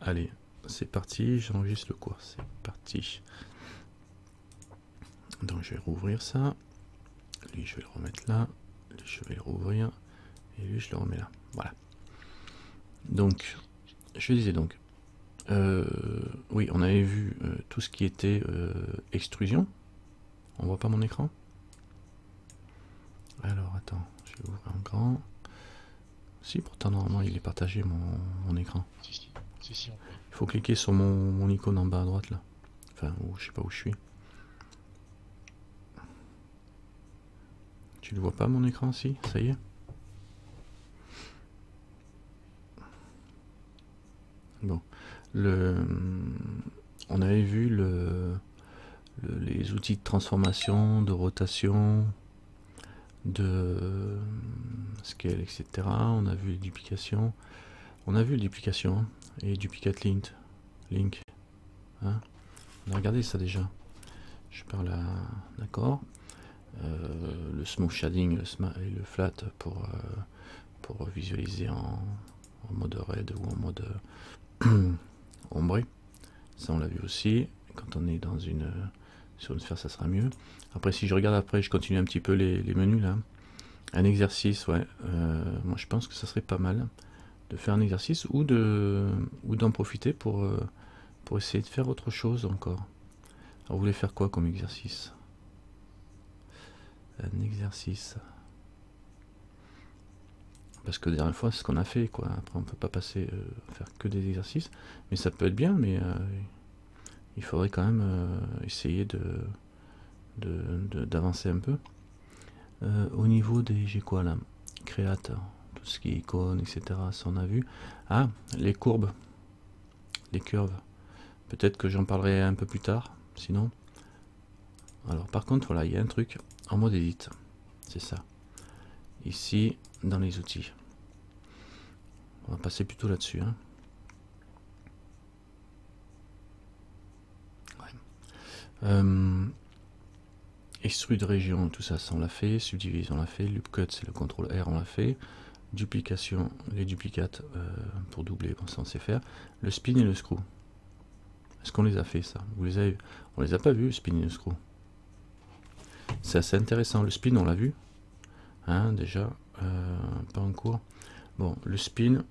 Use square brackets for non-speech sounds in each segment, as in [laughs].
Allez, c'est parti, j'enregistre le cours, c'est parti. Donc je vais rouvrir ça. Lui, je vais le remettre là. Lui, je vais le rouvrir. Et lui, je le remets là. Voilà. Donc, je disais donc, euh, oui, on avait vu euh, tout ce qui était euh, extrusion. On voit pas mon écran? Alors, attends, je vais ouvrir un grand. Si, pourtant, normalement, il est partagé, mon, écran. Il faut cliquer sur mon, mon, icône en bas à droite, là. Enfin, où, je sais pas où je suis. Tu le vois pas, mon écran Si, ça y est Bon. Le, on avait vu le, les outils de transformation, de rotation, de scale, etc. On a vu les duplications. On a vu les duplications hein, et duplicate link. link hein. On a regardé ça déjà. Je parle. D'accord. Euh, le smooth shading et le flat pour, euh, pour visualiser en, en mode raid ou en mode [clears throat] ombré. Ça on l'a vu aussi. Quand on est dans une sur une sphère ça sera mieux. Après si je regarde après, je continue un petit peu les, menus là. Un exercice, ouais. Euh, moi je pense que ça serait pas mal de faire un exercice ou de ou d'en profiter pour, euh, pour essayer de faire autre chose encore. Alors vous voulez faire quoi comme exercice? Un exercice. Parce que la dernière fois c'est ce qu'on a fait quoi. Après on peut pas passer euh, faire que des exercices. Mais ça peut être bien mais euh, il faudrait quand même essayer de d'avancer un peu. Au niveau des j'ai quoi là? Créateur ce qui est icône etc ça on a vu ah les courbes les curves peut-être que j'en parlerai un peu plus tard sinon alors par contre voilà il y a un truc en mode edit c'est ça ici dans les outils. On va passer plutôt là-dessus. Hein. Euh, extrude région, tout ça, ça on l'a fait. Subdivise, on l'a fait. Loop cut, c'est le contrôle R, on l'a fait. Duplication, les duplicates euh, pour doubler, bon, ça on sait faire. Le spin et le screw. Est-ce qu'on les a fait ça? Vous les avez On les a pas vus, le spin et le screw. C'est assez intéressant. Le spin, on l'a vu. Hein, déjà. Euh, pas en cours. Bon, le spin,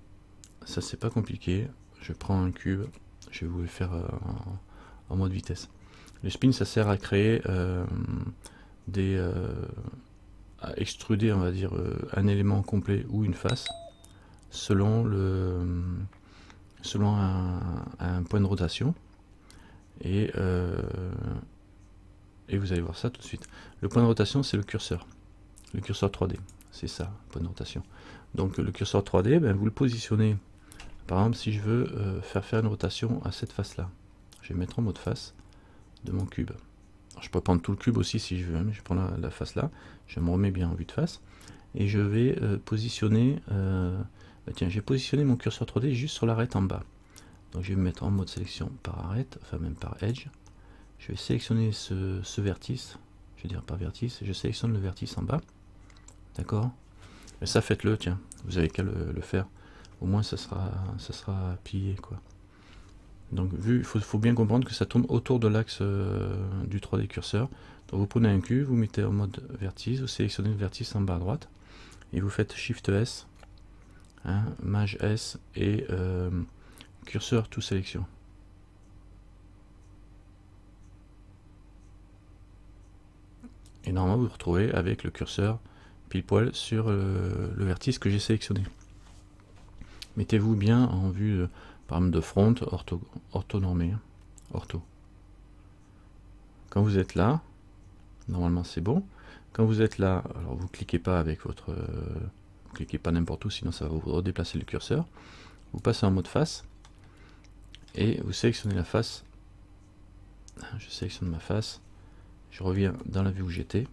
ça c'est pas compliqué. Je prends un cube, je vais vous le faire euh, en, mode vitesse. Le spin, ça sert à créer des... extruder, on va dire, un élément complet ou une face selon le selon un, point de rotation et, et vous allez voir ça tout de suite. Le point de rotation, c'est le curseur, le curseur 3D c'est ça, point de rotation. Donc le curseur 3D, ben, vous le positionnez. Par exemple, si je veux euh, faire faire une rotation à cette face-là, je vais mettre en mode face de mon cube. Je peux prendre tout le cube aussi si je veux, mais je prends la, face là, je me remets bien en vue de face, et je vais euh, positionner, euh, ben, tiens, j'ai positionné mon curseur 3D juste sur l'arête en bas. Donc je vais me mettre en mode sélection par arête, enfin même par edge. Je vais sélectionner ce, ce vertice, je vais dire par vertice, je sélectionne le vertice en bas. D'accord? Mais ça, faites-le, tiens. Vous avez qu'à le, faire. Au moins, ça sera, ça sera plié, quoi. Donc, vu, il faut, bien comprendre que ça tourne autour de l'axe euh, du 3D curseur. Donc, vous prenez un cube, vous mettez en mode vertice, vous sélectionnez le vertice en bas à droite, et vous faites Shift S, hein, Maj S et euh, curseur tout sélection. Et normalement, vous vous retrouvez avec le curseur pile poil sur le, vertice que j'ai sélectionné. Mettez-vous bien en vue, par exemple, de front, ortho, orthonormé, ortho. Quand vous êtes là, normalement c'est bon. Quand vous êtes là, alors vous cliquez pas avec votre, vous cliquez pas n'importe où, sinon ça va vous redéplacer le curseur. Vous passez en mode face et vous sélectionnez la face. Je sélectionne ma face. Je reviens dans la vue où j'étais.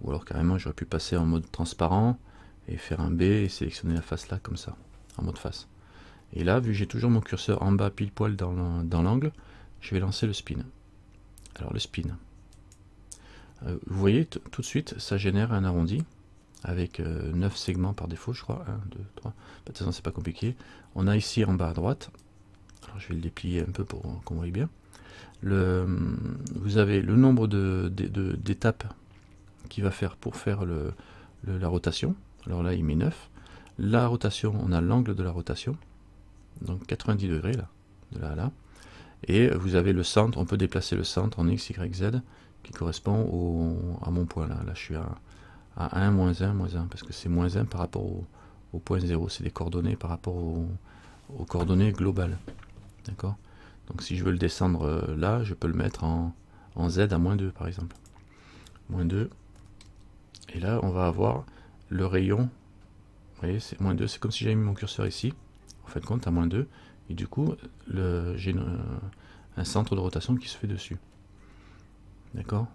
Ou alors carrément j'aurais pu passer en mode transparent et faire un B et sélectionner la face là comme ça, en mode face. Et là, vu que j'ai toujours mon curseur en bas pile poil dans l'angle, je vais lancer le spin. Alors le spin. Euh, vous voyez tout de suite, ça génère un arrondi avec 9 segments par défaut, je crois. 1, 2, 3. De toute façon, c'est pas compliqué. On a ici en bas à droite, alors je vais le déplier un peu pour qu'on voit bien. Le, vous avez le nombre d'étapes qu'il va faire pour faire la rotation. Alors là, il met 9. La rotation, on a l'angle de la rotation. Donc 90 degrés là, de là à là. Et vous avez le centre, on peut déplacer le centre en X, Y, Z qui correspond au, à mon point là. Là, je suis à, à 1, moins 1, moins 1, parce que c'est moins 1 par rapport au, au point 0. C'est des coordonnées par rapport aux coordonnées globales. D'accord? Donc si je veux le descendre euh, là, je peux le mettre en, en Z à moins 2 par exemple. Moins 2. Et là, on va avoir le rayon. Vous voyez, c'est moins 2. C'est comme si j'avais mis mon curseur ici. En fait, compte à moins 2. Et du coup, j'ai un centre de rotation qui se fait dessus. D'accord?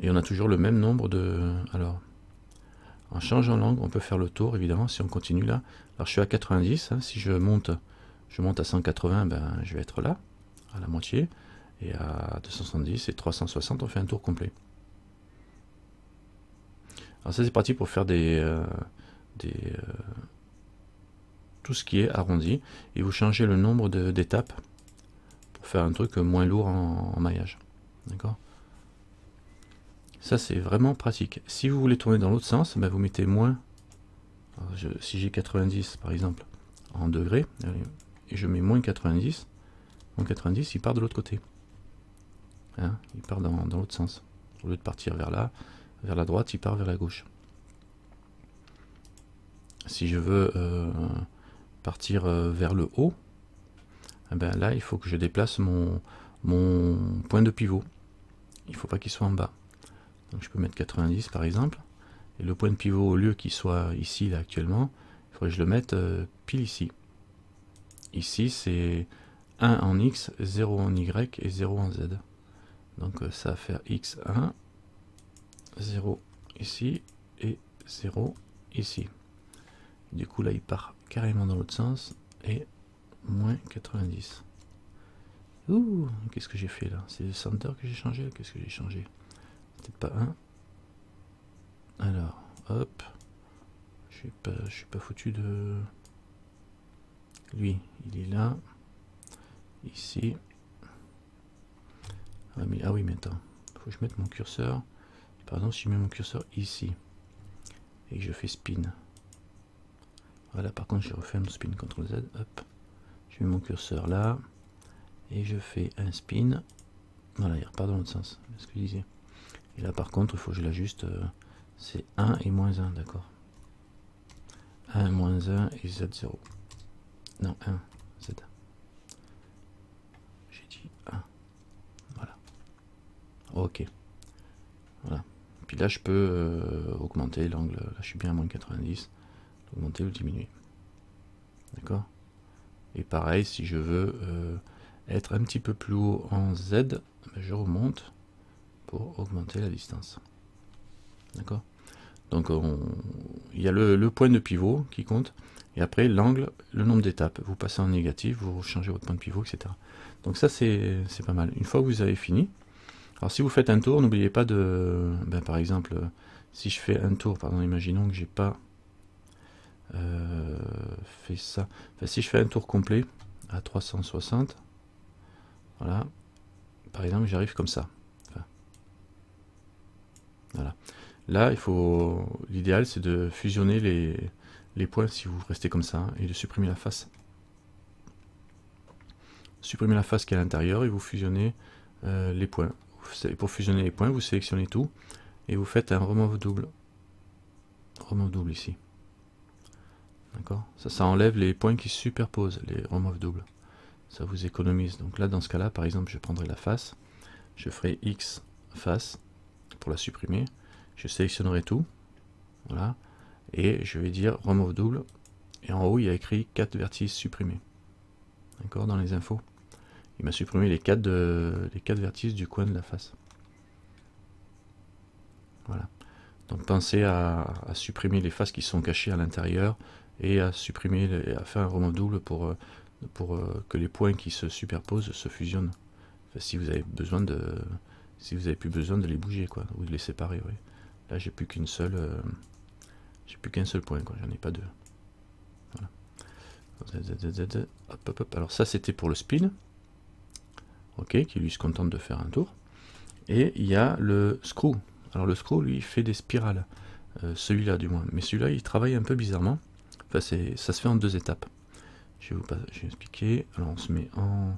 Et on a toujours le même nombre de... Alors, en changeant l'angle, on peut faire le tour, évidemment, si on continue là. Alors, je suis à 90. Hein. si je monte, je monte à 180, ben, je vais être là, à la moitié. Et à 270 et 360, on fait un tour complet. Alors ça, c'est parti pour faire des... Euh, des euh, tout ce qui est arrondi. Et vous changez le nombre d'étapes pour faire un truc moins lourd en maillage. D'accord? Ça, c'est vraiment pratique. Si vous voulez tourner dans l'autre sens, ben, vous mettez moins. si j'ai 90, par exemple, en degrés, et je mets moins 90, moins 90, il part de l'autre côté. Hein, il part dans, l'autre sens. Au lieu de partir vers là, vers la droite, il part vers la gauche. Si je veux euh, partir euh, vers le haut, eh ben là, il faut que je déplace mon, point de pivot. Il ne faut pas qu'il soit en bas. Donc je peux mettre 90 par exemple. Et le point de pivot, au lieu qu'il soit ici, là actuellement, il faudrait que je le mette euh, pile ici. Ici, c'est 1 en X, 0 en Y et 0 en Z. Donc euh, ça va faire X1, 0 ici et 0 ici. Du coup, là, il part carrément dans l'autre sens et moins 90. Ouh, qu'est-ce que j'ai fait là? C'est le center que j'ai changé Qu'est-ce que j'ai changé? Peut-être pas un. Alors, hop. Je suis pas, je suis pas foutu de. Lui, il est là. Ici. Ah, mais, ah oui, mais attends. Faut que je mette mon curseur. Par exemple, si je mets mon curseur ici et que je fais spin. Voilà, par contre, je refais un spin CTRL Z. Hop. Je mets mon curseur là et je fais un spin. Voilà, il repart dans l'autre sens, ce que je disais. Et là par contre, il faut que je l'ajuste, euh, c'est 1 et moins 1, d'accord 1, moins 1 et Z0. Non, 1, Z. J'ai dit 1. Voilà. Ok. Voilà. Puis là, je peux euh, augmenter l'angle. Là, je suis bien à moins 90. Augmenter ou diminuer. D'accord? Et pareil, si je veux euh, être un petit peu plus haut en Z, ben, je remonte pour augmenter la distance. D'accord? Donc il y a le, point de pivot qui compte, et après l'angle, le nombre d'étapes. Vous passez en négatif, vous changez votre point de pivot, etc. Donc ça c'est pas mal. Une fois que vous avez fini, alors si vous faites un tour, n'oubliez pas de, ben, par exemple, si je fais un tour, pardon, imaginons que j'ai pas euh, fait ça. Si je fais un tour complet à 360, voilà. Par exemple, j'arrive comme ça. voilà. Là, il faut. L'idéal, c'est de fusionner les, les points si vous restez comme ça et de supprimer la face. Supprimez la face qui est à l'intérieur et vous fusionnez euh, les points. Pour fusionner les points, vous sélectionnez tout et vous faites un remove double. Remove double ici. D'accord ça, enlève les points qui se superposent, les remove double ça vous économise. Donc là, dans ce cas-là, par exemple, je prendrai la face, je ferai X face pour la supprimer, je sélectionnerai tout, voilà, et je vais dire remove double, et en haut, il y a écrit 4 vertices supprimés. D'accord, dans les infos. Il m'a supprimé les 4, de, les 4 vertices du coin de la face. Voilà. Donc pensez à, supprimer les faces qui sont cachées à l'intérieur et à supprimer, à faire un remove double pour euh, pour euh, que les points qui se superposent se fusionnent. si vous avez besoin de, si vous avez plus besoin de les bouger quoi, ou de les séparer. Oui. Là, j'ai plus qu'une seule, euh, J'ai plus qu'un seul point, quoi. J'en ai pas deux. Alors ça, c'était pour le spin. Ok, qui lui se contente de faire un tour. Et il y a le screw. Alors le screw, lui, fait des spirales. Celui-là, du moins. Mais celui-là, il travaille un peu bizarrement. Ça se fait en deux étapes. Je vais vous, expliquer. Alors on se met en...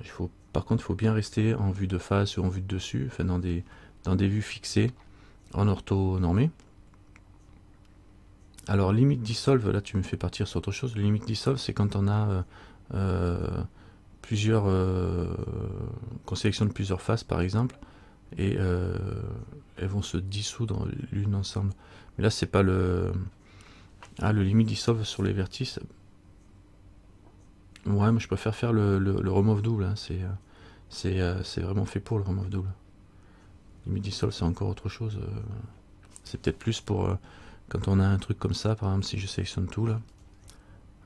Il faut, par contre, il faut bien rester en vue de face ou en vue de dessus, enfin dans des, dans des vues fixées, en ortho normé. Alors limite dissolve, là tu me fais partir sur autre chose. Limite dissolve, c'est quand on a euh, euh, plusieurs, euh, qu'on sélectionne plusieurs faces par exemple, et elles vont se dissoudre l'une ensemble. Mais là c'est pas le, ah le limite dissolve sur les vertices. Ouais, mais je préfère faire le, le, remove double. Hein. C'est vraiment fait pour le remove double. Limite dissolve, c'est encore autre chose. c'est peut-être plus pour quand on a un truc comme ça, par exemple, si je sélectionne tout là,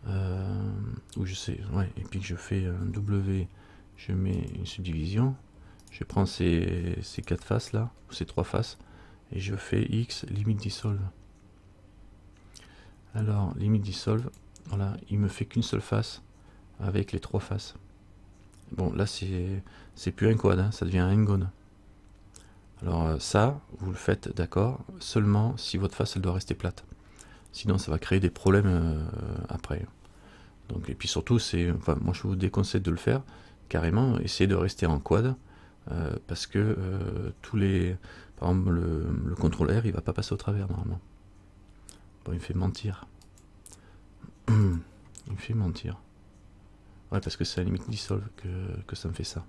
euh, ou je sais, ouais, et puis que je fais un W, je mets une subdivision, je prends ces, ces quatre faces là, ou ces trois faces, et je fais X limite dissolve. Alors, limite dissolve, voilà, il me fait qu'une seule face avec les trois faces. Bon, là c'est plus un quad, hein, ça devient un ngone. Alors euh, ça, vous le faites, d'accord, seulement si votre face elle doit rester plate. Sinon ça va créer des problèmes euh, après. Donc, et puis surtout, c'est, enfin, moi je vous déconseille de le faire carrément, essayez de rester en quad, euh, parce que tous les, par exemple le, contrôleur il va pas passer au travers normalement. Bon, il me fait mentir. [clears throat] il me fait mentir. Ouais, parce que c'est à la limite dissolve que ça me fait ça.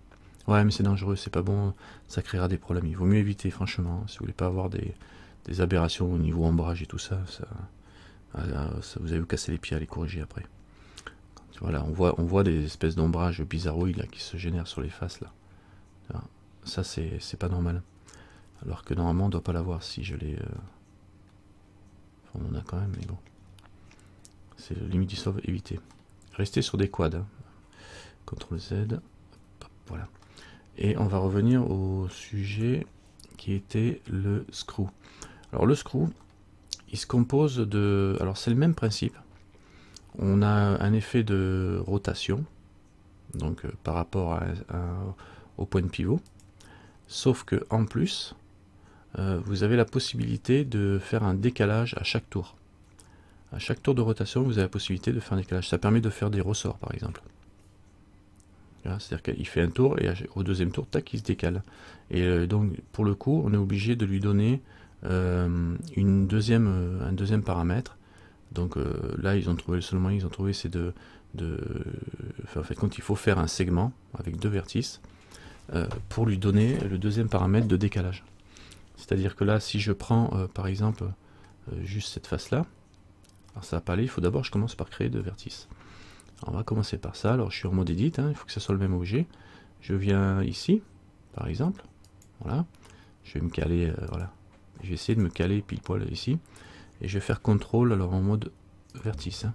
Ouais, mais c'est dangereux, c'est pas bon, ça créera des problèmes. Il vaut mieux éviter, franchement, si vous voulez pas avoir des, aberrations au niveau ombrage et tout ça, ah, ça, vous allez vous casser les pieds à les corriger après. Voilà, on voit, on voit des espèces d'ombrage bizarroïdes qui se génèrent sur les faces là. Ça, c'est pas normal. Alors que normalement, on doit pas l'avoir si je l'ai. Euh, on en a quand même, mais bon. C'est limite du sauve éviter. Restez sur des quads. Hein. CTRL Z. Voilà. Et on va revenir au sujet qui était le screw. Alors le screw, il se compose de... Alors c'est le même principe. On a un effet de rotation, donc euh, par rapport au point de pivot. Sauf que en plus, euh, vous avez la possibilité de faire un décalage à chaque tour. À chaque tour de rotation, vous avez la possibilité de faire un décalage. Ça permet de faire des ressorts, par exemple. C'est-à-dire qu'il fait un tour et au deuxième tour, tac, il se décale. Et euh, donc, pour le coup, on est obligé de lui donner euh, une deuxième, un deuxième paramètre. Donc là, ils ont trouvé seulement, ils ont trouvé c'est de, de en fait, quand il faut faire un segment avec deux vertices pour lui donner le deuxième paramètre de décalage. C'est-à-dire que là, si je prends par exemple juste cette face là, alors ça va pas aller. Il faut d'abord, je commence par créer deux vertices on va commencer par ça. Alors je suis en mode edit, hein, il faut que ce soit le même objet. Je viens ici, par exemple. Voilà. Je vais me caler, euh, voilà. Je vais essayer de me caler pile poil ici. Et je vais faire CTRL alors en mode vertice. Hein.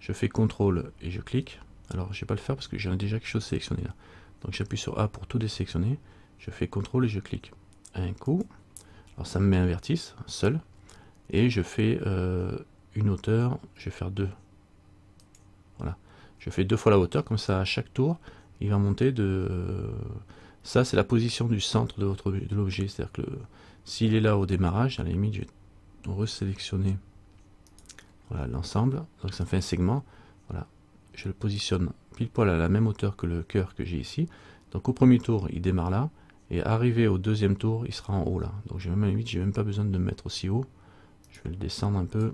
Je fais CTRL et je clique. Alors je vais pas le faire parce que j'ai déjà quelque chose sélectionné là. Donc j'appuie sur A pour tout désélectionner. Je fais CTRL et je clique. Un coup. Alors ça me met un vertice, seul. Et je fais euh, une hauteur, je vais faire deux. Je fais deux fois la hauteur, comme ça à chaque tour, il va monter de... Ça, c'est la position du centre de, votre, de l'objet. C'est-à-dire que s'il est là au démarrage, à la limite, je vais resélectionner voilà, l'ensemble. Donc ça me fait un segment. Voilà. Je le positionne pile poil à la même hauteur que le cœur que j'ai ici. Donc au premier tour, il démarre là. Et arrivé au deuxième tour, il sera en haut là. Donc j'ai même j'ai même pas besoin de me mettre aussi haut. Je vais le descendre un peu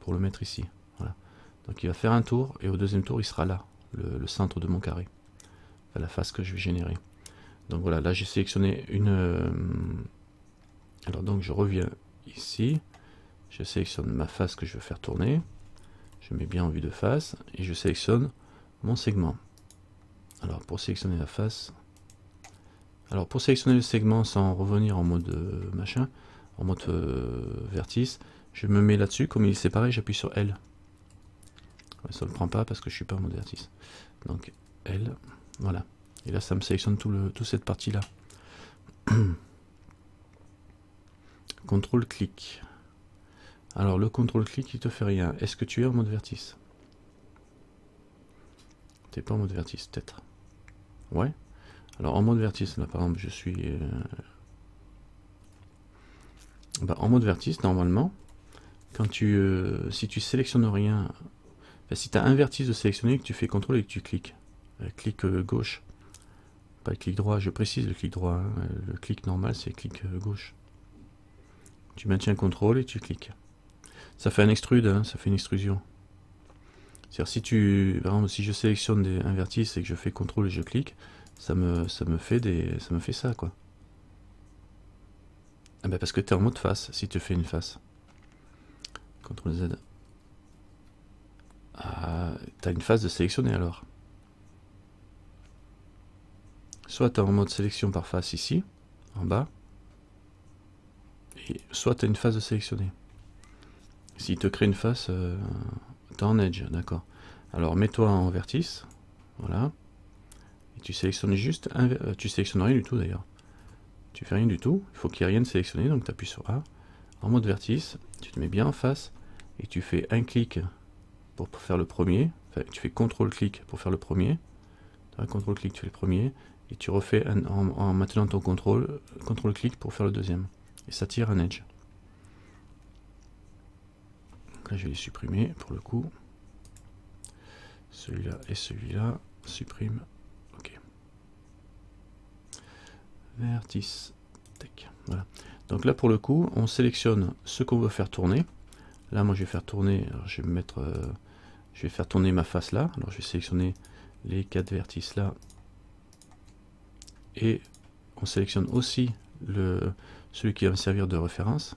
pour le mettre ici. Donc il va faire un tour et au deuxième tour il sera là, le, centre de mon carré, la face que je vais générer. Donc voilà, là j'ai sélectionné une... Euh, alors donc je reviens ici, je sélectionne ma face que je veux faire tourner, je mets bien en vue de face et je sélectionne mon segment. Alors pour sélectionner la face, alors pour sélectionner le segment sans revenir en mode euh, machin, en mode euh, vertice, je me mets là-dessus, comme il est séparé, j'appuie sur L ça ne le prend pas parce que je suis pas en mode artiste. Donc L, voilà. Et là ça me sélectionne tout toute cette partie là. [clears throat] Contrôle clic. Alors le contrôle-clic, il te fait rien. Est-ce que tu es en mode vertice? T'es pas en mode vertice, peut-être. Ouais. Alors en mode vertice, là par exemple, je suis... Euh, bah, en mode vertice, normalement, quand tu, euh, si tu sélectionnes rien, si tu as un vertice de sélectionner, que tu fais CTRL et que tu cliques, euh, clic gauche, pas clic droit, je précise le clic droit, hein, le clic normal c'est clic gauche. Tu maintiens CTRL et tu cliques. Ça fait un extrude, hein, ça fait une extrusion. C'est-à-dire si tu, par exemple, si je sélectionne des, un vertice et que je fais CTRL et je clique, ça me, fait ça quoi. Ah ben parce que tu es en mode face si tu fais une face. CTRL Z. Ah, tu as une phase de sélectionner alors. Soit tu es en mode sélection par face ici, en bas, et soit tu as une phase de sélectionner. S'il te crée une face, euh, tu es en edge, d'accord. Alors mets-toi en vertice, voilà, et tu sélectionnes juste, un, euh, tu sélectionnes rien du tout d'ailleurs. Tu fais rien du tout, il faut qu'il n'y ait rien de sélectionné, donc tu appuies sur A, en mode vertice, tu te mets bien en face, et tu fais un clic pour, faire le premier, enfin, tu fais CTRL-clic pour faire le premier, CTRL-clic tu fais le premier, et tu refais en, maintenant ton CTRL-clic pour faire le deuxième. Et ça tire un edge. Donc là je vais les supprimer pour le coup. Celui-là et celui-là, supprime. Ok. Vertice. Voilà. Donc là pour le coup, on sélectionne ce qu'on veut faire tourner. Là, moi, je vais faire tourner. je vais mettre, euh, je vais faire tourner ma face là. Alors, je vais sélectionner les quatre vertices là. Et on sélectionne aussi le, celui qui va me servir de référence.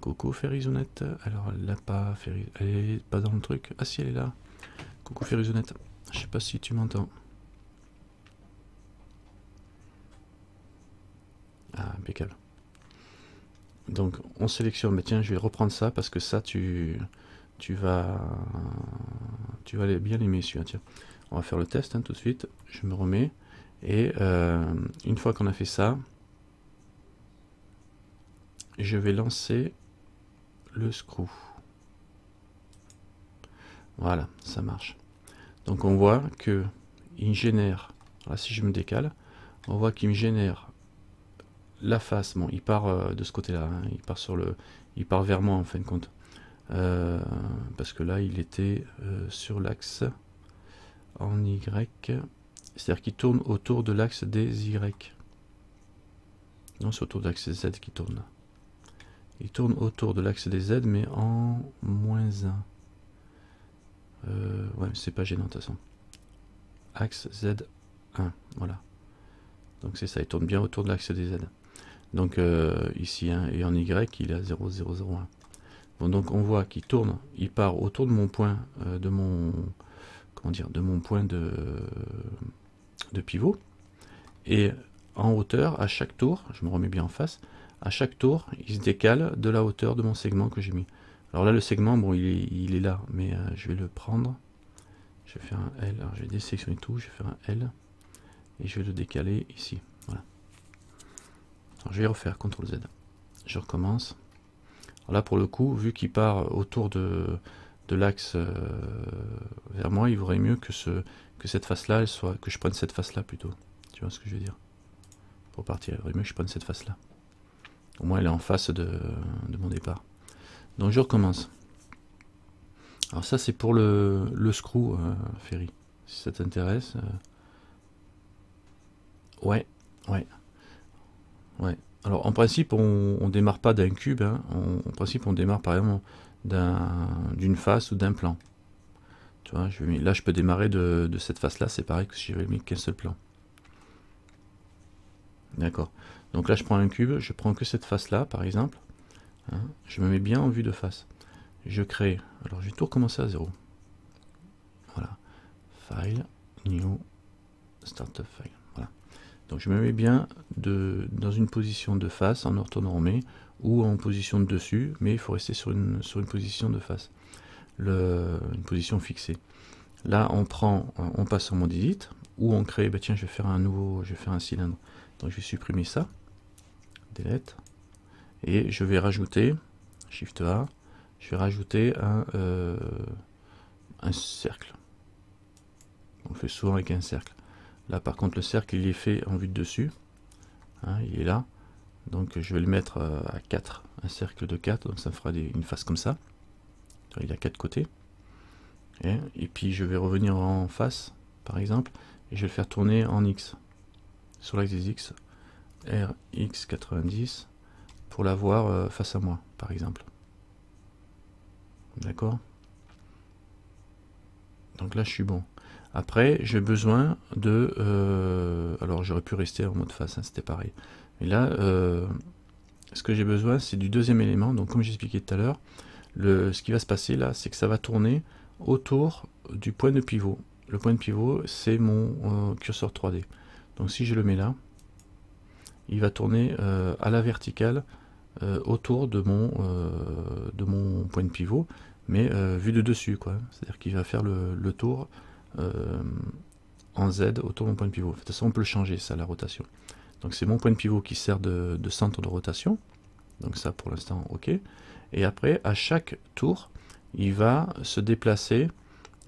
Coucou Ferrizonette. Alors, elle n'a pas, elle est pas dans le truc. Ah si, elle est là. Coucou Ferrizonette. Je sais pas si tu m'entends. Ah, impeccable. Donc on sélectionne, mais tiens, je vais reprendre ça parce que ça, tu, tu vas, tu vas bien l'aimer celui Tiens, on va faire le test hein, tout de suite. Je me remets et euh, une fois qu'on a fait ça, je vais lancer le screw. Voilà, ça marche. Donc on voit que il génère. si je me décale, on voit qu'il me génère la face, bon, il part euh, de ce côté-là, hein. il part sur le, il part vers moi en fin de compte, euh, parce que là il était euh, sur l'axe en Y, c'est-à-dire qu'il tourne autour de l'axe des Y. Non, c'est autour de l'axe Z qui tourne. Il tourne autour de l'axe des Z, mais en moins 1. ouais, c'est pas gênant de toute façon. Axe Z1, voilà. Donc c'est ça, il tourne bien autour de l'axe des Z. Donc euh, ici, hein, et en Y, il est à 0,001. Bon, donc on voit qu'il tourne, il part autour de mon point, euh, de mon comment dire, de mon point de, de pivot. Et en hauteur, à chaque tour, je me remets bien en face, à chaque tour, il se décale de la hauteur de mon segment que j'ai mis. Alors là, le segment, bon, il est, là, mais euh, je vais le prendre. Je vais faire un L, alors je vais désélectionner tout, je vais faire un L, et je vais le décaler ici. Je vais refaire CTRL Z. Je recommence. là, pour le coup, vu qu'il part autour de, de l'axe euh, vers moi, il vaudrait mieux que, ce, que cette face-là, soit que je prenne cette face-là plutôt. Tu vois ce que je veux dire? Pour partir, il vaudrait mieux que je prenne cette face-là. Au moins, elle est en face de, mon départ. Donc, je recommence. Alors ça, c'est pour le, le screw, euh, Ferry. Si ça t'intéresse. Euh. Ouais, ouais. Ouais. Alors en principe, on, démarre pas d'un cube. Hein. en principe, on démarre par exemple d'une face ou d'un plan. Tu vois, là, je peux démarrer de, cette face-là. C'est pareil que si j'avais mis qu'un seul plan. D'accord. Donc là, je prends un cube. Je prends que cette face-là, par exemple. Hein. je me mets bien en vue de face. Je crée. Alors, je vais tout recommencer à zéro. Voilà. File, New, Startup File. Donc je me mets bien dans une position de face en orthonormé ou en position de dessus, mais il faut rester sur une, position de face, le, une position fixée. Là, on prend, on passe en mode edit, ou on crée, bah tiens, je vais faire un nouveau, je vais faire un cylindre. Donc je vais supprimer ça, delete, et je vais rajouter, shift A, je vais rajouter un, euh, cercle. On fait souvent avec un cercle. Là par contre le cercle il est fait en vue de dessus. Hein, il est là. Donc je vais le mettre euh, à 4, un cercle de 4, donc ça fera une face comme ça. Il a 4 côtés. Et, et, puis je vais revenir en face, par exemple, et je vais le faire tourner en X. Sur l'axe des X, RX90, pour l'avoir euh, face à moi, par exemple. D'accord? Donc là, je suis bon. Après, j'ai besoin de... Euh, alors, j'aurais pu rester en mode face, hein, c'était pareil. Et là, euh, ce que j'ai besoin, c'est du deuxième élément. Donc, comme j'expliquais tout à l'heure, ce qui va se passer là, c'est que ça va tourner autour du point de pivot. Le point de pivot, c'est mon curseur 3D. Donc, si je le mets là, il va tourner à la verticale euh, autour de mon, euh, de mon point de pivot, mais euh, vu de dessus, quoi. C'est-à-dire qu'il va faire le, tour en Z autour de mon point de pivot. De toute façon, on peut le changer, ça, la rotation. Donc c'est mon point de pivot qui sert de, centre de rotation. Donc ça, pour l'instant, ok. Et après, à chaque tour, il va se déplacer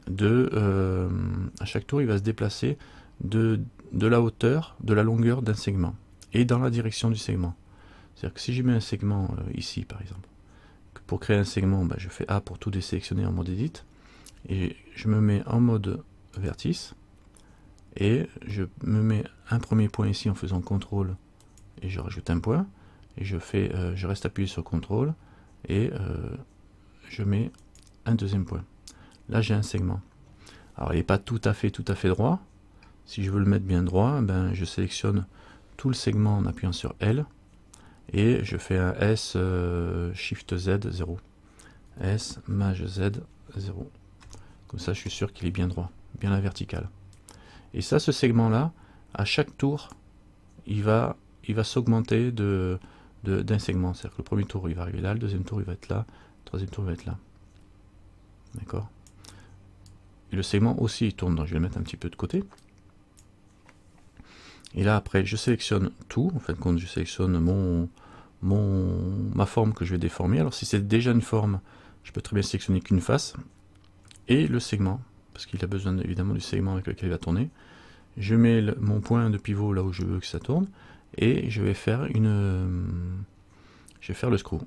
de... à chaque tour, il va se déplacer de, de la hauteur, de la longueur d'un segment. Et dans la direction du segment. C'est-à-dire que si je mets un segment euh, ici, par exemple, pour créer un segment, bah, je fais A pour tout désélectionner en mode edit, et je me mets en mode vertice, et je me mets un premier point ici en faisant CTRL, et je rajoute un point, et je, fais, euh, je reste appuyé sur CTRL, et euh, je mets un deuxième point. Là j'ai un segment. Alors il n'est pas tout à fait tout à fait droit. Si je veux le mettre bien droit, ben, je sélectionne tout le segment en appuyant sur L, et je fais un S euh, Shift Z 0. S Maj Z 0. Comme ça, je suis sûr qu'il est bien droit, la verticale. Et ça, ce segment-là, à chaque tour, il va, il va s'augmenter de, d'un segment. C'est-à-dire que le premier tour, il va arriver là, le deuxième tour, il va être là, le troisième tour, il va être là. D'accord? Le segment aussi, il tourne, donc je vais le mettre un petit peu de côté. Et là, après, je sélectionne tout. En fin de compte, je sélectionne mon, mon, ma forme que je vais déformer. Alors, si c'est déjà une forme, je peux très bien sélectionner qu'une face. Et le segment, parce qu'il a besoin évidemment du segment avec lequel il va tourner. Je mets mon point de pivot là où je veux que ça tourne. Et je vais faire une... Je vais faire le screw.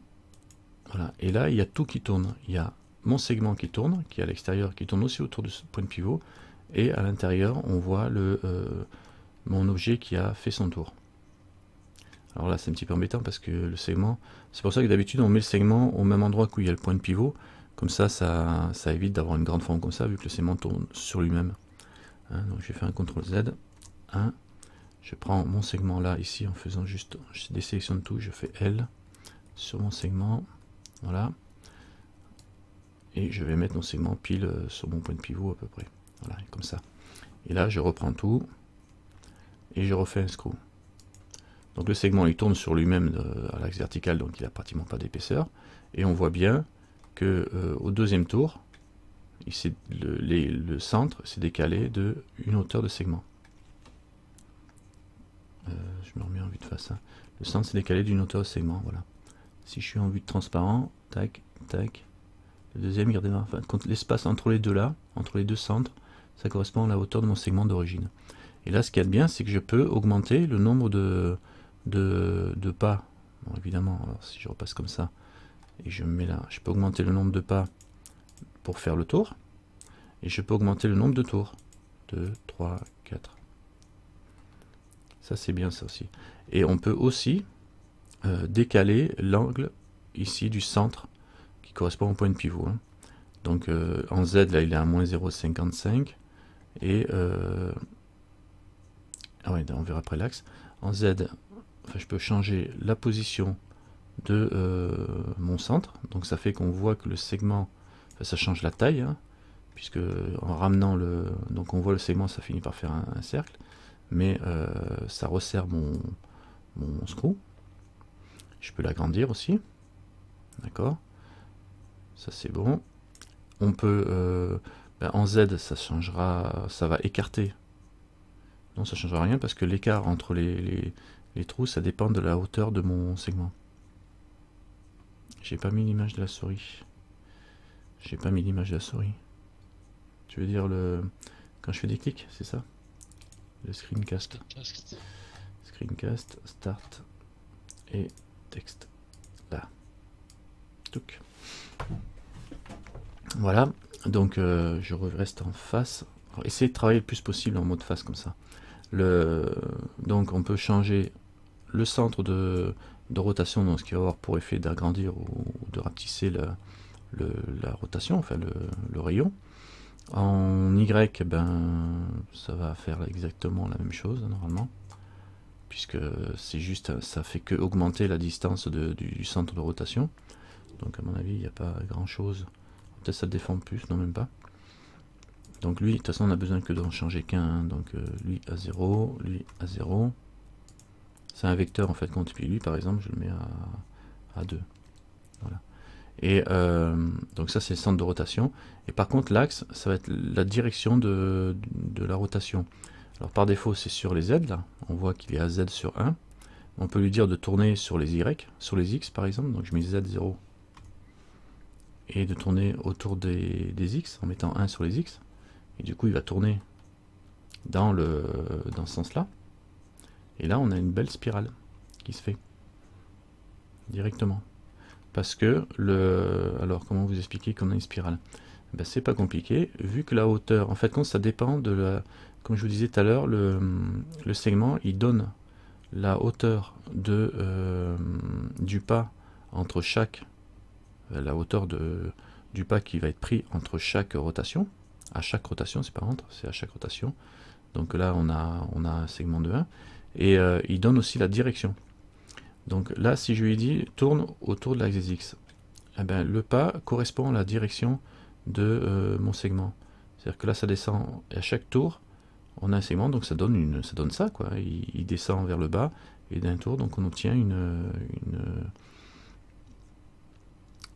Voilà. Et là, il y a tout qui tourne. Il y a mon segment qui tourne, qui est à l'extérieur, qui tourne aussi autour de ce point de pivot. Et à l'intérieur, on voit. Euh, mon objet qui a fait son tour. Alors là, c'est un petit peu embêtant parce que le segment, c'est pour ça que d'habitude on met le segment au même endroit où il y a le point de pivot. Comme ça, ça, évite d'avoir une grande forme comme ça, vu que le segment tourne sur lui-même. Hein, donc je vais faire un CTRL Z. 1. Je prends mon segment là, ici, en faisant juste, je désélectionne tout, je fais L sur mon segment. Voilà. Et je vais mettre mon segment pile euh, sur mon point de pivot à peu près. Voilà, comme ça. Et là, je reprends tout et je refais un screw. Donc le segment il tourne sur lui-même euh, à l'axe vertical, donc il n'a pratiquement pas d'épaisseur. Et on voit bien que euh, au deuxième tour, le, le, centre s'est décalé de une hauteur de segment. Euh, je me remets en vue de face. Hein. Le centre s'est décalé d'une hauteur de segment. Voilà. Si je suis en vue de transparent, tac, tac. Le deuxième, il redémarre. Enfin, l'espace entre les deux là, entre les deux centres, ça correspond à la hauteur de mon segment d'origine. Et là, ce qu'il y a de bien, c'est que je peux augmenter le nombre de, de, pas. évidemment, si je repasse comme ça, et je me mets là, je peux augmenter le nombre de pas pour faire le tour. Et je peux augmenter le nombre de tours. 2, 3, 4. Ça, c'est bien ça aussi. Et on peut aussi euh, décaler l'angle ici du centre qui correspond au point de pivot. Hein. Donc euh, en Z, là, il est à moins 0,55. Et euh, ah ouais, on verra après l'axe. En Z, je peux changer la position de euh, mon centre. Donc ça fait qu'on voit que le segment, ça change la taille, hein, puisque en ramenant le, donc on voit le segment, ça finit par faire un, cercle, mais euh, ça resserre mon, mon screw. Je peux l'agrandir aussi, d'accord. Ça c'est bon. On peut, euh, ben, en Z, ça changera, ça va écarter non, ça changera rien parce que l'écart entre les, trous, ça dépend de la hauteur de mon segment. J'ai pas mis l'image de la souris. J'ai pas mis l'image de la souris. Tu veux dire le quand je fais des clics, c'est ça? Le screencast. Screencast, start et texte. Là. Touc. Voilà, donc euh, je reste en face. essayez de travailler le plus possible en mode face comme ça. Le, donc on peut changer le centre de, rotation, donc ce qui va avoir pour effet d'agrandir ou, de rapetisser la, la rotation, enfin le, rayon. En Y, ben, ça va faire exactement la même chose normalement, puisque c'est juste, ça fait que augmenter la distance du, centre de rotation. Donc à mon avis, il n'y a pas grand chose. Peut-être ça défend plus, non même pas. Donc lui, de toute façon, on a besoin que d'en changer qu'un. Donc euh, lui à 0, lui à 0. C'est un vecteur en fait quand puis lui par exemple, je le mets à, à 2. Voilà. Et euh, donc ça c'est le centre de rotation. Et par contre l'axe, ça va être la direction de, la rotation. Alors par défaut c'est sur les Z là, on voit qu'il est à Z sur 1. On peut lui dire de tourner sur les Y, sur les X par exemple, donc je mets Z0. Et de tourner autour des, des X en mettant 1 sur les X. Et du coup il va tourner dans, le, dans ce sens là. Et là on a une belle spirale qui se fait. Directement. Parce que le alors comment vous expliquer qu'on a une spirale? Ben, c'est pas compliqué vu que la hauteur en fait ça dépend de la comme je vous disais tout à l'heure le, segment il donne la hauteur de euh, du pas entre chaque euh, la hauteur de du pas qui va être pris entre chaque rotation. À chaque rotation c'est pas entre c'est à chaque rotation. Donc là on a on a un segment de 1 et euh, il donne aussi la direction donc là, si je lui dis tourne autour de l'axe X, eh ben, le pas correspond à la direction de euh, mon segment. C'est-à-dire que là, ça descend, et à chaque tour, on a un segment, donc ça donne, une, ça donne ça. quoi. Il, descend vers le bas, et d'un tour, donc on obtient une,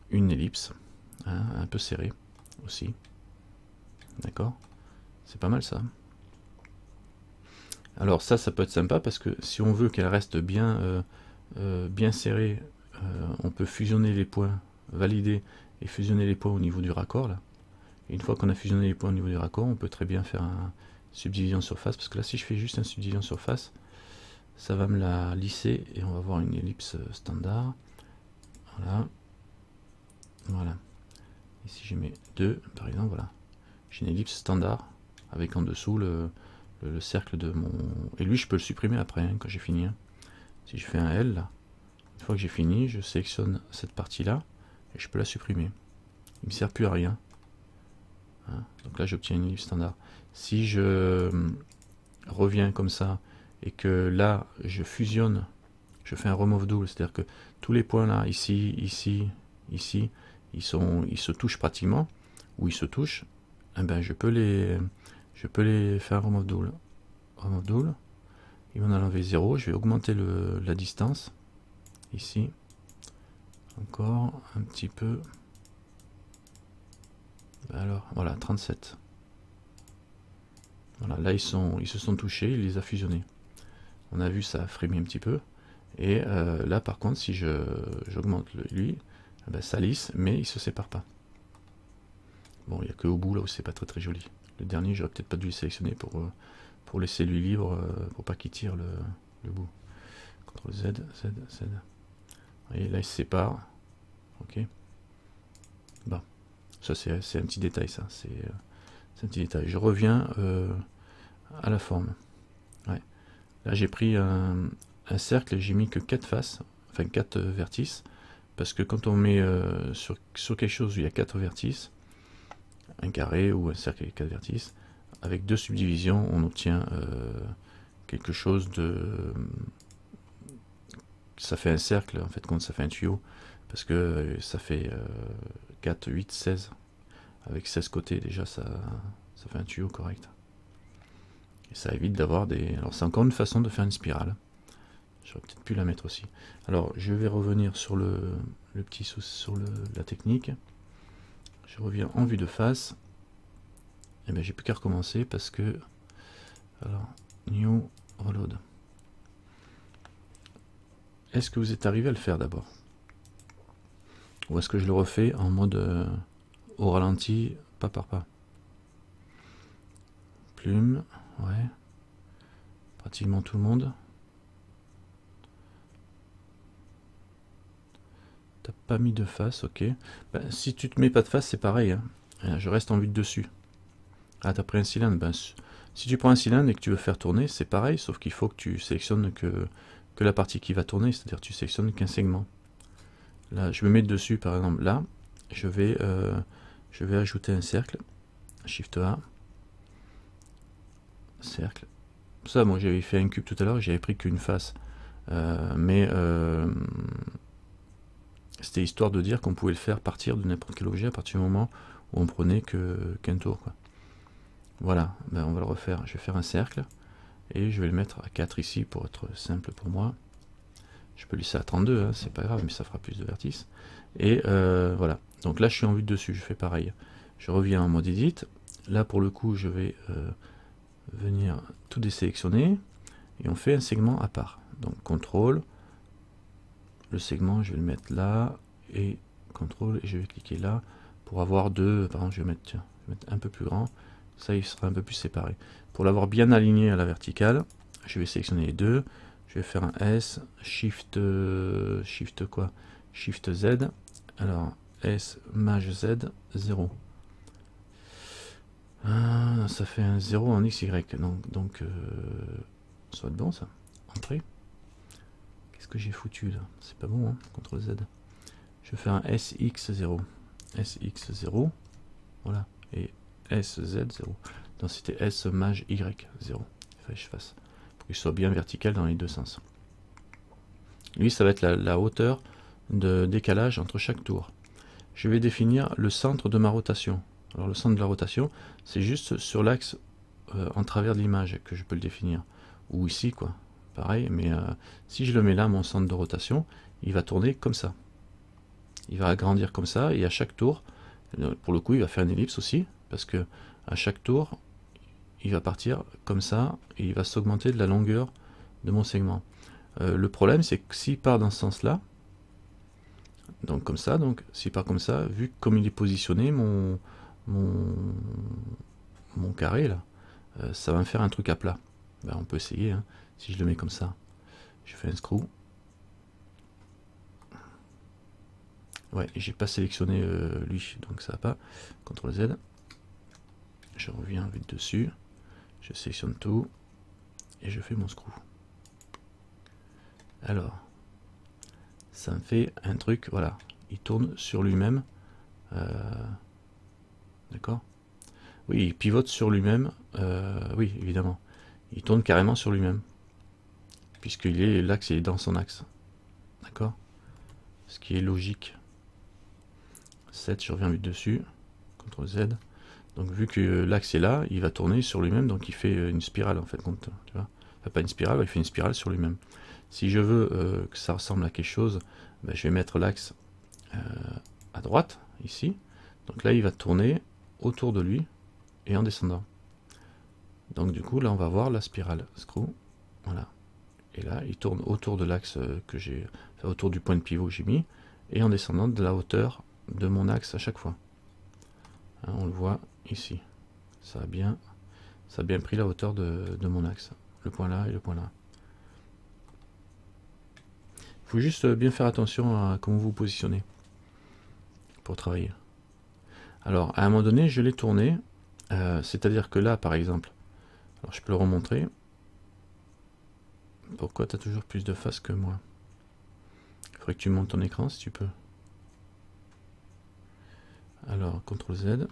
une, ellipse, hein, un peu serrée aussi. D'accord? C'est pas mal ça. Alors ça, ça peut être sympa, parce que si on veut qu'elle reste bien... Euh, euh, bien serré, euh, on peut fusionner les points, valider et fusionner les points au niveau du raccord. Là. une fois qu'on a fusionné les points au niveau du raccord, on peut très bien faire un subdivision surface, parce que là si je fais juste un subdivision surface, ça va me la lisser et on va avoir une ellipse standard. Voilà. Voilà. Et si je mets 2, par exemple, voilà. J'ai une ellipse standard avec en dessous le, cercle de mon... Et lui, je peux le supprimer après, hein, quand j'ai fini. Hein. Si je fais un L, une fois que j'ai fini, je sélectionne cette partie-là et je peux la supprimer. Il me sert plus à rien. Hein, donc là, j'obtiens une ellipse standard. Si je euh, reviens comme ça et que là, je fusionne, je fais un remove double, c'est-à-dire que tous les points là, ici, ici, ici, ils, sont, ils se touchent pratiquement, ou ils se touchent, eh ben, je peux les, je peux les faire remove double. Remove double, il va en enlever 0. Je vais augmenter la distance. Ici. Encore un petit peu. Alors, voilà, 37. Voilà, là ils, se sont touchés, il les a fusionnés. On a vu ça a un petit peu. Et euh, là par contre, si j'augmente lui, eh ben, ça lisse, mais il se sépare pas. Bon, il n'y a que au bout là où c'est pas très très joli. Le dernier, j'aurais peut-être pas dû le sélectionner pour, euh, pour laisser lui libre, euh, pour pas qu'il tire le, bout. CTRL Z, Z, Z. Et là il se sépare. Ok. Bon. Ça c'est un petit détail ça. C'est un petit détail. Je reviens euh, à la forme. Là j'ai pris un, cercle et j'ai mis que 4 faces, enfin 4 vertices. Parce que quand on met euh, sur, sur quelque chose où il y a 4 vertices, un carré ou un cercle avec 4 vertices, avec deux subdivisions, on obtient euh, quelque chose de... Ça fait un cercle, en fait, quand ça fait un tuyau, parce que euh, ça fait 4, 8, 16. Avec 16 côtés, déjà, ça, ça fait un tuyau correct. Et ça évite d'avoir des... Alors, c'est encore une façon de faire une spirale. J'aurais peut-être pu la mettre aussi. Alors, je vais revenir sur le, le petit sur la technique. Je reviens en vue de face et eh bien j'ai plus qu'à recommencer parce que alors new reload est-ce que vous êtes arrivé à le faire d'abord? Ou est-ce que je le refais en mode euh, au ralenti, pas par pas? Plume, ouais. Pratiquement tout le monde. Pas mis de face, ok. Ben, si tu te mets pas de face, c'est pareil. Hein. Euh, je reste en vue de dessus. Ah, t'as pris un cylindre. Ben, si tu prends un cylindre et que tu veux faire tourner, c'est pareil, sauf qu'il faut que tu sélectionnes que, la partie qui va tourner, c'est-à-dire tu sélectionnes qu'un segment. Là, je me mets dessus, par exemple, là, je vais, euh, je vais ajouter un cercle. Shift A. Cercle. Ça, moi, j'avais fait un cube tout à l'heure, j'avais pris qu'une face. Euh, mais c'était histoire de dire qu'on pouvait le faire partir de n'importe quel objet à partir du moment où on prenait qu'un tour. Voilà, ben on va le refaire. Je vais faire un cercle et je vais le mettre à 4 ici pour être simple pour moi. Je peux lisser à 32, hein, c'est pas grave, mais ça fera plus de vertices. Et euh, voilà, donc là je suis en vue de dessus, je fais pareil. Je reviens en mode edit. Là pour le coup, je vais euh, venir tout désélectionner et on fait un segment à part. Donc contrôle, le segment, je vais le mettre là, et contrôle, et je vais cliquer là, pour avoir deux, par exemple, je vais mettre, vais mettre un peu plus grand, ça il sera un peu plus séparé. Pour l'avoir bien aligné à la verticale, je vais sélectionner les deux, je vais faire un S, Shift, Shift quoi? Shift Z, alors S, Maj Z, 0. Ah, ça fait un 0 en XY, donc, donc euh, ça va être bon ça, entrée j'ai foutu là C'est pas bon, hein CTRL Z. Je faire un SX0. SX0. Voilà. Et SZ0. Donc c'était S maj Y0. Il fallait que je fasse. Pour qu'il soit bien vertical dans les deux sens. Lui, ça va être la, hauteur de décalage entre chaque tour. Je vais définir le centre de ma rotation. Alors le centre de la rotation, c'est juste sur l'axe euh, en travers de l'image que je peux le définir. Ou ici, quoi pareil, mais euh, si je le mets là, mon centre de rotation, il va tourner comme ça. Il va agrandir comme ça, et à chaque tour, euh, pour le coup, il va faire une ellipse aussi, parce que à chaque tour, il va partir comme ça, et il va s'augmenter de la longueur de mon segment. Euh, le problème, c'est que s'il part dans ce sens-là, donc comme ça, donc s'il part comme ça, vu comme il est positionné, mon, mon, carré là, ça va me faire un truc à plat. Ben, on peut essayer. Hein. Si je le mets comme ça, je fais un screw. Ouais, j'ai pas sélectionné euh, lui, donc ça va pas. CTRL Z. Je reviens vite dessus. Je sélectionne tout. Et je fais mon screw. Alors, ça me fait un truc, voilà. Il tourne sur lui-même. Euh, d'accord Oui, il pivote sur lui-même. Euh, oui, évidemment. Il tourne carrément sur lui-même puisqu'il est l'axe est dans son axe. D'accord? Ce qui est logique. 7, je reviens vite dessus. CTRL Z. Donc vu que l'axe est là, il va tourner sur lui-même, donc il fait une spirale en fait. Tu vois? Pas une spirale, il fait une spirale sur lui-même. Si je veux euh, que ça ressemble à quelque chose, ben, je vais mettre l'axe euh, à droite, ici. Donc là, il va tourner autour de lui et en descendant. Donc du coup, là, on va voir la spirale. Screw, voilà. Et là, il tourne autour de l'axe euh, que j'ai, autour du point de pivot que j'ai mis, et en descendant de la hauteur de mon axe à chaque fois. Hein, on le voit ici. Ça a bien, ça a bien pris la hauteur de, mon axe. Le point là et le point là. Il faut juste bien faire attention à comment vous positionnez pour travailler. Alors, à un moment donné, je l'ai tourné. Euh, c'est-à-dire que là, par exemple, alors je peux le remontrer. Pourquoi tu as toujours plus de faces que moi faudrait que tu montes ton écran si tu peux. Alors, CTRL Z.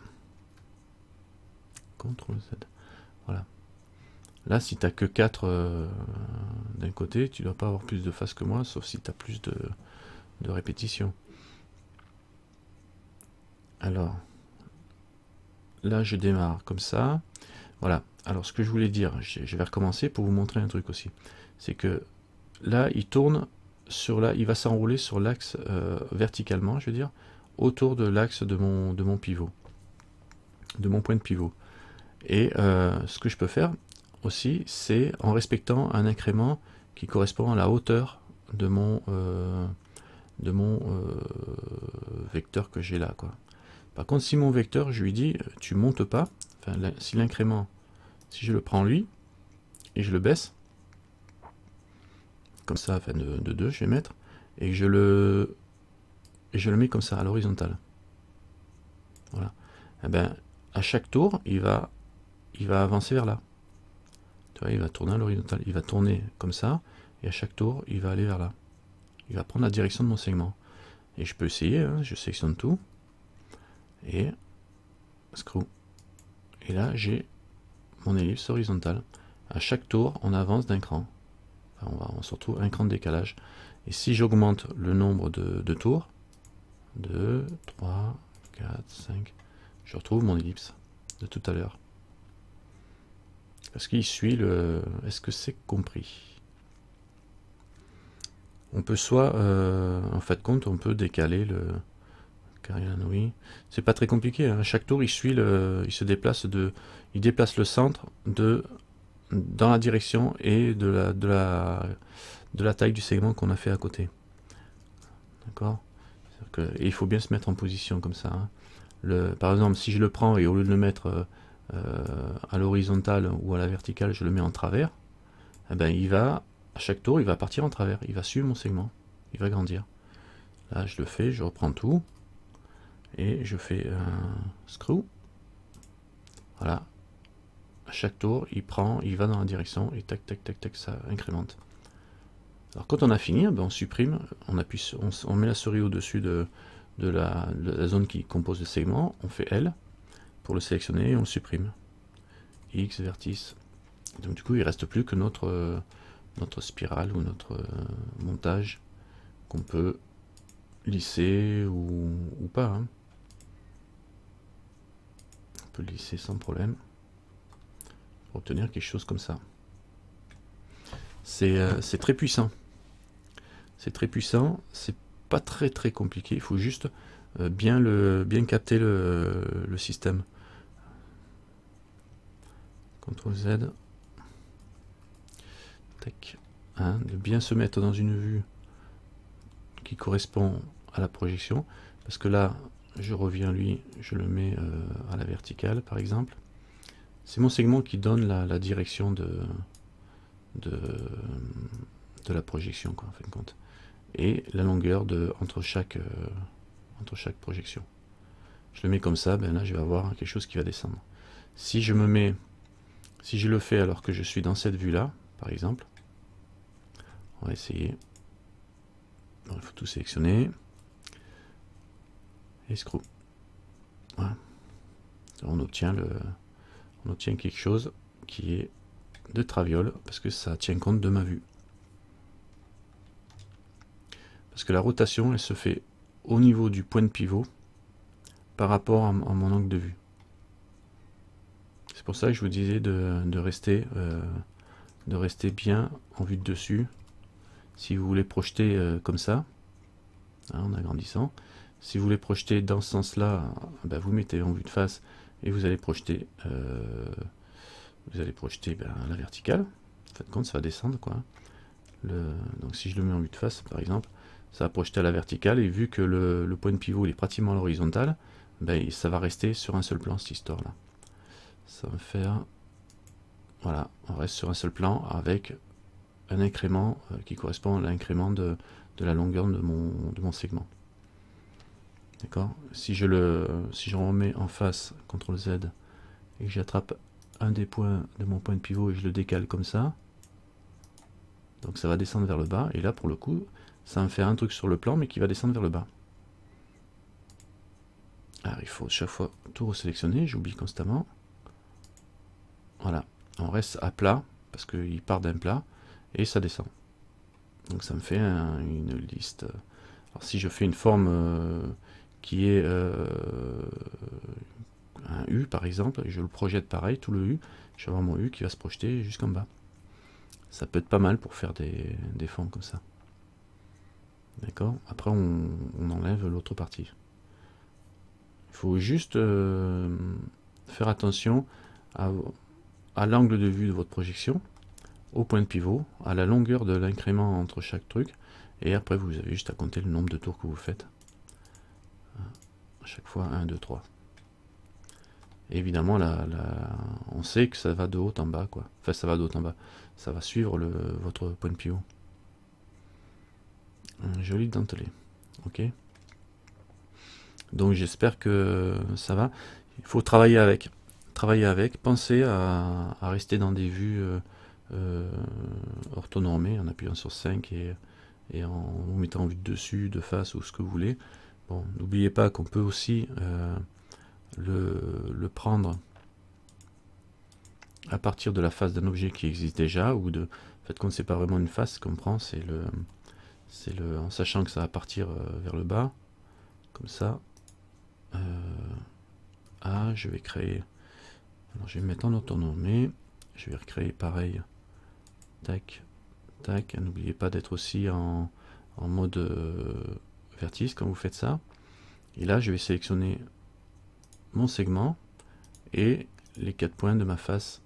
CTRL Z. Voilà. Là, si tu n'as que 4 euh, d'un côté, tu dois pas avoir plus de faces que moi, sauf si tu as plus de, de répétitions. Alors, là, je démarre comme ça. Voilà. Alors, ce que je voulais dire, je vais recommencer pour vous montrer un truc aussi c'est que là, il tourne sur là, il va s'enrouler sur l'axe euh, verticalement, je veux dire, autour de l'axe de mon, de mon pivot, de mon point de pivot. Et euh, ce que je peux faire aussi, c'est en respectant un incrément qui correspond à la hauteur de mon, euh, de mon vecteur que j'ai là. Quoi. Par contre, si mon vecteur, je lui dis, tu montes pas, si l'incrément, si je le prends lui, et je le baisse, comme ça, enfin de, 2, je vais mettre, et je le, et je le mets comme ça, à l'horizontale. Voilà. Et eh ben, à chaque tour, il va, il va avancer vers là. Tu vois, il va tourner à l'horizontale. Il va tourner comme ça, et à chaque tour, il va aller vers là. Il va prendre la direction de mon segment. Et je peux essayer, hein, je sélectionne tout, et screw. Et là, j'ai mon ellipse horizontale. À chaque tour, on avance d'un cran. On, va, on se retrouve un cran de décalage. Et si j'augmente le nombre de, tours, 2, 3, 4, 5, je retrouve mon ellipse de tout à l'heure. Parce qu'il suit le... Est-ce que c'est compris? On peut soit, euh, en fait compte, on peut décaler le... oui. C'est pas très compliqué. À hein. chaque tour, il suit le... Il se déplace de... Il déplace le centre de... dans la direction et de la, de la, de la taille du segment qu'on a fait à côté. D'accord? Et il faut bien se mettre en position comme ça. Hein. Par exemple, si je le prends et au lieu de le mettre euh, euh, à l'horizontale ou à la verticale, je le mets en travers, eh ben, il va, à chaque tour, il va partir en travers, il va suivre mon segment, il va grandir. Là, je le fais, je reprends tout, et je fais un screw. Voilà. Chaque tour, il prend, il va dans la direction, et tac, tac, tac, tac, ça incrémente. Alors quand on a fini, ben, on supprime, on appuie, on, met la souris au-dessus de, de, la, zone qui compose le segment, on fait L, pour le sélectionner, on le supprime. X, vertice. Donc du coup, il reste plus que notre, notre spirale ou notre euh, montage qu'on peut lisser ou, pas. Hein. On peut lisser sans problème obtenir quelque chose comme ça. C'est euh, très puissant. C'est très puissant. C'est pas très très compliqué. Il faut juste bien, le, bien capter le, le système. CTRL Z. Hein, de bien se mettre dans une vue qui correspond à la projection. Parce que là, je reviens lui, je le mets euh, à la verticale par exemple. C'est mon segment qui donne la, direction de, la projection, en fin de compte. Et la longueur de, entre, chaque, euh, entre chaque projection. Je le mets comme ça, ben là je vais avoir quelque chose qui va descendre. Si je me mets si je le fais alors que je suis dans cette vue-là, par exemple, on va essayer. il faut tout sélectionner. Et. Voilà. On obtient, le, on obtient quelque chose qui est de traviole, parce que ça tient compte de ma vue. Parce que la rotation, elle se fait au niveau du point de pivot par rapport à mon angle de vue. C'est pour ça que je vous disais de, rester, euh, de rester bien en vue de dessus. Si vous voulez projeter euh, comme ça, hein, en agrandissant, si vous voulez projeter dans ce sens-là, ben, vous mettez en vue de face et vous allez projeter, euh, vous allez projeter ben, la verticale. En fait, compte, ça va descendre quoi. donc si je le mets en vue de face, par exemple, ça va projeter à la verticale et vu que le, point de pivot est pratiquement à l'horizontale, ben, ça va rester sur un seul plan cette histoire là ça va faire voilà on reste sur un seul plan avec un incrément euh, qui correspond à l'incrément de, la longueur de mon segment d'accord si je le si remets en face CTRL Z et que j'attrape un des points de mon point de pivot et je le décale comme ça donc ça va descendre vers le bas et là pour le coup ça me faire un truc sur le plan mais qui va descendre vers le bas alors il faut chaque fois tout resélectionner j'oublie constamment voilà, on reste à plat, parce qu'il part d'un plat, et ça descend. Donc ça me fait une liste. Alors si je fais une forme euh, qui est euh, un U par exemple, et je le projette pareil, tout le U, je vais avoir mon U qui va se projeter jusqu'en bas. Ça peut être pas mal pour faire des, formes comme ça. D'accord? Après on, enlève l'autre partie. Il faut juste euh, faire attention à l'angle de vue de votre projection, au point de pivot, à la longueur de l'incrément entre chaque truc, et après vous avez juste à compter le nombre de tours que vous faites. Chaque fois 1, 2, 3. évidemment, là, on sait que ça va de haut en bas, quoi. Enfin, ça va de haut en bas. Ça va suivre le, votre point de. Un joli dentelé. Ok. Donc j'espère que ça va. Il faut travailler avec. Travailler avec. Pensez à, rester dans des vues euh, euh, orthonormées en appuyant sur 5 et, et en vous mettant en vue de dessus, de face ou ce que vous voulez. N'oubliez pas qu'on peut aussi euh, le, prendre à partir de la face d'un objet qui existe déjà ou de fait qu'on ne sait pas vraiment une face qu'on prend, c'est le c'est le en sachant que ça va partir vers le bas comme ça ah, je vais créer. Alors, je vais mettre en autonomie. Je vais recréer pareil. Tac, tac. N'oubliez pas d'être aussi en, mode euh, vertice quand vous faites ça. Et là, je vais sélectionner mon segment et les quatre points de ma face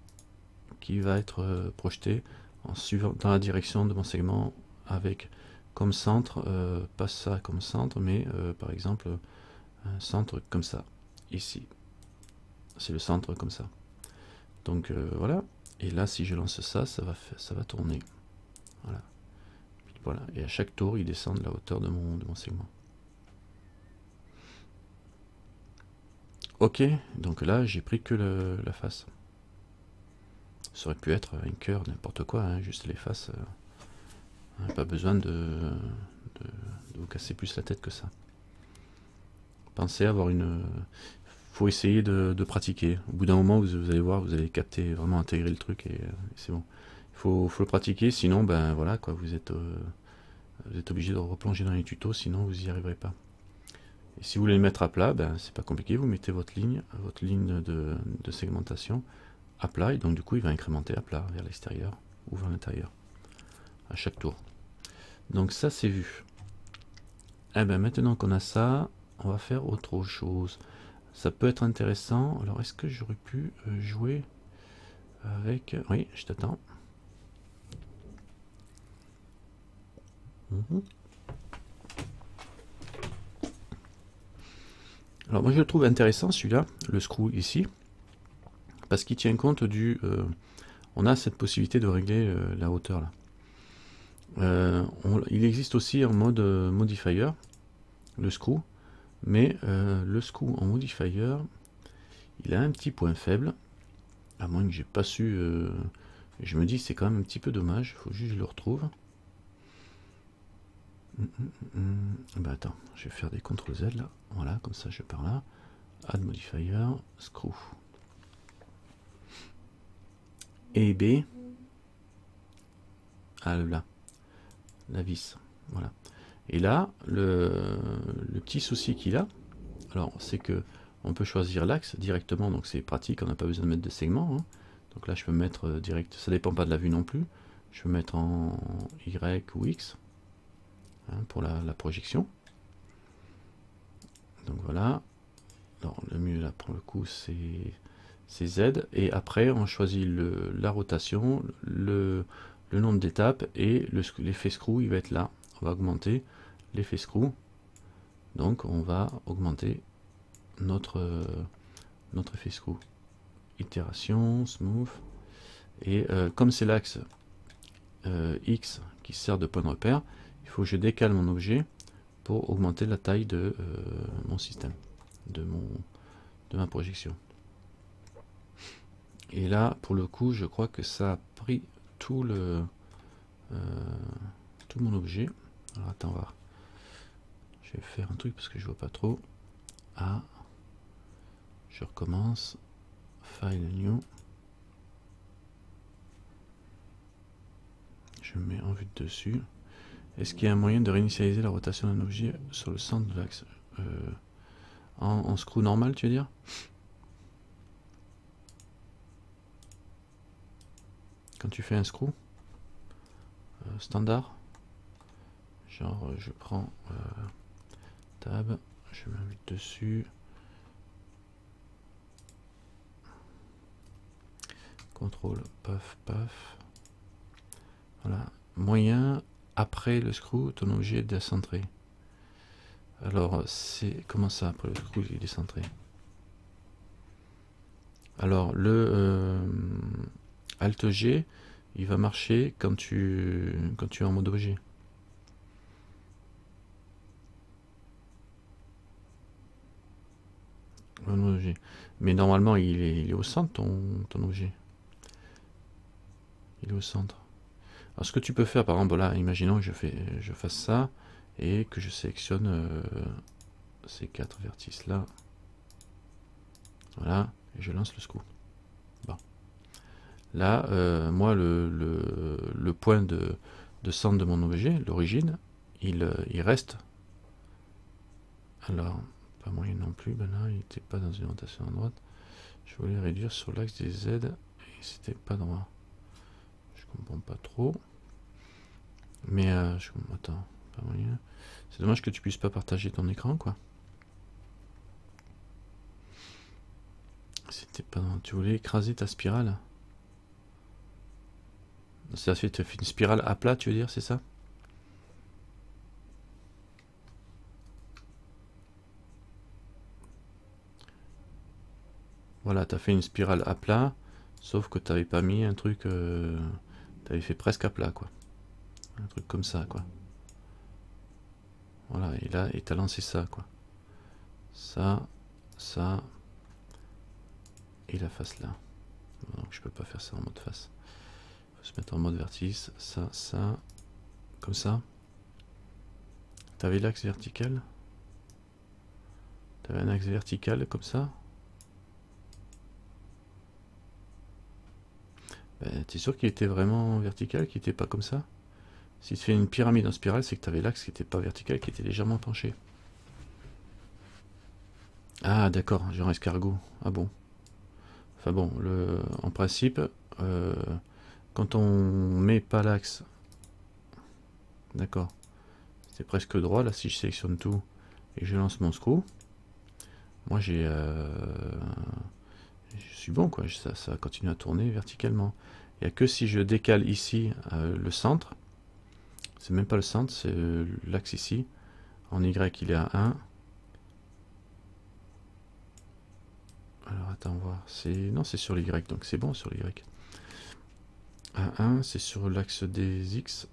qui va être euh, projeté en suivant dans la direction de mon segment avec comme centre, euh, pas ça comme centre, mais par exemple un centre comme ça, ici. C'est le centre comme ça. Donc euh, voilà. Et là, si je lance ça, ça va, ça va tourner. Voilà. Voilà. Et à chaque tour, il descend de la hauteur de mon, de mon segment. Ok, donc là, j'ai pris que la face. Ça aurait pu être un cœur, n'importe quoi, hein, juste les faces. Euh, hein, pas besoin de, de, vous casser plus la tête que ça. Pensez à avoir une, faut essayer de, pratiquer. Au bout d'un moment, vous, allez voir, vous allez capter, vraiment intégrer le truc et, c'est bon. Il faut, le pratiquer, sinon, ben voilà, quoi, vous êtes, euh, vous êtes obligé de replonger dans les tutos, sinon vous n'y arriverez pas. Et si vous voulez le mettre à plat, ben c'est pas compliqué, vous mettez votre ligne, votre ligne de, de, segmentation à plat, et donc du coup il va incrémenter à plat vers l'extérieur ou vers l'intérieur à chaque tour. Donc ça c'est vu. Et eh ben maintenant qu'on a ça, on va faire autre chose ça peut être intéressant. Alors, est-ce que j'aurais pu euh, jouer avec... Oui, je t'attends. Mhm. Alors moi je le trouve intéressant celui-là, le screw ici, parce qu'il tient compte du... Euh, on a cette possibilité de régler euh, la hauteur là. il existe aussi en mode modifier, le screw, mais euh, le screw en modifier, il a un petit point faible. À moins que j'ai pas su... Euh, je me dis c'est quand même un petit peu dommage. Il faut juste que je le retrouve. Hum, hum, hum, bah attends, je vais faire des CTRL Z là. Voilà, comme ça je pars là. Add modifier, screw. Et B. Ah là. La vis. Voilà. Et là, le, petit souci qu'il a, alors c'est que on peut choisir l'axe directement, donc c'est pratique, on n'a pas besoin de mettre de segments. Hein. Donc là, je peux mettre euh, direct, ça dépend pas de la vue non plus. Je peux mettre en Y ou X hein, pour la, projection. Donc voilà. Le mieux là pour le coup, c'est Z. Et après, on choisit la rotation, le, nombre d'étapes et l'effet screw, il va être là va augmenter l'effet screw. Donc on va augmenter notre, effet screw. Itération, smooth. Et euh, comme c'est l'axe euh, X qui sert de point de repère, faut que je décale mon objet pour augmenter la taille de euh, mon système, de, mon, de ma projection. Et là, pour le coup, je crois que ça a pris tout le tout mon objet. Alors attends voir. Je vais faire un truc parce que je vois pas trop. Ah. Je recommence. File new. Je mets en vue de dessus. Est-ce qu'il y a un moyen de réinitialiser la rotation d'un objet sur le centre de l'axe euh, en, screw normal, tu veux dire? Quand tu fais un screw euh, standard Genre, je prends euh, tab, je m'invite dessus. Contrôle, paf, paf. Voilà. Moyen, après le screw, ton objet est décentré. Alors, c'est comment ça après le coup il est centré Alors, le euh, Alt G, il va marcher quand tu quand tu es en mode objet. Mais normalement, il est, au centre, ton, ton, objet. Il est au centre. Alors, ce que tu peux faire, par exemple, là, imaginons que je, fais, je fasse ça et que je sélectionne euh, ces quatre vertices là. Voilà, et je lance le scoop. Bon. Là, euh, moi, le, point de, centre de mon objet, l'origine, il, euh, il reste. Alors, pas moyen non plus, ben là il n'était pas dans une orientation à droite. Je voulais réduire sur l'axe des Z et c'était pas droit. Comprends pas trop. Mais euh, je attends. C'est dommage que tu puisses pas partager ton écran quoi. C'était pas Tu voulais écraser ta spirale? Ça fait, fait une spirale à plat, tu veux dire, c'est ça? Voilà, tu as fait une spirale à plat, sauf que tu n'avais pas mis un truc... Euh, fait presque à plat, quoi. Un truc comme ça, quoi. Voilà, et là, et tu as lancé ça, quoi. Ça, ça, et la face là. Donc je peux pas faire ça en mode face. Faut se mettre en mode vertice, ça, ça, comme ça. T'avais l'axe vertical? T'avais un axe vertical comme ça? Ben, T'es sûr qu'il était vraiment vertical, qu'il n'était pas comme ça? Si tu fais une pyramide en spirale, c'est que tu avais l'axe qui n'était pas vertical, qui était légèrement penché. Ah d'accord, genre escargot. Ah bon. Enfin bon, en principe, euh, quand on met pas l'axe, d'accord, c'est presque droit. Là, si je sélectionne tout et je lance mon screw, moi j'ai euh, je suis bon, quoi. Ça, ça continue à tourner verticalement. Il n'y a que si je décale ici euh, le centre, c'est même pas le centre, c'est euh, l'axe ici. En Y, il est à 1. Alors attends voir. Non, c'est sur l'Y, donc c'est bon sur l'Y. À 1, c'est sur l'axe des X.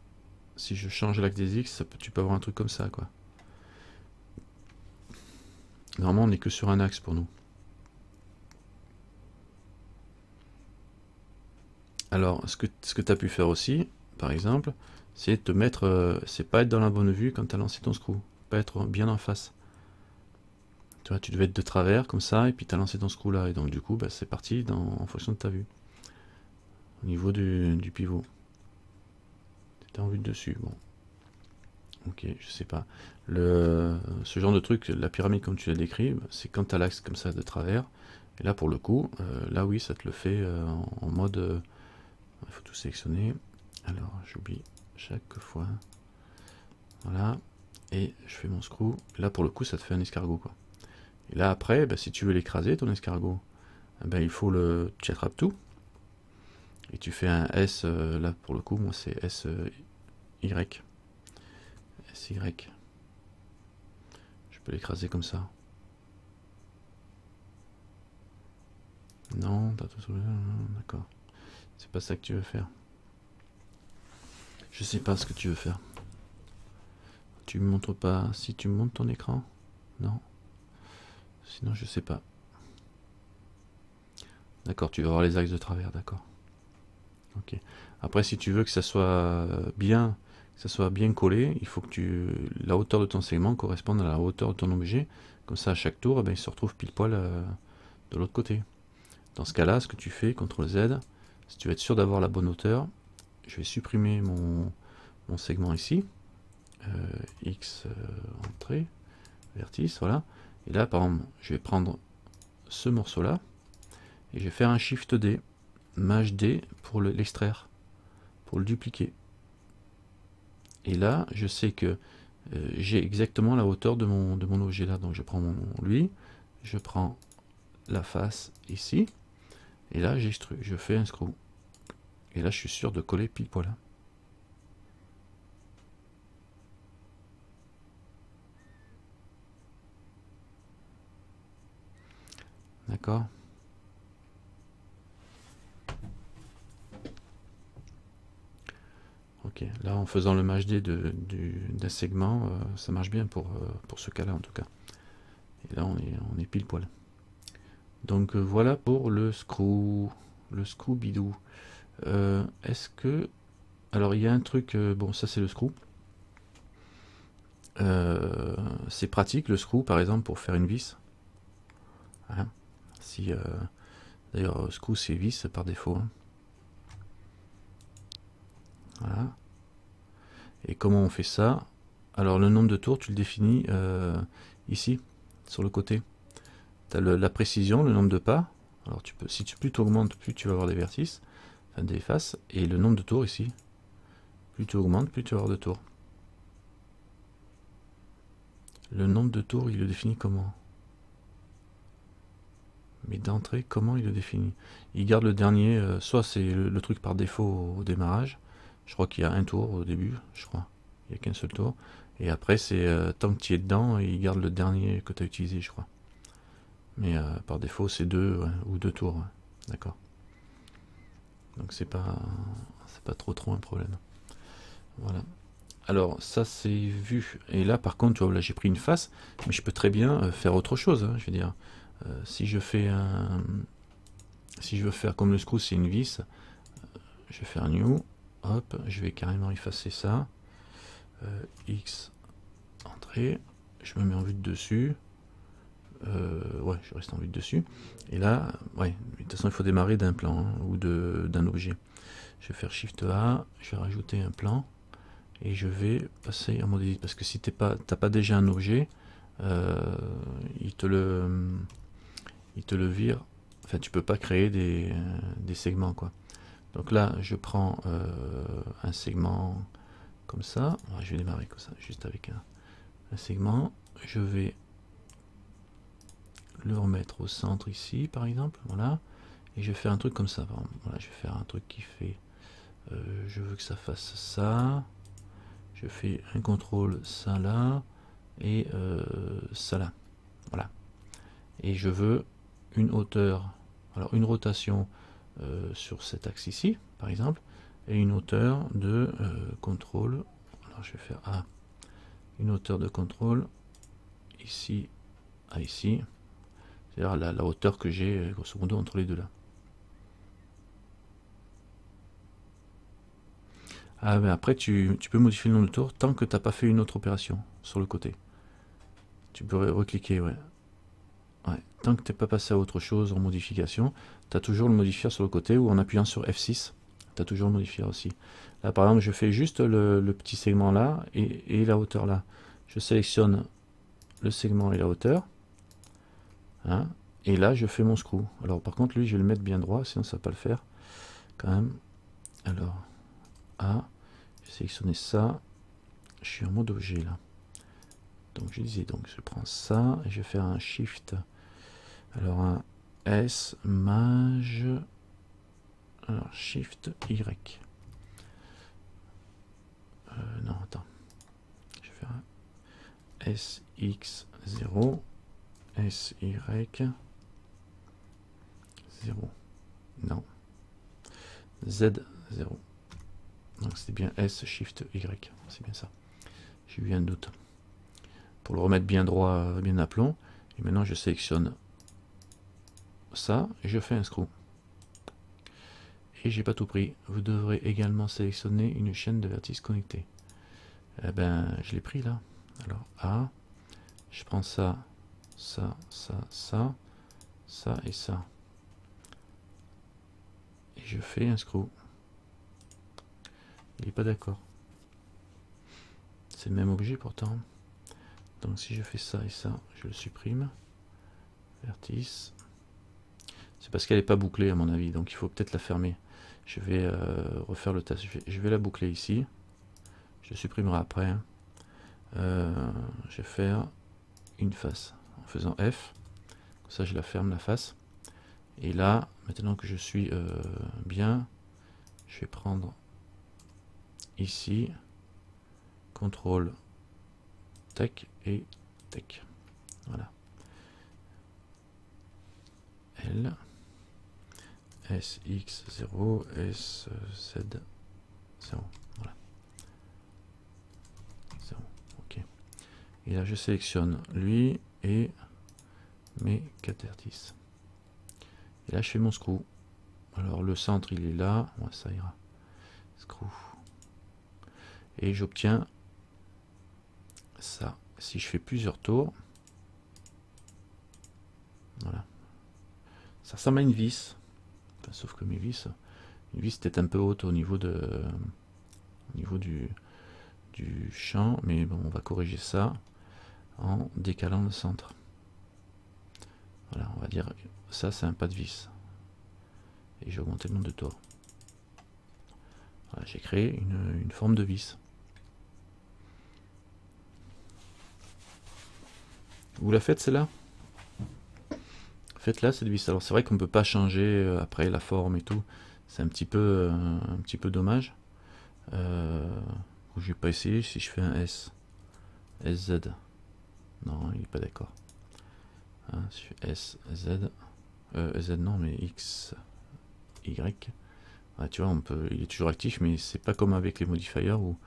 Si je change l'axe des X, tu peux avoir un truc comme ça, quoi. Normalement, on n'est que sur un axe pour nous. Alors, ce que, tu as pu faire aussi, par exemple, c'est te mettre, euh, c'est pas être dans la bonne vue quand tu as lancé ton screw, pas être bien en face. Tu vois, tu devais être de travers comme ça, et puis tu as lancé ton screw là, et donc du coup, bah, c'est parti en fonction de ta vue. Au niveau du, pivot. Tu en vue de dessus, bon. Ok, je sais pas. Ce genre de truc, la pyramide comme tu l'as décrit, bah, c'est quand tu as l'axe comme ça de travers. Et là, pour le coup, euh, là oui, ça te le fait euh, en, mode il faut tout sélectionner. Alors, j'oublie chaque fois. Voilà. Et je fais mon screw. Là, pour le coup, ça te fait un escargot. Quoi. Et là, après, bah, si tu veux l'écraser, ton escargot, eh ben, il faut le... Tu attrapes tout. Et tu fais un S, euh, là, pour le coup, moi, c'est S, euh, Y. S. Je peux l'écraser comme ça. Non, D'accord. C'est pas ça que tu veux faire. Je sais pas ce que tu veux faire. Tu me montres pas si tu montes ton écran? Non. Sinon je sais pas. D'accord, tu vas voir les axes de travers, d'accord. Ok. Après si tu veux que ça soit bien, que ça soit bien collé, il faut que tu la hauteur de ton segment corresponde à la hauteur de ton objet. Comme ça à chaque tour, eh ben, il se retrouve pile poil euh, de l'autre côté. Dans ce cas-là, ce que tu fais, CTRL Z, si tu veux être sûr d'avoir la bonne hauteur, je vais supprimer mon, segment ici. Euh, X euh, entrée, vertice, voilà. Et là, par exemple, je vais prendre ce morceau-là et je vais faire un Shift D, Maj D pour l'extraire, pour le dupliquer. Et là, je sais que euh, j'ai exactement la hauteur de mon, de objet là. Donc je prends mon, lui, je prends la face ici, et là, j'extrude, je fais un screw. Et là, je suis sûr de coller pile poil. Hein. D'accord Ok, là en faisant le MHD d'un du, segment, euh, ça marche bien pour, euh, pour ce cas-là en tout cas. Et là on est, on est pile poil. Donc euh, voilà pour le screw, le screw bidou. Est-ce que... Alors il y a un truc, bon ça c'est le screw. c'est pratique le screw par exemple pour faire une vis. Hein. si D'ailleurs screw c'est vis par défaut. Hein. Voilà. Et comment on fait ça? Alors le nombre de tours, tu le définis euh, ici, sur le côté. Tu as la précision, le nombre de pas. Alors tu peux, si tu, plus tu augmentes, plus tu vas avoir des vertices, des faces. Et le nombre de tours ici. Plus tu augmentes, plus tu vas avoir de tours. Le nombre de tours, il le définit comment? Mais d'entrée, comment il le définit? Il garde le dernier, euh, soit c'est le, truc par défaut au démarrage, je crois qu'il y a un tour au début, je crois. Il n'y a qu'un seul tour. Et après, c'est euh, tant que tu es dedans, il garde le dernier que tu as utilisé, je crois. Mais euh, par défaut, c'est deux ou deux tours. D'accord. Donc c'est pas c'est pas trop trop un problème. Voilà. Alors ça c'est vu. Et là par contre, tu vois, là j'ai pris une face, mais je peux très bien euh, faire autre chose. Hein, je veux dire, si je fais un, si je veux faire comme le screw, c'est une vis, je vais faire new Hop, je vais carrément effacer ça. Euh, X, entrée. Je me mets en vue de dessus. Euh, ouais, je reste en vue de dessus. Et là, ouais, de toute façon, il faut démarrer d'un plan hein, ou d'un objet. Je vais faire Shift A, je vais rajouter un plan et je vais passer en mode edit parce que si tu pas, pas déjà un objet, euh, il te le, il te le vire. Enfin, tu peux pas créer des, des segments quoi. Donc là, je prends euh, un segment comme ça. Je vais démarrer comme ça, juste avec un, segment. Je vais le remettre au centre ici, par exemple. Voilà. Et je vais faire un truc comme ça. Je vais faire un truc qui fait... Euh, je veux que ça fasse ça. Je fais un contrôle ça là. Et euh, ça là. Voilà. Et je veux une hauteur. Alors une rotation euh, sur cet axe ici, par exemple, et une hauteur de contrôle. Alors je vais faire A, une hauteur de contrôle ici à ici, c'est-à-dire la, hauteur que j'ai euh, grosso modo entre les deux là. Ah, mais après, tu, tu, peux modifier le nombre de tours tant que tu n'as pas fait une autre opération sur le côté. Tu peux recliquer, ouais. Tant que tu n'es pas passé à autre chose en modification, tu as toujours le modifier sur le côté ou en appuyant sur F6, tu as toujours le modifier aussi. Là par exemple, je fais juste le, petit segment là et, la hauteur là. Je sélectionne le segment et la hauteur. Hein, et là, je fais mon screw. Alors par contre, lui, je vais le mettre bien droit, sinon ça va pas le faire. Quand même. Alors, A, je sélectionner ça. Je suis en mode objet là. Donc je disais, donc je prends ça et je vais faire un Shift alors un S mage. Alors Shift Y. Euh, non, attends. Je vais faire un SX0. SY 0. Non. Z0. Donc c'est bien S Shift Y. C'est bien ça. J'ai eu un doute. Pour le remettre bien droit, bien à plomb. Et maintenant je sélectionne ça, je fais un screw. Et j'ai pas tout pris. Vous devrez également sélectionner une chaîne de vertices connectés. Eh ben, je l'ai pris là. Alors, A, je prends ça, ça, ça, ça, ça et ça. Et je fais un screw. Il n'est pas d'accord. C'est le même objet pourtant. Donc si je fais ça et ça, je le supprime. Vertice. C'est parce qu'elle n'est pas bouclée à mon avis, donc il faut peut-être la fermer. Je vais euh, refaire le test. Je vais, la boucler ici. Je supprimerai après. Euh, je vais faire une face faisant F. Ça, je la ferme la face. Et là, maintenant que je suis euh, bien, je vais prendre ici, contrôle, tech et tech. Voilà. L, SX0, SZ0. Voilà. 0, ok. Et là, je sélectionne lui et mes 4 10 Et là, je fais mon screw. Alors, le centre, il est là. ça ira. Screw. Et j'obtiens ça. Si je fais plusieurs tours, voilà. Ça ressemble à une vis. sauf que mes vis, une vis était un peu haute au niveau de au niveau du, du champ, mais bon, on va corriger ça en décalant le centre. Voilà, on va dire ça c'est un pas de vis. Et j'ai augmenté le nombre de tours. J'ai créé une, forme de vis. Vous la faites celle-là? Faites-la cette vis. Alors c'est vrai qu'on ne peut pas changer euh, après la forme et tout. C'est un petit peu euh, un petit peu dommage. Euh, je vais pas essayé si je fais un S. SZ. Non, il n'est pas d'accord. Hein, fais S, Z. Euh, Z non, mais X, Y. Ah, tu vois, on peut, il est toujours actif, mais c'est pas comme avec les modifiers où,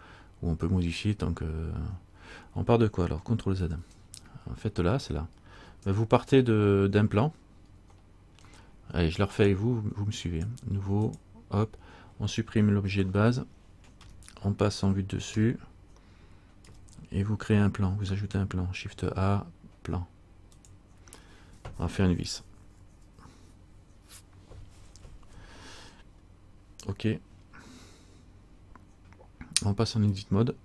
où on peut modifier tant que. On part de quoi alors CTRL Z. En fait, là, c'est là. Ben, vous partez d'un plan. Allez, je le refais avec vous, vous me suivez. Nouveau, hop, on supprime l'objet de base, on passe en vue dessus, et vous créez un plan, vous ajoutez un plan, Shift A, plan. On va faire une vis. Ok. On passe en edit mode.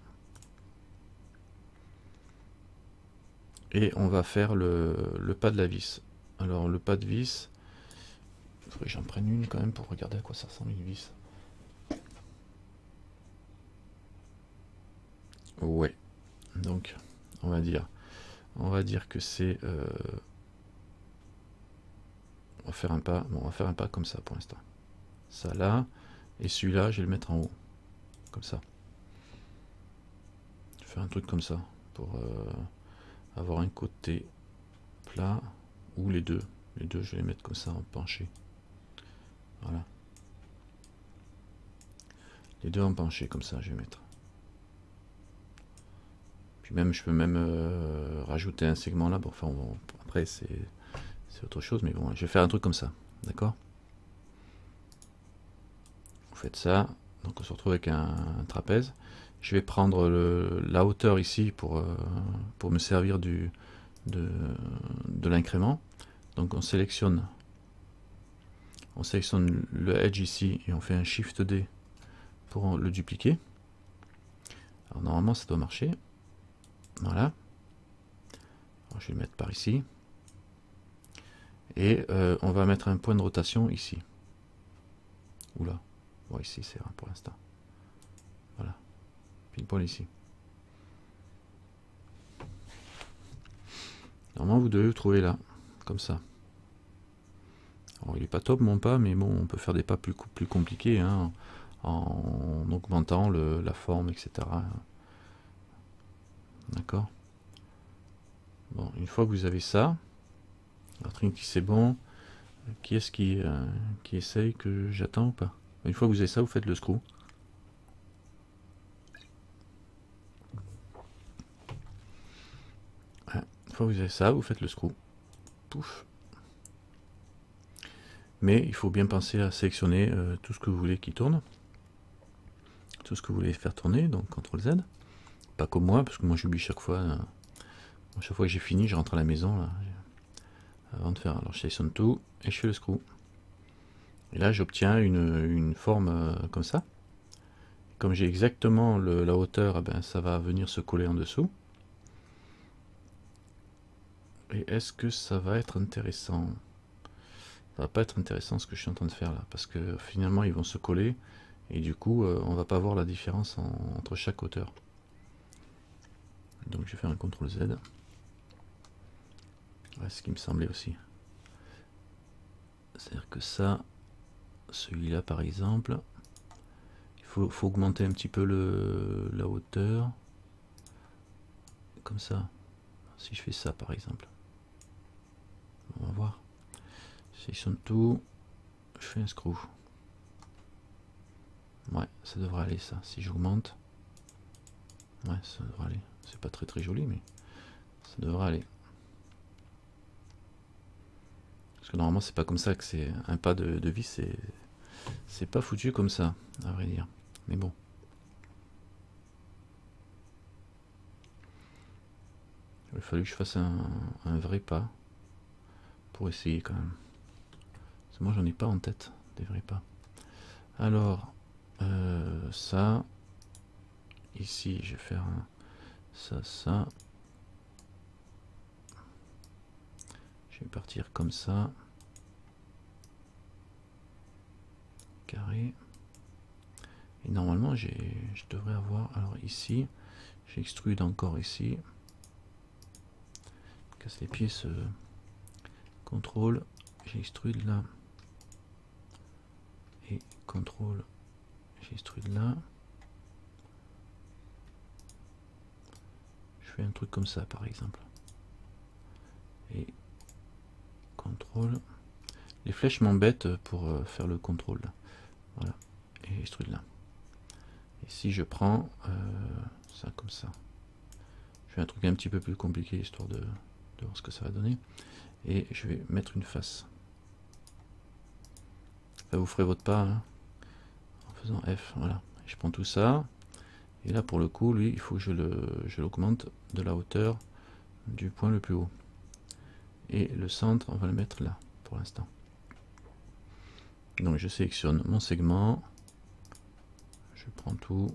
et on va faire le, pas de la vis. Alors le pas de vis, il faudrait que j'en prenne une quand même pour regarder à quoi ça ressemble une vis. Ouais, donc on va dire, on va dire que c'est, euh, on va faire un pas, bon, on va faire un pas comme ça pour l'instant. Ça là, et celui-là, je vais le mettre en haut, comme ça. Je vais faire un truc comme ça pour. Euh, avoir un côté plat ou les deux. Les deux, je vais les mettre comme ça en penché. Voilà. Les deux en penché, comme ça, je vais mettre. Même, je peux même euh, rajouter un segment là. Bon, enfin, après, c'est autre chose, mais bon, je vais faire un truc comme ça. D'accord? Vous faites ça. Donc, on se retrouve avec un trapèze. Je vais prendre la hauteur ici pour, euh, pour me servir du, de, de l'incrément. Donc on sélectionne, on sélectionne le edge ici et on fait un Shift D pour le dupliquer. Alors normalement ça doit marcher. Voilà. je vais le mettre par ici. Et euh, on va mettre un point de rotation ici. Oula. Bon, ici c'est pour l'instant. Voilà pile ici. Normalement, vous devez le trouver là, comme ça. Alors, il est pas top mon pas, mais bon, on peut faire des pas plus, plus compliqués hein, en, augmentant le, la forme, etc. D'accord Bon, une fois que vous avez ça, la Trinity c'est bon. Qui est-ce qui, euh, qui essaye que j'attends ou pas? Une fois que vous avez ça, vous faites le screw. vous avez ça, vous faites le screw. Pouf. Mais il faut bien penser à sélectionner euh, tout ce que vous voulez qui tourne. Tout ce que vous voulez faire tourner, donc CTRL Z. Pas comme moi, parce que moi j'oublie chaque fois. Euh, chaque fois que j'ai fini, je rentre à la maison. Là, avant de faire. Alors je sélectionne tout et je fais le screw. Et là j'obtiens une, forme euh, comme ça. Comme j'ai exactement la hauteur, eh ben, ça va venir se coller en dessous. Et est-ce que ça va être intéressant? Ça va pas être intéressant ce que je suis en train de faire là, parce que finalement ils vont se coller, et du coup euh, on va pas voir la différence entre chaque hauteur. Donc je vais faire un CTRL Z. Ouais, ce qui me semblait aussi. C'est-à-dire que ça, celui-là par exemple, il faut, augmenter un petit peu la hauteur. Comme ça. Si je fais ça par exemple. On va voir. sélectionne tout, je fais un screw. Ouais, ça devrait aller ça. Si j'augmente, ouais, ça devrait aller. C'est pas très très joli, mais ça devrait aller. Parce que normalement, c'est pas comme ça que c'est un pas de, vis, c'est c'est pas foutu comme ça, à vrai dire. Mais bon. Il a fallu que je fasse un, vrai pas pour essayer quand même. Parce que moi j'en ai pas en tête des vrais pas. Alors, euh, ça, ici je vais faire un, ça, ça. Je vais partir comme ça. Carré. Et normalement, je devrais avoir, alors ici, j'extrude encore ici casse les pieds ce contrôle j'extrude là et contrôle j'extrude là un truc comme ça par exemple et contrôle les flèches m'embêtent pour euh, faire le contrôle voilà et extrude là et si je prends euh, ça comme ça je fais un truc un petit peu plus compliqué histoire de de voir ce que ça va donner. Et je vais mettre une face. vous ferez votre pas hein, en faisant F. Voilà. Je prends tout ça. Et là, pour le coup, lui, il faut que je l'augmente de la hauteur du point le plus haut. Et le centre, on va le mettre là, pour l'instant. Donc, je sélectionne mon segment. Je prends tout.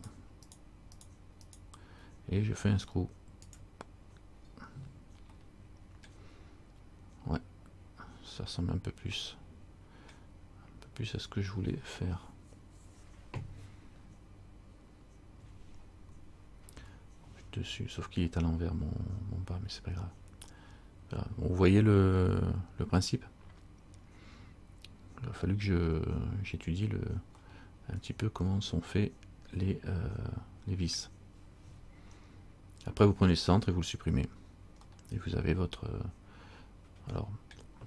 Et je fais un screw. ça ressemble un peu plus un peu plus à ce que je voulais faire dessus sauf qu'il est à l'envers mon, mon, bas mais c'est pas grave vous voyez le, principe? Il a fallu que j'étudie le un petit peu comment sont faits les, euh, les vis après vous prenez le centre et vous le supprimez et vous avez votre alors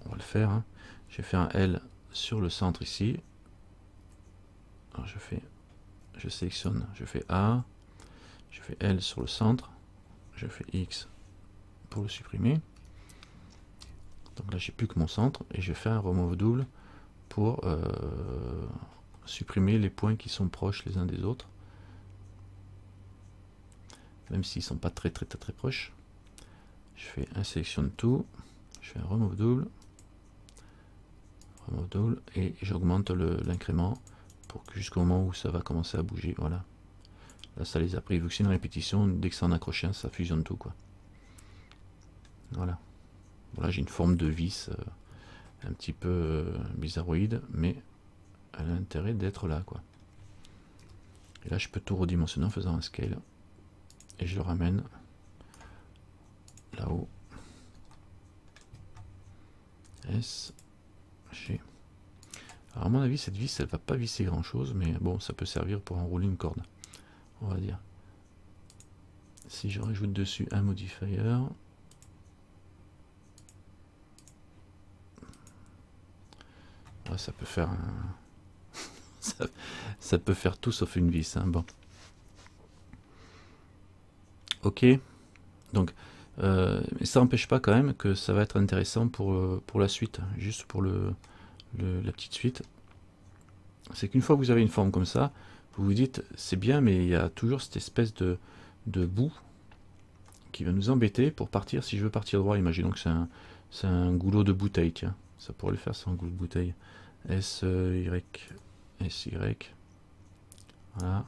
on va le faire. Hein. J'ai fait un L sur le centre ici. Alors je fais, je sélectionne, je fais A, je fais L sur le centre, je fais X pour le supprimer. Donc là j'ai plus que mon centre et je fais un remove double pour euh, supprimer les points qui sont proches les uns des autres. Même s'ils sont pas très très très très proches. Je fais un sélectionne tout, je fais un remove double, et j'augmente l'incrément pour que jusqu'au moment où ça va commencer à bouger. Voilà. Là, ça les a pris. Vu que c'est une répétition, dès que ça en accroche un, ça fusionne tout. quoi. Voilà. Voilà, j'ai une forme de vis euh, un petit peu euh, bizarroïde, mais elle a l'intérêt d'être là. quoi. Et là, je peux tout redimensionner en faisant un scale. Et je le ramène là-haut. S alors à mon avis, cette vis, elle va pas visser grand chose, mais bon, ça peut servir pour enrouler une corde, on va dire. Si je rajoute dessus un modifier, ça peut faire [laughs] ça, peut faire tout sauf une vis. Hein. Bon. Ok. Donc, euh, ça n'empêche pas quand même que ça va être intéressant pour, euh, pour la suite, juste pour le, la petite suite. C'est qu'une fois que vous avez une forme comme ça, vous vous dites c'est bien, mais il y a toujours cette espèce de, de bout qui va nous embêter pour partir. Si je veux partir droit, imaginons que c'est un, un goulot de bouteille, tiens, ça pourrait le faire, c'est un goulot de bouteille. S, Y, S, Y. Voilà.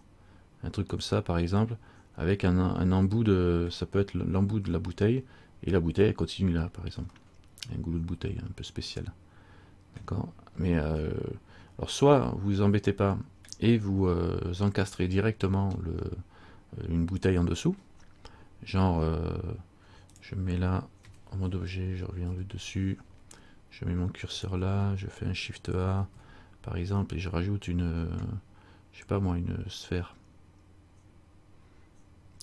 Un truc comme ça, par exemple avec un, embout de, ça peut être l'embout de la bouteille, et la bouteille elle continue là par exemple. Un goulot de bouteille un peu spécial. D'accord? Mais euh, alors soit vous vous embêtez pas et vous euh, encastrez directement le, euh, une bouteille en dessous. Genre je mets là en mode objet, je reviens dessus, je mets mon curseur là, je fais un shift A par exemple et je rajoute une je sais pas moi une sphère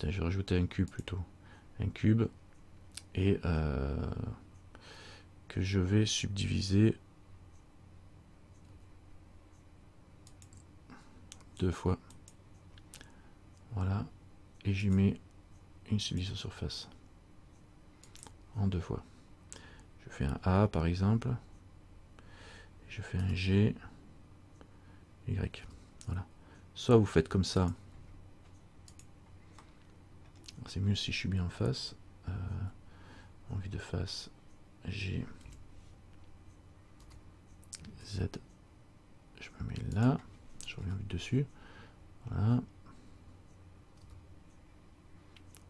je vais rajouter un cube plutôt. Un cube. Et euh, que je vais subdiviser deux fois. Voilà. Et j'y mets une subdivision surface. En deux fois. Je fais un A par exemple. Je fais un G. Y. Voilà. Soit vous faites comme ça. C'est mieux si je suis bien en face. Euh, en vue de face. G. Z. Je me mets là. Je reviens vite dessus. Voilà.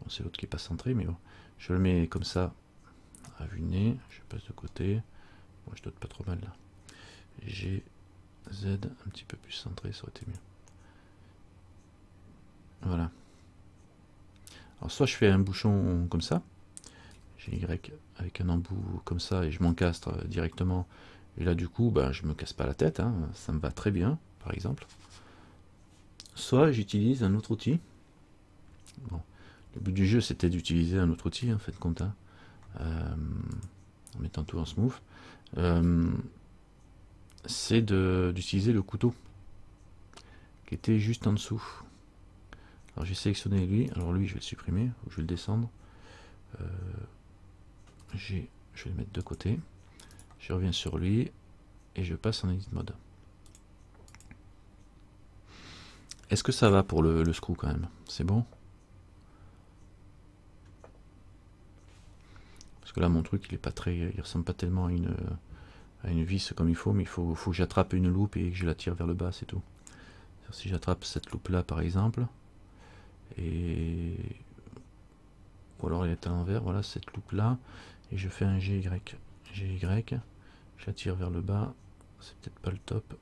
c'est l'autre qui est pas centré, mais bon. Je le mets comme ça, à vue nez. Je passe de côté. Moi, je dote pas trop mal là. G, Z, un petit peu plus centré, ça aurait été mieux. Voilà. Alors, soit je fais un bouchon comme ça. J'ai Y avec un embout comme ça et je m'encastre directement. Et là, du coup, ben, je me casse pas la tête. Hein. Ça me va très bien, par exemple. Soit j'utilise un autre outil. Bon. Le but du jeu, c'était d'utiliser un autre outil, en fait, compte, hein. euh, en mettant tout en smooth. Euh, c'est d'utiliser le couteau qui était juste en dessous. Alors j'ai sélectionné lui, alors lui je vais le supprimer, ou je vais le descendre. Euh, je vais le mettre de côté. Je reviens sur lui et je passe en edit mode. Est-ce que ça va pour le, le screw quand même? C'est bon? Parce que là mon truc il est pas très. il ressemble pas tellement à une vis comme il faut, mais il faut, faut que j'attrape une loupe et que je la tire vers le bas, c'est tout. Si j'attrape cette loupe là par exemple, et ou alors elle est à l'envers, voilà cette loupe là, et je fais un GY. GY, je la tire vers le bas, c'est peut-être pas le top.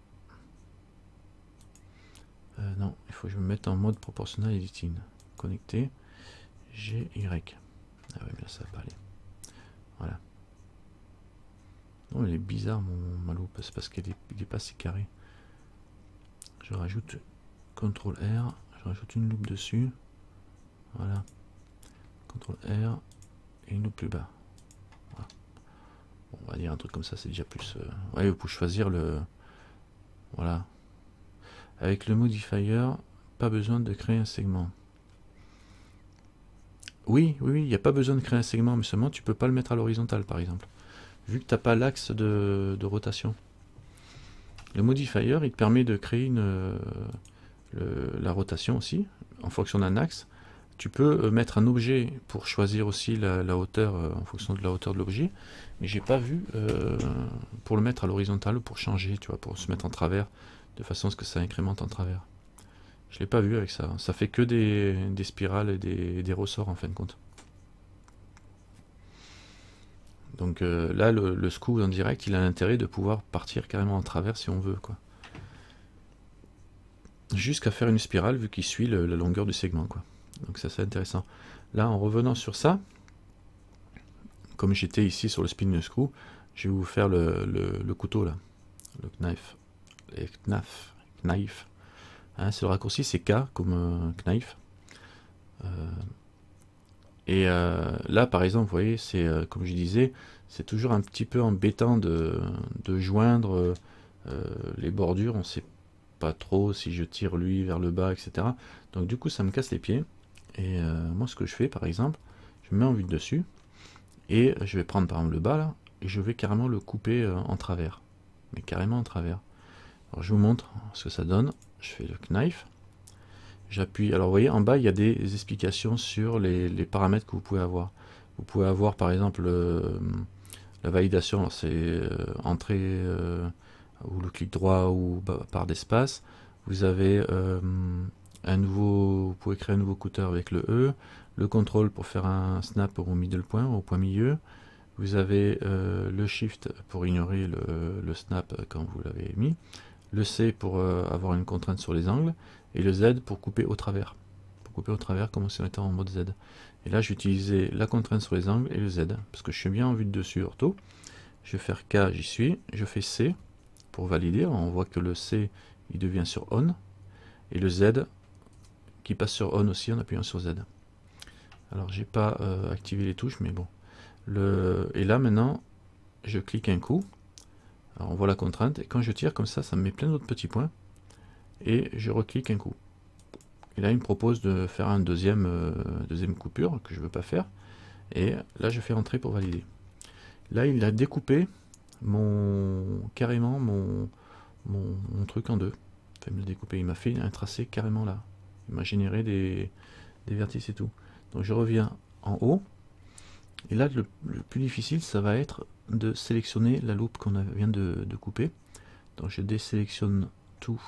Euh, non, il faut que je me mette en mode proportionnel editing. Connecté, GY. Ah ouais, mais là ça va pas aller. Voilà. Non, il est bizarre mon, loupe, c'est parce qu'il n'est pas assez carré. Je rajoute CTRL R, je rajoute une loupe dessus. Voilà. CTRL R et une loupe plus bas. on va dire un truc comme ça, c'est déjà plus. Euh, ouais, vous pouvez choisir le. Voilà. Avec le modifier, pas besoin de créer un segment. Oui, oui, il n'y a pas besoin de créer un segment, mais seulement tu peux pas le mettre à l'horizontale, par exemple vu que tu n'as pas l'axe de, rotation. Le modifier, il te permet de créer une, euh, la rotation aussi, en fonction d'un axe. Tu peux euh, mettre un objet pour choisir aussi la, hauteur euh, en fonction de la hauteur de l'objet, mais j'ai pas vu pour le mettre à l'horizontale pour changer, tu vois, pour se mettre en travers, de façon à ce que ça incrémente en travers. Je l'ai pas vu avec ça. Ça fait que des, spirales et des, ressorts en fin de compte. Donc euh, là, le, le, en direct, il a l'intérêt de pouvoir partir carrément en travers si on veut. quoi. Jusqu'à faire une spirale vu qu'il suit la longueur du segment. quoi. Donc ça c'est intéressant. Là, en revenant sur ça, comme j'étais ici sur le spin screw, je vais vous faire le, couteau là, le knife. Le knife. knife. Hein, c'est le raccourci, c'est K comme euh, knife. Euh, et euh, là, par exemple, vous voyez, c'est euh, comme je disais, c'est toujours un petit peu embêtant de, joindre les bordures. On ne sait pas trop si je tire lui vers le bas, etc. Donc du coup, ça me casse les pieds. Et moi, ce que je fais, par exemple, je mets en vue dessus et je vais prendre par exemple le bas là et je vais carrément le couper en travers, mais carrément en travers. Je vous montre ce que ça donne. Je fais le knife j'appuie. Alors vous voyez, en bas, il y a des explications sur les, paramètres que vous pouvez avoir. Vous pouvez avoir par exemple la validation, c'est euh, entrée euh, ou le clic droit ou par d'espace. Vous avez euh, un nouveau, vous pouvez créer un nouveau cutter avec le E, le contrôle pour faire un snap au middle point, au point milieu. Vous avez le shift pour ignorer le snap quand vous l'avez mis, le C pour avoir une contrainte sur les angles, et le Z pour couper au travers. Pour couper au travers comme si on était en mode Z. Et là, je vais utiliser la contrainte sur les angles et le Z, parce que je suis bien en vue de dessus ortho. Je vais faire K, j'y suis. Je fais C pour valider. On voit que le C, il devient sur ON. Et le Z, qui passe sur ON aussi en appuyant sur Z. Alors, j'ai pas euh, activé les touches, mais bon. Et là, maintenant, je clique un coup. On voit la contrainte. Et quand je tire comme ça, ça me met plein d'autres petits points. et je reclique un coup. Et là, il me propose de faire un deuxième, euh, deuxième coupure que je ne veux pas faire. Et là, je fais entrer pour valider. Là, il a découpé mon carrément mon, truc en deux. Il m'a Il m'a fait un tracé carrément là. Il m'a généré des, des vertices et tout. Donc je reviens en haut. Et là, le, plus difficile, ça va être de sélectionner la loupe qu'on vient de, de, couper. Donc je désélectionne tout.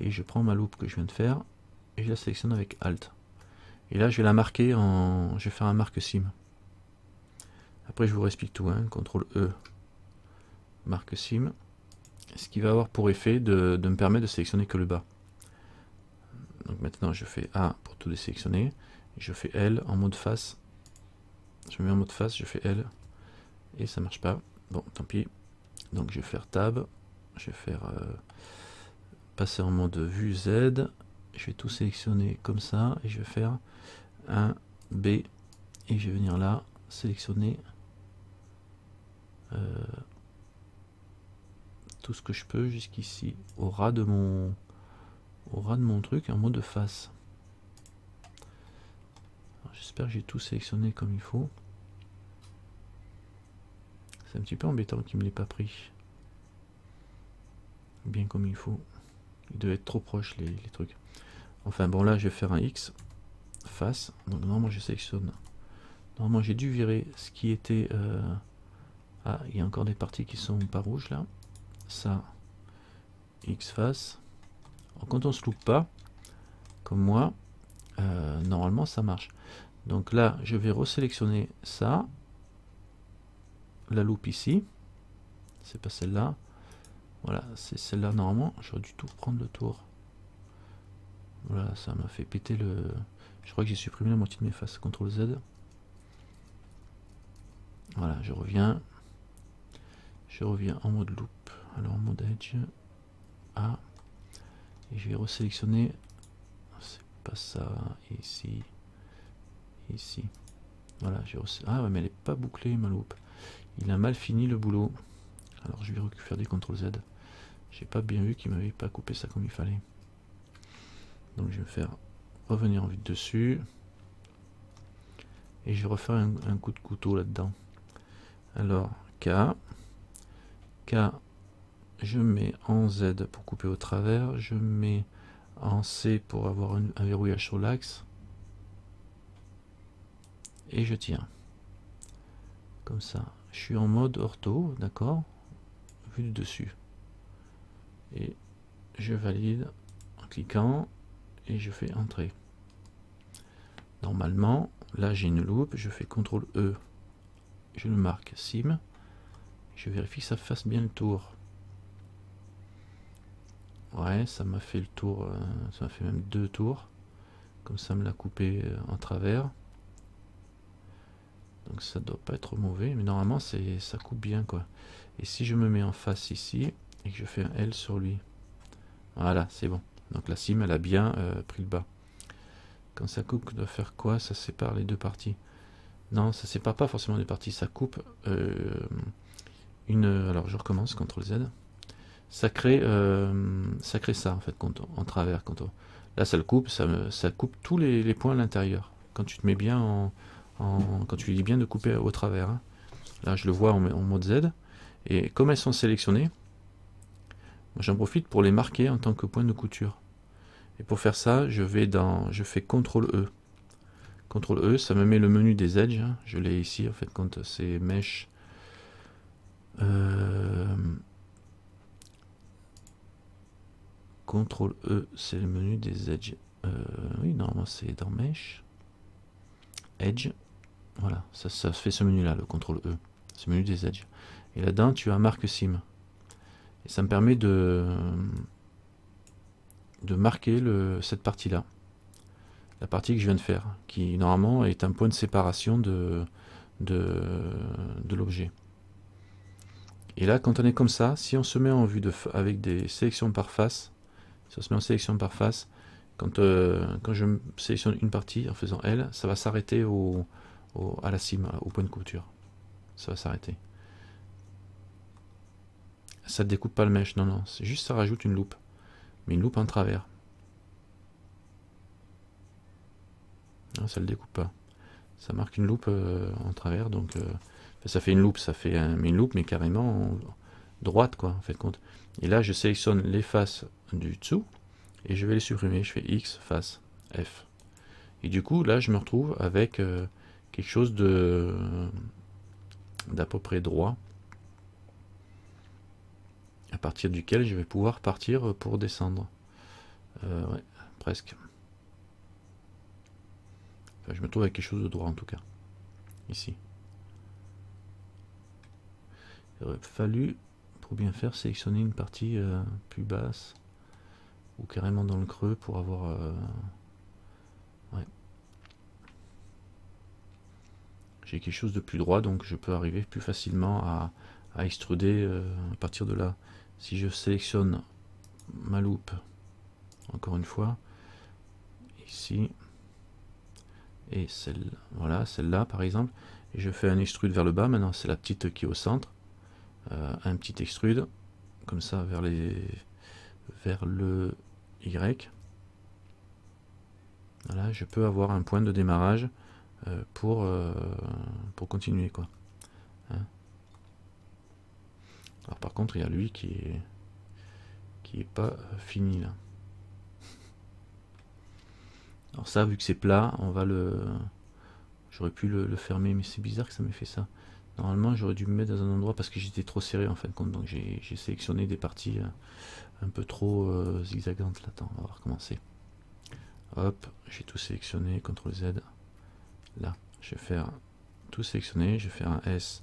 Et je prends ma loupe que je viens de faire. Et je la sélectionne avec Alt. Et là, je vais la marquer en... Je vais faire un marque sim. Après, je vous explique tout. Hein. CTRL E, marque sim. Ce qui va avoir pour effet de, me permettre de sélectionner que le bas. Donc maintenant, je fais A pour tout désélectionner. Je fais L en mode face. Je mets en mode face, je fais L. Et ça marche pas. Bon, tant pis. Donc je vais faire Tab. Je vais faire euh, passer en mode vue Z. Je vais tout sélectionner comme ça. Et je vais faire un B. Et je vais venir là, sélectionner euh, tout ce que je peux jusqu'ici au ras de mon au ras de mon truc en mode face j'espère que j'ai tout sélectionné comme il faut. C'est un petit peu embêtant qu'il me l'ait pas pris. Bien comme il faut. Il devait être trop proche les, trucs. Enfin bon là je vais faire un X face. Donc normalement je sélectionne. Normalement j'ai dû virer ce qui était euh, ah, il y a encore des parties qui sont pas rouges là. Ça, X face. quand on se loupe pas, comme moi, euh, normalement ça marche. Donc là, je vais resélectionner ça. La loupe ici. C'est pas celle-là. Voilà, c'est celle-là normalement. J'aurais dû tout prendre le tour. Voilà, ça m'a fait péter le... Je crois que j'ai supprimé la moitié de mes faces. CTRL Z. Voilà, je reviens. Je reviens en mode loop. Alors en mode edge. A. Et je vais resélectionner. C'est pas ça. Ici. Ici. Voilà. Ah ouais, mais elle est pas bouclée ma loupe. Il a mal fini le boulot. Alors je vais faire des CTRL Z. J'ai pas bien vu qu'il m'avait pas coupé ça comme il fallait. Donc je vais faire revenir en vue dessus. Et je vais refaire un, un coup de couteau là-dedans. Alors, K je mets en Z pour couper au travers, je mets en C pour avoir un, verrouillage sur l'axe, et je tiens. Comme ça. Je suis en mode ortho, d'accord? Vue du dessus. Et je valide en cliquant et je fais entrer. Normalement, là j'ai une loupe, je fais CTRL E, je le marque SIM, je vérifie que ça fasse bien le tour. Ouais, ça m'a fait le tour, euh, ça m'a fait même deux tours. Comme ça me l'a coupé euh, en travers. Donc ça doit pas être mauvais, mais normalement c'est ça coupe bien quoi. Et si je me mets en face ici et que je fais un L sur lui, voilà, c'est bon. Donc la cime elle a bien euh, pris le bas. Quand ça coupe, doit faire quoi? Ça sépare les deux parties. Non, ça sépare pas forcément les parties, ça coupe une. Alors je recommence, CTRL Z. Ça crée, euh, ça crée ça en fait quand en travers. Quand là ça le coupe, ça, ça coupe tous les, points à l'intérieur. Quand tu te mets bien en, quand tu dis bien de couper au travers. Hein. Là je le vois en, mode Z. Et comme elles sont sélectionnées, j'en profite pour les marquer en tant que point de couture. Et pour faire ça, je vais dans, je fais CTRL E. CTRL E, ça me met le menu des edges. Hein. Je l'ai ici en fait quand c'est mesh euh, CTRL E, c'est le menu des edges. Euh, oui, normalement c'est dans Mesh. Edge. Voilà, ça, ça fait ce menu-là, le CTRL E. Ce menu des edges. Et là-dedans, tu as marque sim. Et ça me permet de, marquer cette partie-là. La partie que je viens de faire, qui normalement est un point de séparation de, de, de l'objet. Et là, quand on est comme ça, si on se met en vue de avec des sélections par face, si on se met en sélection par face, quand, euh, quand je sélectionne une partie en faisant L, ça va s'arrêter au, à la cime, au point de couture. Ça va s'arrêter. Ça ne découpe pas le mèche, non, non, c'est juste ça rajoute une loupe. mais une loupe en travers. Ça le découpe pas. Ça marque une loupe euh, en travers, donc euh, ça fait une loupe, ça fait un, une loupe, mais carrément droite, quoi, en fait compte. Et là, je sélectionne les faces du dessous et je vais les supprimer. Je fais X face F. Et du coup, là, je me retrouve avec euh, quelque chose de d'à peu près droit à partir duquel je vais pouvoir partir pour descendre. ouais, presque je me trouve avec quelque chose de droit en tout cas. Ici. Il aurait fallu, pour bien faire, sélectionner une partie euh, plus basse ou carrément dans le creux pour avoir... Euh, ouais. J'ai quelque chose de plus droit, donc je peux arriver plus facilement à, extruder euh, à partir de là. Si je sélectionne ma loupe, encore une fois, ici, et celle voilà celle-là par exemple et je fais un extrude vers le bas. Maintenant c'est la petite qui est au centre. Euh, un petit extrude comme ça vers les vers le Y. Voilà je peux avoir un point de démarrage euh, pour euh, pour continuer quoi hein. alors par contre il y a lui qui est qui est pas fini là alors ça, vu que c'est plat, on va le... J'aurais pu le, fermer, mais c'est bizarre que ça m'ait fait ça. Normalement, j'aurais dû me mettre dans un endroit parce que j'étais trop serré en fin de compte. Donc j'ai sélectionné des parties euh, un peu trop zigzagantes. Là, attends, on va recommencer. Hop, j'ai tout sélectionné, CTRL Z. Là, je vais faire tout sélectionner. Je vais faire un S,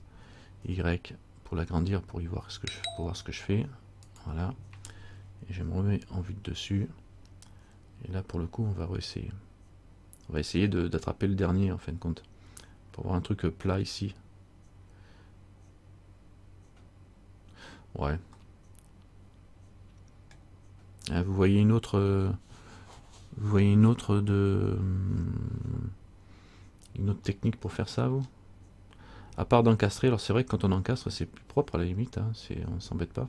Y pour l'agrandir, pour y voir ce que je, fais. Voilà. Et je me remets en vue de dessus. Et là, pour le coup, on va essayer. On va essayer d'attraper le dernier, en fin de compte. Pour avoir un truc plat ici. Ouais. Ah, vous voyez une autre... Vous voyez une autre de... Une autre technique pour faire ça, vous? À part d'encastrer, alors c'est vrai que quand on encastre, c'est plus propre à la limite, hein, on s'embête pas.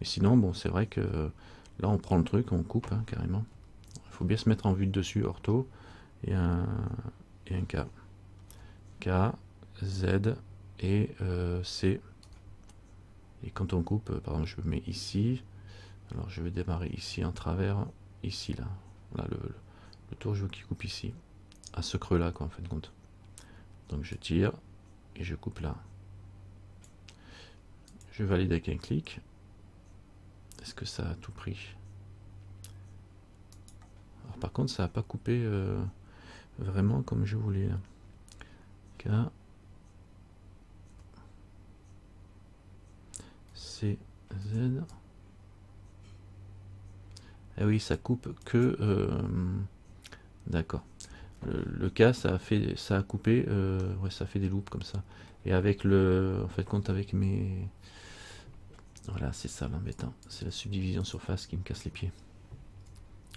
Mais sinon, bon, c'est vrai que là, on prend le truc, on coupe, hein, carrément faut bien se mettre en vue dessus, ortho, et un, et un K. K, Z et euh, C. Et quand on coupe, euh, par exemple, je mets ici. Alors je vais démarrer ici en travers, ici là. Là le, tour je veux qu'il coupe ici. À ce creux là quoi en fin de compte. Donc je tire et je coupe là. Je valide avec un clic. Est-ce que ça a tout pris? Par contre, ça n'a pas coupé euh, vraiment comme je voulais. K. C. Z. Eh oui, ça coupe que... Euh, d'accord. Le, K, ça a fait, ça a coupé, euh, ça fait des loupes comme ça. Et avec le, en fait, compte avec mes, voilà, c'est ça l'embêtant. C'est la subdivision surface qui me casse les pieds.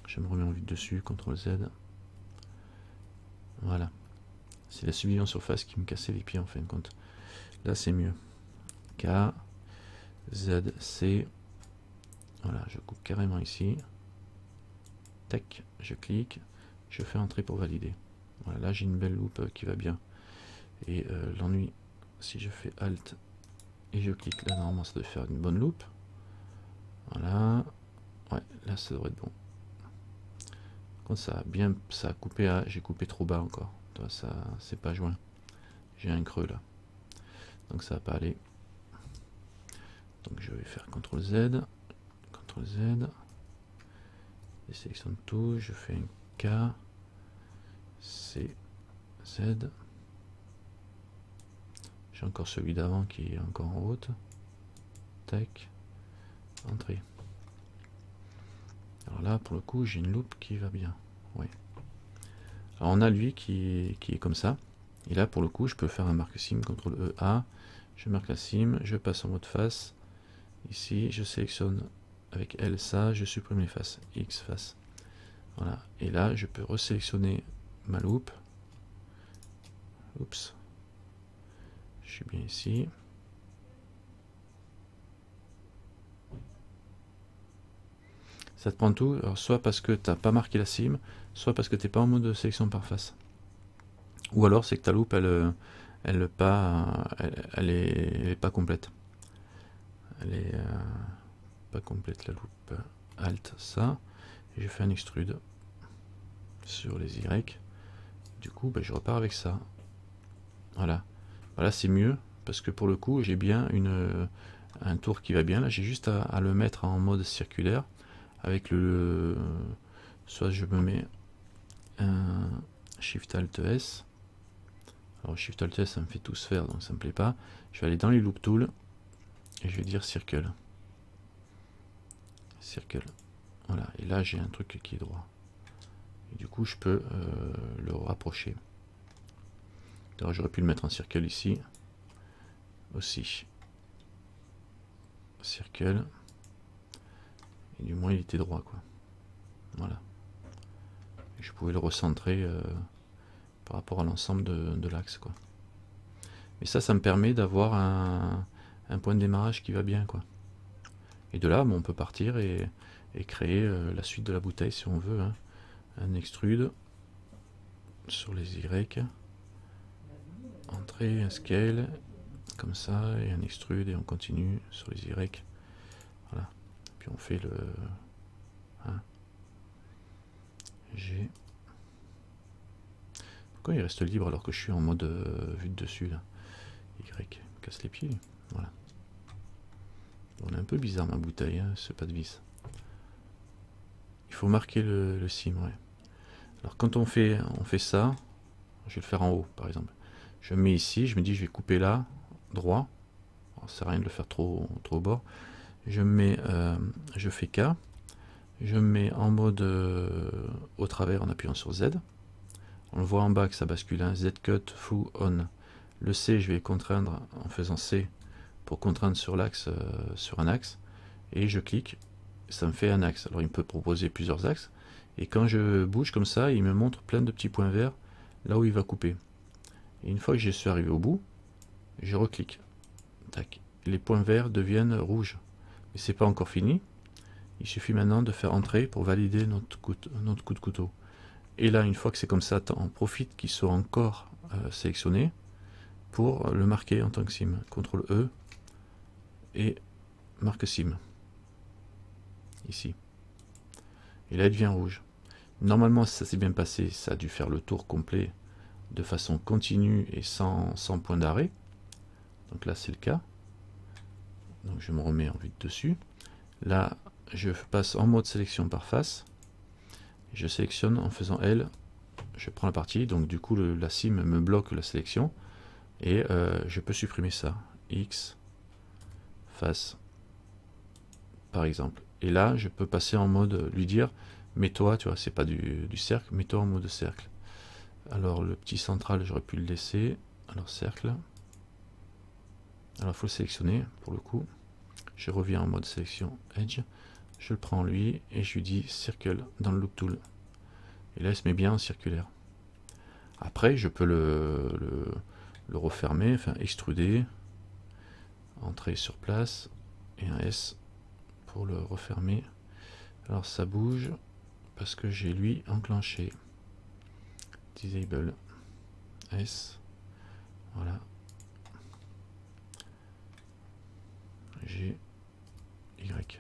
Je me remets en vue dessus, CTRL Z. Voilà. C'est la subdivision surface qui me cassait les pieds en fin de compte. Là c'est mieux. K, Z, C. Voilà, je coupe carrément ici. Tac, je clique. Je fais entrer pour valider. Voilà, là j'ai une belle loupe qui va bien. Et euh, l'ennui, si je fais Alt et je clique là, normalement ça doit faire une bonne loupe. Voilà. Ouais, là ça devrait être bon ça a bien ça a coupé à j'ai coupé trop bas encore toi ça c'est pas joint j'ai un creux là donc ça va pas aller donc je vais faire CTRL Z CTRL Z et sélectionne tout je fais un K C Z j'ai encore celui d'avant qui est encore en haute tac entrée alors là, pour le coup, j'ai une loupe qui va bien. Oui. Alors on a lui qui est, comme ça. Et là, pour le coup, je peux faire un marque sim, CTRL E, A. Je marque la sim, je passe en mode face. Ici, je sélectionne avec L ça, je supprime les faces, X face. Voilà. Et là, je peux resélectionner ma loupe. Oups. Je suis bien ici. Ça te prend tout, soit parce que tu n'as pas marqué la cime, soit parce que tu n'es pas en mode de sélection par face. Ou alors c'est que ta loupe, elle, elle, pas, elle, est, pas complète. Elle est euh, pas complète la loupe. Alt, ça. Et je fais un extrude sur les Y. Du coup, ben, je repars avec ça. Voilà. Voilà, c'est mieux parce que pour le coup, j'ai bien une, un tour qui va bien. Là, j'ai juste à, le mettre en mode circulaire avec le. Soit je me mets un Shift Alt S. Alors Shift Alt S, ça me fait tout se faire, donc ça me plaît pas. Je vais aller dans les Loop Tools et je vais dire Circle. Circle. Voilà, et là j'ai un truc qui est droit. Et du coup, je peux euh, le rapprocher. J'aurais pu le mettre en circle ici aussi. Circle. Et du moins, il était droit, quoi. Voilà. je pouvais le recentrer euh, par rapport à l'ensemble de, l'axe, quoi. Et ça, ça me permet d'avoir un, point de démarrage qui va bien, quoi. Et de là, on peut partir et, créer euh, la suite de la bouteille si on veut. Hein un extrude sur les Y, entrée, un scale, comme ça, et un extrude, et on continue sur les Y. Voilà. Puis on fait le G. Pourquoi il reste libre alors que je suis en mode euh, vue de dessus là? Y, casse les pieds. Voilà. On est un peu bizarre ma bouteille, hein, ce pas de vis. Il faut marquer le, sim. Alors quand on fait, on fait ça, je vais le faire en haut par exemple. Je me mets ici, je me dis je vais couper là, droit. Ça sert à rien de le faire trop, trop au bord. Je mets, euh, je fais K. Je me mets en mode euh, au travers en appuyant sur Z. On le voit en bas que ça bascule. Hein. Z cut, fou, on. Le C, je vais contraindre en faisant C pour contraindre sur l'axe, euh, sur un axe. Et je clique, ça me fait un axe. Alors il peut proposer plusieurs axes. Et quand je bouge comme ça, il me montre plein de petits points verts là où il va couper. Et une fois que je suis arrivé au bout, je reclique. Tac. Les points verts deviennent rouges. Mais c'est pas encore fini. Il suffit maintenant de faire entrer pour valider notre coup, de couteau. Et là, une fois que c'est comme ça, on profite qu'il soit encore euh, sélectionné pour le marquer en tant que sim. CTRL E et marque sim. Ici. Et là, il devient rouge. Normalement, ça s'est bien passé, ça a dû faire le tour complet de façon continue et sans, point d'arrêt. Donc là, c'est le cas. Donc je me remets en vue dessus. Là, je passe en mode sélection par face. Je sélectionne en faisant L. Je prends la partie. Donc du coup, la sim me bloque la sélection. Et euh, je peux supprimer ça. X, face, par exemple. Et là, je peux passer en mode, lui dire, mets-toi, tu vois, c'est pas du, cercle, mets-toi en mode cercle. Alors le petit central, j'aurais pu le laisser. Alors cercle. Alors faut le sélectionner pour le coup. Je reviens en mode sélection Edge. Je le prends lui et je lui dis Circle dans le Loop Tool. Et là il se met bien en circulaire. Après je peux le, le refermer, enfin extruder. Entrer sur place et un S pour le refermer. Alors ça bouge parce que j'ai lui enclenché. Disable S. Voilà. G Y.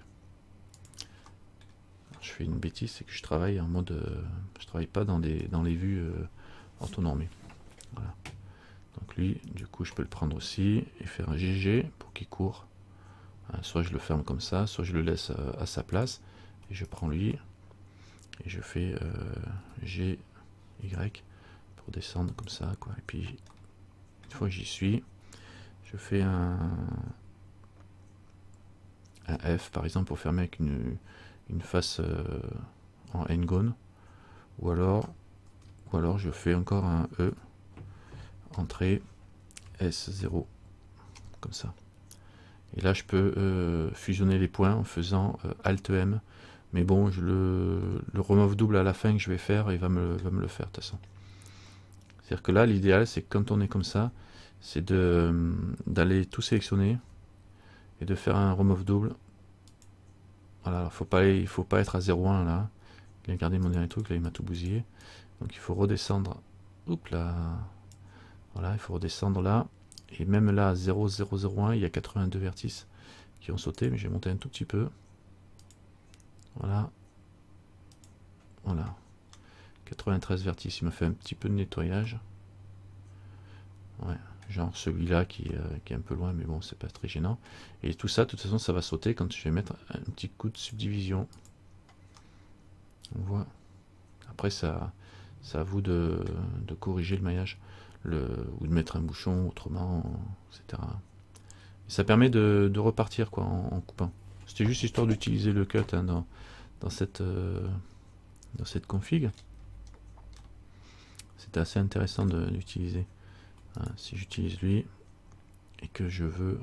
je fais une bêtise, c'est que je travaille en mode, euh, je travaille pas dans des dans les vues euh. Voilà. Donc lui, du coup, je peux le prendre aussi et faire un GG pour qu'il court. Hein, soit je le ferme comme ça, soit je le laisse euh, à, sa place. Et je prends lui et je fais euh, G, Y pour descendre comme ça. Quoi. Et puis, une fois que j'y suis, je fais un, un F par exemple pour fermer avec une, une face euh, en n-gone. Ou alors, ou alors je fais encore un E, entrée S0, comme ça. Et là, je peux euh, fusionner les points en faisant euh, Alt-M. Mais bon, je le, le, remove double à la fin que je vais faire, il va me, va me le faire de toute façon. C'est-à-dire que là, l'idéal, c'est quand on est comme ça, c'est d'aller tout sélectionner et de faire un remove double Voilà, faut pas, il faut pas être à 0,1 là. Il a gardé mon dernier truc, là il m'a tout bousillé. Donc il faut redescendre. Oups là. Voilà, il faut redescendre là. Et même là, à 0,001, il y a 82 vertices qui ont sauté, mais j'ai monté un tout petit peu. Voilà. Voilà. 93 vertices, il m'a fait un petit peu de nettoyage. Genre celui-là qui, euh, qui, est un peu loin, mais bon, c'est pas très gênant. Et tout ça, de toute façon, ça va sauter quand je vais mettre un petit coup de subdivision. On voit. Après, ça à vous de, corriger le maillage, ou de mettre un bouchon autrement, etc. ça permet de, repartir quoi en, coupant. C'était juste histoire d'utiliser le cut hein, dans, dans, cette, euh, dans cette config. C'était assez intéressant d'utiliser. Hein, si j'utilise lui et que je veux,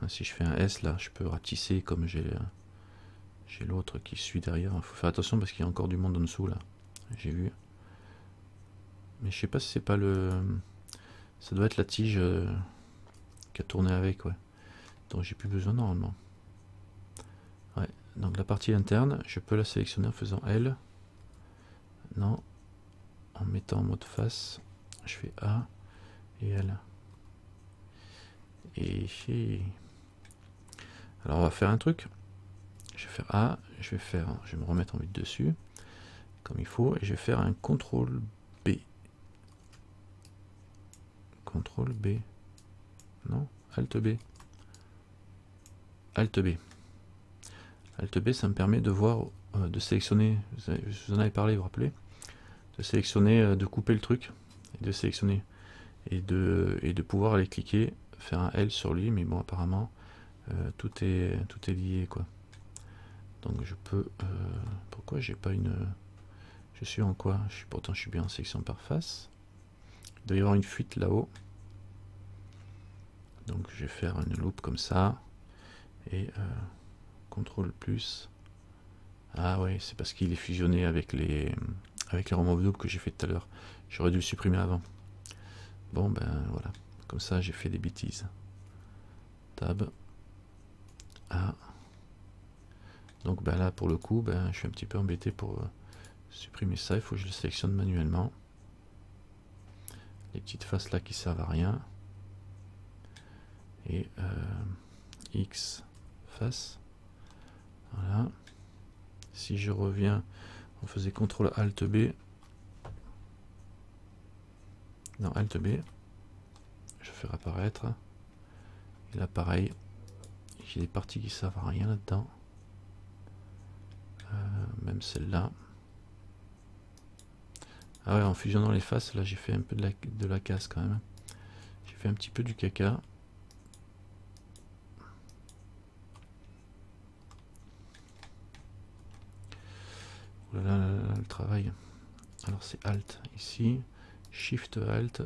hein, si je fais un S là, je peux ratisser comme j'ai j'ai l'autre qui suit derrière. Il faut faire attention parce qu'il y a encore du monde en dessous là. J'ai vu. Mais je sais pas si c'est pas le. Ça doit être la tige euh, qui a tourné avec, ouais. Donc j'ai plus besoin normalement. Ouais. Donc la partie interne, je peux la sélectionner en faisant L. Non. En mettant en mode face je fais A et L. Et alors on va faire un truc. Je vais faire A, je vais faire, je vais me remettre en vue dessus, comme il faut, et je vais faire un CTRL B. CTRL B. Non, Alt B. Alt B. Alt B, ça me permet de voir, euh, de sélectionner, je vous en avais parlé, vous vous rappelez, de sélectionner, euh, de couper le truc de sélectionner et de, et de pouvoir aller cliquer, faire un L sur lui, mais bon apparemment euh, tout, est, tout est lié quoi. Donc je peux... Pourquoi j'ai pas une... Je suis en quoi? Je suis, Pourtant je suis bien en sélection par face. Il doit y avoir une fuite là-haut. Donc je vais faire une loupe comme ça. Et euh, CTRL plus. Ah ouais, c'est parce qu'il est fusionné avec les avec les double que j'ai fait tout à l'heure. J'aurais dû le supprimer avant. Bon, ben voilà. Comme ça, j'ai fait des bêtises. Tab. Ah. Donc ben là, pour le coup, ben, je suis un petit peu embêté pour euh, supprimer ça. Il faut que je le sélectionne manuellement. Les petites faces là qui servent à rien. Et euh, X face. Voilà. Si je reviens, on faisait CTRL ALT B non, Alt B, je vais faire apparaître. Et là, pareil, j'ai des parties qui servent à rien là-dedans. Euh, même celle-là. Ah ouais, en fusionnant les faces, là j'ai fait un peu de la, de la casse quand même. J'ai fait un petit peu du caca. Voilà le travail. Alors c'est Alt ici. Shift Alt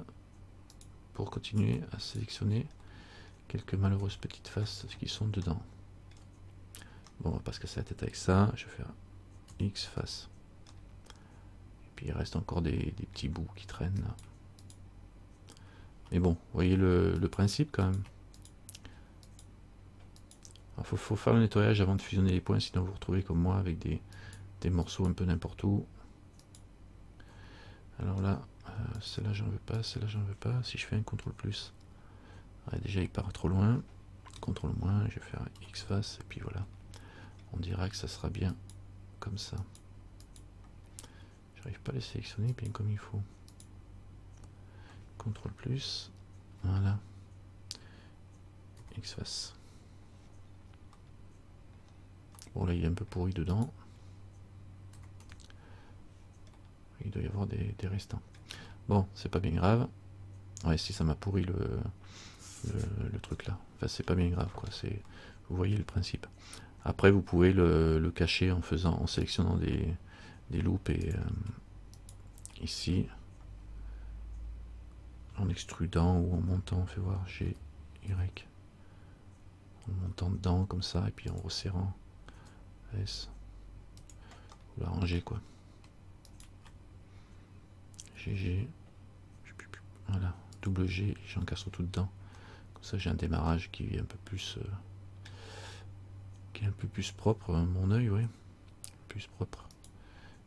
pour continuer à sélectionner quelques malheureuses petites faces qui sont dedans. Bon, on va pas se casser la tête avec ça. Je vais faire X face. Et puis il reste encore des, petits bouts qui traînent Mais bon, voyez le, principe quand même. Il faut, faut, faire le nettoyage avant de fusionner les points, sinon vous vous retrouvez comme moi avec des, des morceaux un peu n'importe où. Alors là, euh, celle-là j'en veux pas, celle-là j'en veux pas. Si je fais un contrôle plus, déjà il part trop loin. Contrôle moins, je vais faire X face et puis voilà. On dira que ça sera bien comme ça. J'arrive pas à les sélectionner bien comme il faut. Contrôle plus, voilà. X face. Bon là il est un peu pourri dedans. Il doit y avoir des restants. Bon, c'est pas bien grave. Ouais, si ça m'a pourri le, truc là. Enfin, c'est pas bien grave, quoi. C'est, vous voyez le principe. Après, vous pouvez le, cacher en faisant, en sélectionnant des, loupes et euh, ici, en extrudant ou en montant, on fait voir G, Y, en montant dedans comme ça et puis en resserrant S, vous l'arrangez quoi. GG. Voilà, double G, j'encasse tout dedans. Comme ça, j'ai un démarrage qui est un peu plus. Euh, qui est un peu plus propre, euh, mon œil, oui. Plus propre.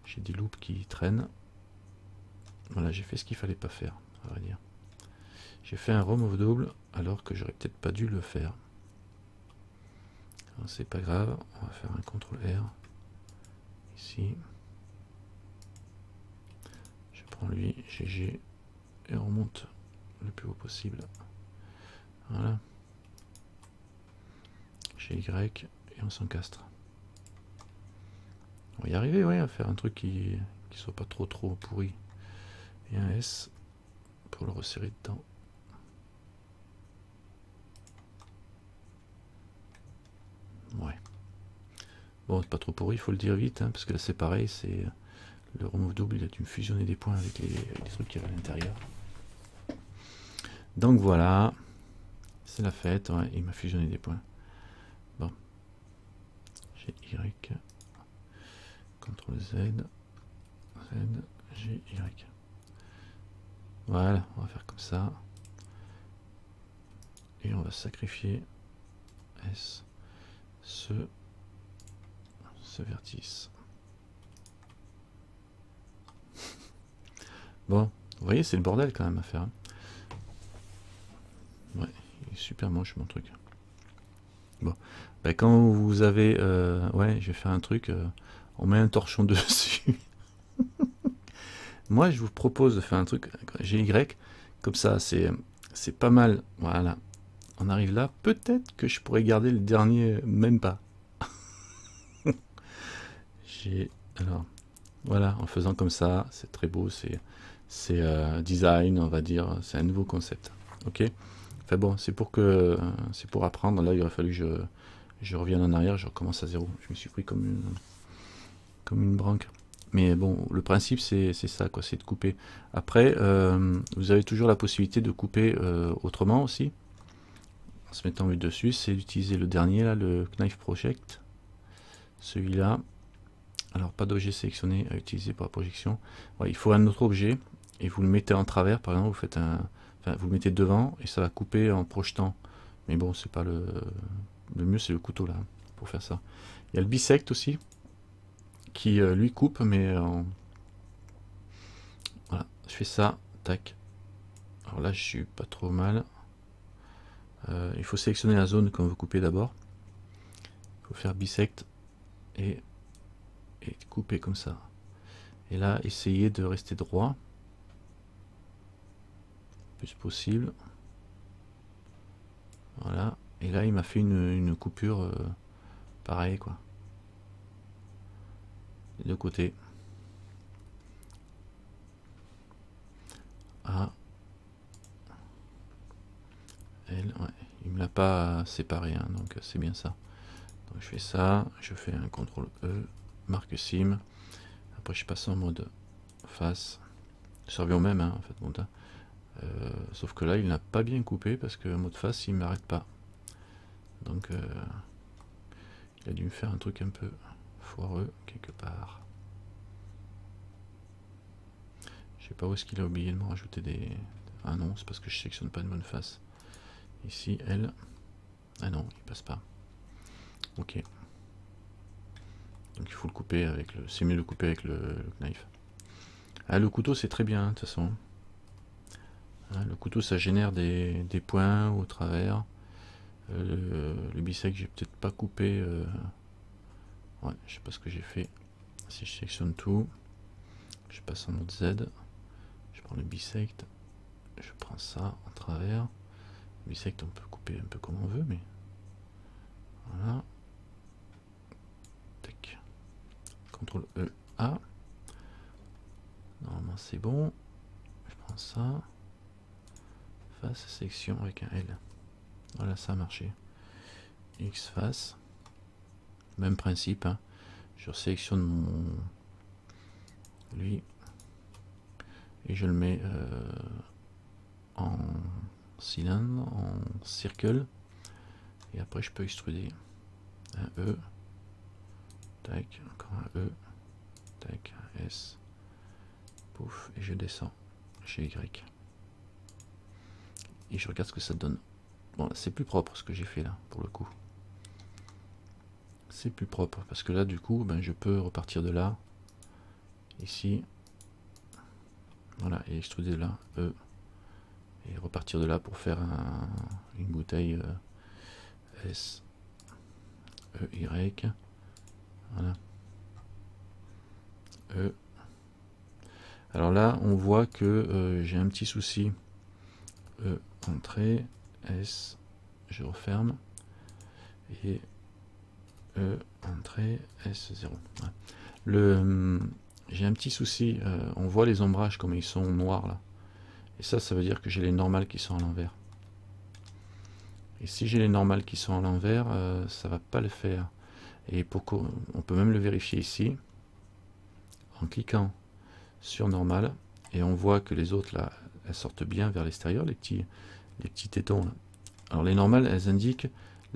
J'ai des loupes qui traînent. Voilà, j'ai fait ce qu'il fallait pas faire, à vrai dire. J'ai fait un remove double alors que j'aurais peut-être pas dû le faire. C'est pas grave, on va faire un CTRL R ici. Je prends lui, GG, et on remonte le plus haut possible. Voilà. Chez Y, et on s'encastre. On va y arriver, ouais, à faire un truc qui, qui soit pas trop trop pourri. Et un S pour le resserrer dedans. Ouais. Bon, c'est pas trop pourri, il faut le dire vite, hein, parce que là c'est pareil, c'est le remove double, il a dû fusionner des points avec les, trucs qu'il y avait à l'intérieur. Donc voilà, c'est la fête, il m'a fusionné des points. Bon, j'ai Y, CTRL Z, Z, G, Y. Voilà, on va faire comme ça. Et on va sacrifier S, ce, ce vertice. Bon, vous voyez, c'est le bordel quand même à faire. Hein. Ouais, il est super moche mon truc. Bon, ben, quand vous avez... Euh, ouais, je vais faire un truc, euh, on met un torchon [laughs] dessus. Moi, je vous propose de faire un truc GY, comme ça, c'est c'est pas mal. Voilà, on arrive là. Peut-être que je pourrais garder le dernier, même pas. [laughs] J'ai... Alors, voilà, en faisant comme ça, c'est très beau, c'est c'est euh, design, on va dire, c'est un nouveau concept. Ok? Enfin bon, c'est pour que c'est pour apprendre. Là, il aurait fallu que je, je revienne en arrière, je recommence à zéro. Je me suis pris comme une comme une branque. Mais bon, le principe c'est ça, quoi, c'est de couper. Après, euh, vous avez toujours la possibilité de couper euh, autrement aussi. En se mettant dessus, c'est d'utiliser le dernier là, le Knife Project. Celui-là. Alors pas d'objet sélectionné à utiliser pour la projection. il faut un autre objet et vous le mettez en travers, par exemple, vous faites un, enfin, vous le mettez devant et ça va couper en projetant. Mais bon, c'est pas le, le mieux, c'est le couteau là pour faire ça. Il y a le bisect aussi qui euh, lui coupe, mais en... voilà, je fais ça, tac. Alors là, je suis pas trop mal. Euh, il faut sélectionner la zone qu'on veut couper d'abord. Il faut faire bisect et, et couper comme ça. Et là, essayer de rester droit plus possible. Voilà. Et là, il m'a fait une, coupure euh, pareil, quoi. de côté. Ah. Elle, ouais. Il me l'a pas séparé, hein, donc c'est bien ça. Donc je fais ça, je fais un CTRL E, marque sim. Après je passe en mode face. Ça revient au même, hein, en fait, bon, euh, sauf que là, il n'a pas bien coupé parce que mot de face, il m'arrête pas. Donc, euh, il a dû me faire un truc un peu foireux quelque part. Je sais pas où est-ce qu'il a oublié de me rajouter des... Ah non, c'est parce que je sélectionne pas de bonne face. Ici, elle... Ah non, il passe pas. Ok. Donc il faut le couper avec le... C'est mieux de le couper avec le, knife. Ah, le couteau, c'est très bien, de toute façon. Le couteau, ça génère des, points au travers. Euh, le bisect, j'ai peut-être pas coupé. Euh, ouais, je sais pas ce que j'ai fait. Si je sélectionne tout, je passe en mode Z. Je prends le bisect. Je prends ça en travers. Le bisect, on peut couper un peu comme on veut, mais voilà. Tac. CTRL E A. Normalement, c'est bon. Je prends ça face section avec un L. Voilà, ça a marché. X face. Même principe. Hein. Je sélectionne mon lui et je le mets euh, en cylindre, en circle. Et après, je peux extruder un E. Tac, encore un E. Tac, un S. Pouf, et je descends chez Y et je regarde ce que ça donne. Bon, c'est plus propre ce que j'ai fait là, pour le coup. c'est plus propre parce que là du coup ben, je peux repartir de là. Ici. Voilà et extruder de là E. Et repartir de là pour faire une bouteille euh, S E Y. Voilà. E. Alors là on voit que euh, j'ai un petit souci E entrée S je referme et E entrée S0 le hum, j'ai un petit souci euh, on voit les ombrages comme ils sont noirs là et ça, ça veut dire que j'ai les normales qui sont à l'envers. Et si j'ai les normales qui sont à l'envers, euh, ça va pas le faire. Et pourquoi on peut même le vérifier ici, en cliquant sur normal, et on voit que les autres là, elles sortent bien vers l'extérieur, les petits, les petits tétons. Alors les normales, elles indiquent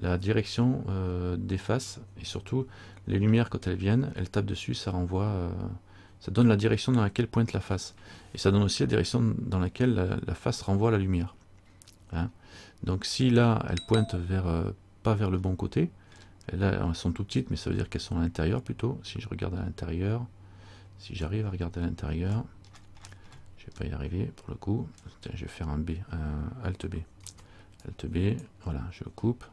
la direction euh, des faces, et surtout les lumières quand elles viennent, elles tapent dessus, ça renvoie... Euh, ça donne la direction dans laquelle pointe la face. Et ça donne aussi la direction dans laquelle la, face renvoie la lumière. Hein. Donc si là, elles pointent vers, euh, pas vers le bon côté, là elles sont tout petites, mais ça veut dire qu'elles sont à l'intérieur plutôt. Si je regarde à l'intérieur, si j'arrive à regarder à l'intérieur, je vais pas y arriver pour le coup. je vais faire un B, un Alt B. Alt B, voilà, je coupe.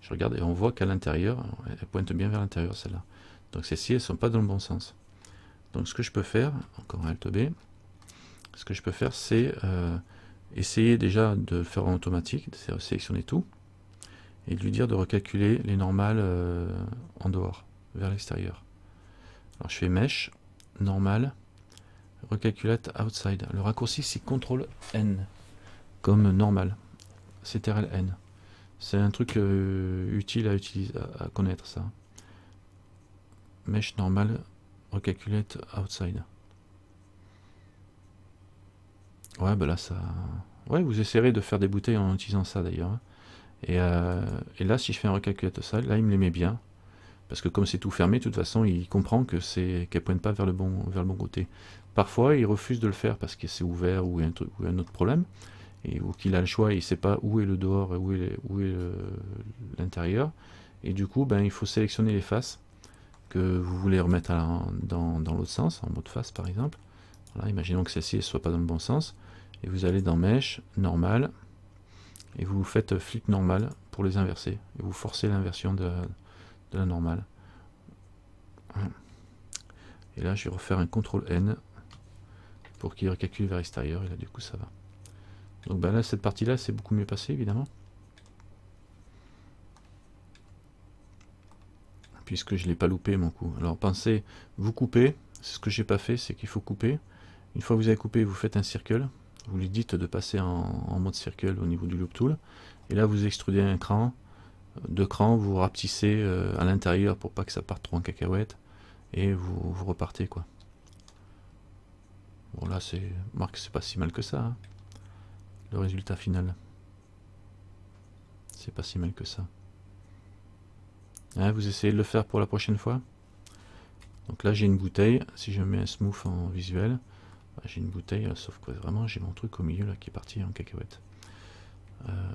Je regarde et on voit qu'à l'intérieur, elles pointent bien vers l'intérieur celle-là. Donc celles-ci, elles sont pas dans le bon sens. Donc ce que je peux faire, encore un Alt B, ce que je peux faire c'est euh, essayer déjà de faire en automatique, de sélectionner tout, et de lui dire de recalculer les normales euh, en dehors, vers l'extérieur. Alors je fais Mesh, Normal, Recalculate Outside. Le raccourci c'est CTRL N, comme normal, CTRL N. C'est un truc euh, utile à, utiliser, à connaître ça. Mesh normal, Recalculate outside. Ouais, bah là, ça... Ouais, vous essayerez de faire des bouteilles en utilisant ça, d'ailleurs. Et, euh, et, là, si je fais un recalculate outside, là, il me les met bien. Parce que comme c'est tout fermé, de toute façon, il comprend que c'est qu'elle pointe pas vers le, bon, vers le bon côté. Parfois, il refuse de le faire parce que c'est ouvert ou un, truc, ou un autre problème. Et, ou qu'il a le choix et il sait pas où est le dehors et où est, l'intérieur. Et du coup, ben, il faut sélectionner les faces que vous voulez remettre dans, l'autre sens, en mode face par exemple. Voilà, imaginons que celle-ci ne soit pas dans le bon sens. Et vous allez dans Mesh, Normal, et vous faites Flip Normal pour les inverser. Et vous forcez l'inversion de, la normale. Et là, je vais refaire un CTRL N pour qu'il recalcule vers l'extérieur. Et là, du coup, ça va. Donc ben là, cette partie-là, c'est beaucoup mieux passé, évidemment. puisque je ne l'ai pas loupé mon coup. Alors pensez, vous coupez, c'est ce que j'ai pas fait, c'est qu'il faut couper. Une fois que vous avez coupé, vous faites un circle, vous lui dites de passer en, mode circle au niveau du loop tool, et là vous extrudez un cran, deux crans, vous rapetissez euh, à l'intérieur pour pas que ça parte trop en cacahuète, et vous, repartez quoi. Bon là c'est, marque c'est pas si mal que ça, hein. le résultat final. C'est pas si mal que ça. Hein, vous essayez de le faire pour la prochaine fois. Donc là j'ai une bouteille, si je mets un smooth en visuel, bah, j'ai une bouteille, euh, sauf que vraiment j'ai mon truc au milieu là qui est parti en cacahuète. Euh,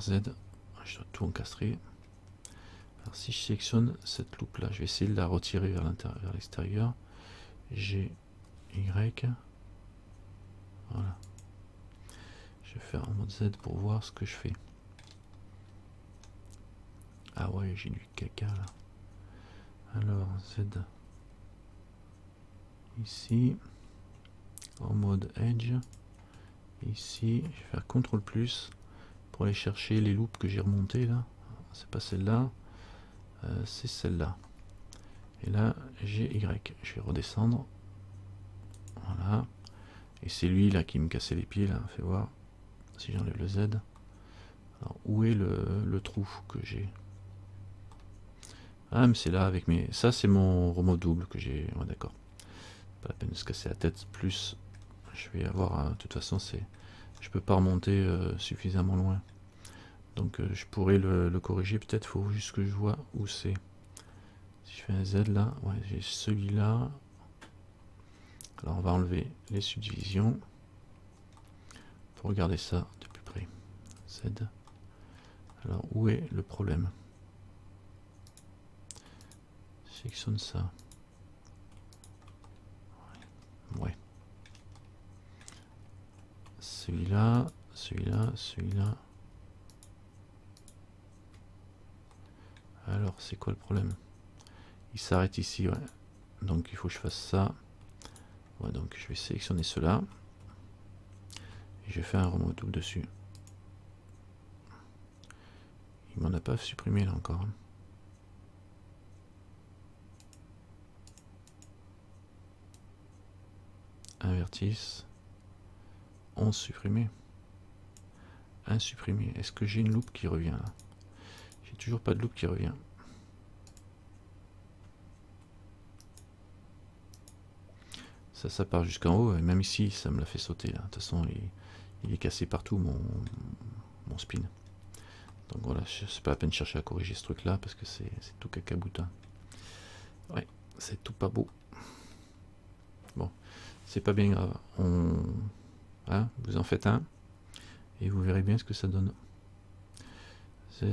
Z, je dois tout encastrer. Alors si je sélectionne cette loupe là, je vais essayer de la retirer vers l'extérieur. G, Y, voilà. Je vais faire en mode Z pour voir ce que je fais. Ah ouais, j'ai du caca là. Alors, Z. Ici. En mode Edge. Ici, je vais faire CTRL plus pour aller chercher les loupes que j'ai remontées là. C'est pas celle-là. Euh, c'est celle-là. Et là, j'ai Y. Je vais redescendre. Voilà. Et c'est lui là qui me cassait les pieds là. Fais voir. Si j'enlève le Z. Alors, où est le, le trou que j'ai? Ah, mais c'est là avec mes... Ça, c'est mon remote double que j'ai... Ouais, d'accord. Pas la peine de se casser la tête. Plus, je vais avoir... De toute façon, c'est... Je peux pas remonter euh, suffisamment loin. Donc, euh, je pourrais le, corriger. Peut-être faut juste que je vois où c'est. Si je fais un Z là... Ouais, j'ai celui-là. Alors, on va enlever les subdivisions. Pour regarder ça de plus près. Z. Alors, où est le problème? Sélectionne ça. Ouais. Celui-là, celui-là, celui-là. Alors, c'est quoi le problème? Il s'arrête ici, ouais. Donc, il faut que je fasse ça. Donc, je vais sélectionner cela. Et je faire un remove double dessus. Il m'en a pas supprimé là encore. Hein. Un vertice. 11 supprimé. Un supprimé. Est-ce que j'ai une loupe qui revient là? J'ai toujours pas de loupe qui revient. Ça, ça part jusqu'en haut, et même ici, ça me l'a fait sauter. Là. De toute façon, il, est cassé partout, mon, mon spin. Donc voilà, c'est pas la peine de chercher à corriger ce truc là, parce que c'est tout cacaboutin. Ouais, c'est tout pas beau. Bon, c'est pas bien grave. On, hein, vous en faites un, et vous verrez bien ce que ça donne. Z,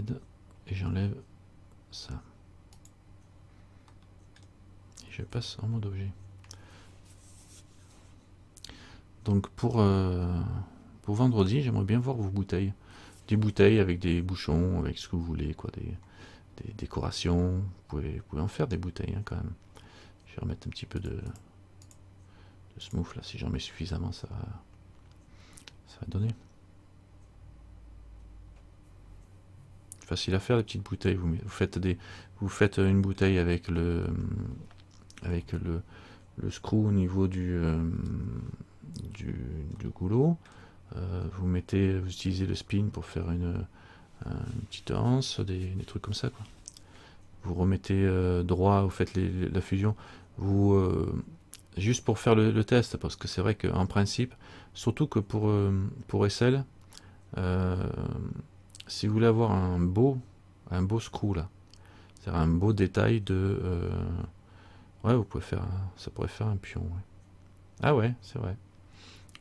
et j'enlève ça. Et je passe en mode objet. Donc pour, euh, pour vendredi, j'aimerais bien voir vos bouteilles. Des bouteilles avec des bouchons, avec ce que vous voulez, quoi, des, décorations. Vous pouvez, pouvez, en faire des bouteilles hein, quand même. Je vais remettre un petit peu de, smooth là, si j'en mets suffisamment, ça va, ça va donner. Facile à faire les petites bouteilles. Vous, faites des, vous faites une bouteille avec le, avec le, le screw au niveau du, euh, du, goulot. Euh, vous mettez, vous utilisez le spin pour faire une, petite anse, des, trucs comme ça. Quoi. Vous remettez euh, droit, vous faites la fusion. Vous, euh, juste pour faire le, test, parce que c'est vrai qu'en principe, surtout que pour, pour SL, si vous voulez avoir un beau, un beau screw là, c'est-à-dire un beau détail de, ouais, vous pouvez faire, ça pourrait faire un pion. Ah ouais, c'est vrai.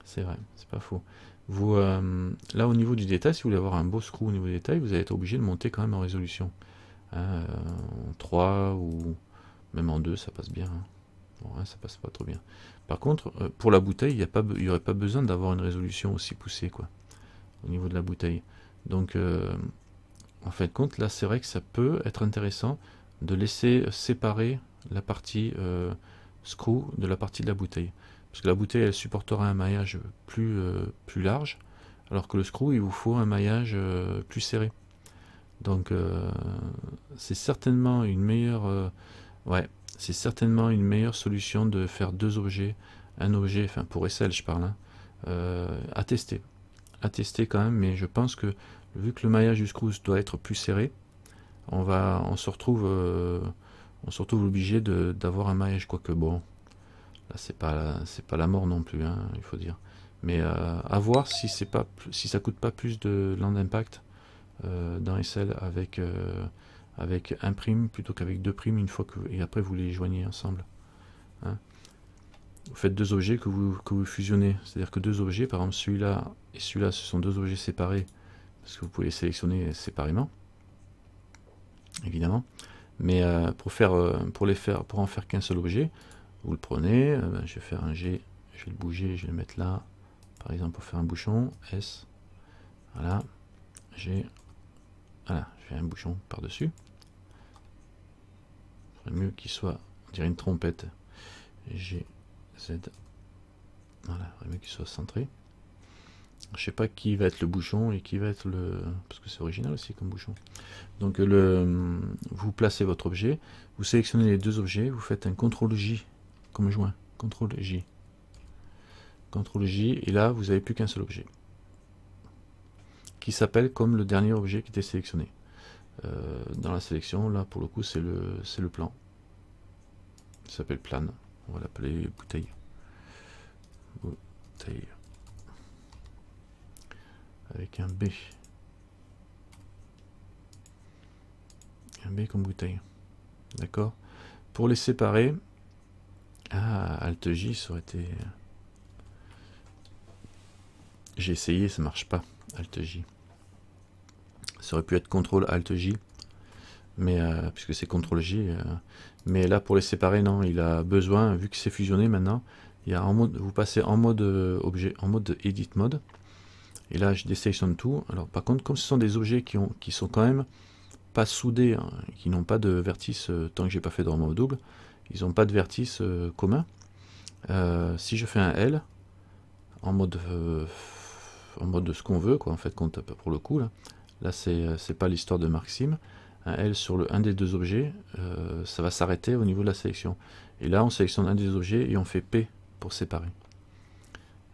C'est vrai, c'est pas faux. Euh, là, au niveau du détail, si vous voulez avoir un beau screw au niveau du détail, vous allez être obligé de monter quand même en résolution. Hein, euh, en 3 ou même en 2, ça passe bien. Hein. Bon, hein, ça passe pas trop bien. Par contre, euh, pour la bouteille, il n'y aurait pas besoin d'avoir une résolution aussi poussée, quoi, au niveau de la bouteille. Donc, en fin de compte, là, c'est vrai que ça peut être intéressant de laisser séparer la partie screw de la partie de la bouteille. Parce que la bouteille, elle supportera un maillage plus, euh, plus large, alors que le screw, il vous faut un maillage euh, plus serré. Donc, euh, c'est certainement une meilleure... ouais, c'est certainement une meilleure solution de faire deux objets, un objet, enfin pour SL je parle, hein, à tester. À tester quand même, mais je pense que vu que le maillage du screw doit être plus serré, on va, on se retrouve, on se retrouve obligé d'avoir un maillage, quoique bon, C'est pas, c'est pas la mort non plus, hein, il faut dire. Mais euh, à voir si c'est pas, si ça coûte pas plus de land impact euh, dans SL avec euh, avec un prime plutôt qu'avec deux primes une fois que et après vous les joignez ensemble. Hein. Vous faites deux objets que vous que vous fusionnez, c'est-à-dire que deux objets, par exemple celui-là et celui-là, ce sont deux objets séparés parce que vous pouvez les sélectionner séparément, évidemment. Mais pour faire, pour les faire, pour en faire qu'un seul objet, vous le prenez, euh, ben, je vais faire un G, je vais le bouger, je vais le mettre là, par exemple pour faire un bouchon, S, voilà, G, voilà, je fais un bouchon par-dessus. Il mieux qu'il soit, on dirait une trompette, G, Z, voilà, il mieux qu'il soit centré. Je sais pas qui va être le bouchon et qui va être le... Parce que c'est original aussi comme bouchon. Donc le, vous placez votre objet, vous sélectionnez les deux objets, vous faites un CTRL J comme joint. CTRL J. CTRL J, et là, vous n'avez plus qu'un seul objet. Qui s'appelle comme le dernier objet qui était sélectionné. Euh, dans la sélection, là, pour le coup, c'est le, le plan. Il s'appelle plan. On va l'appeler bouteille. Bouteille. Avec un B. Un B comme bouteille. D'accord? Pour les séparer, ah, Alt J, ça aurait été... J'ai essayé, ça marche pas. Alt J. Ça aurait pu être CTRL Alt J. mais puisque c'est CTRL J. mais là, pour les séparer, non, il a besoin, vu que c'est fusionné maintenant, il y a en mode, vous passez en mode objet, en mode Edit Mode. Et là, je désélectionne tout. Alors, par contre, comme ce sont des objets qui, ont, qui sont quand même pas soudés, hein, qui n'ont pas de vertice, tant que j'ai pas fait de remove double, ils n'ont pas de vertice commun. si je fais un L, en mode en mode de ce qu'on veut, quoi, en fait, pour le coup, là, là c'est pas l'histoire de Maxime, un L sur le, un des deux objets, euh, ça va s'arrêter au niveau de la sélection. Et là, on sélectionne un des objets et on fait P pour séparer.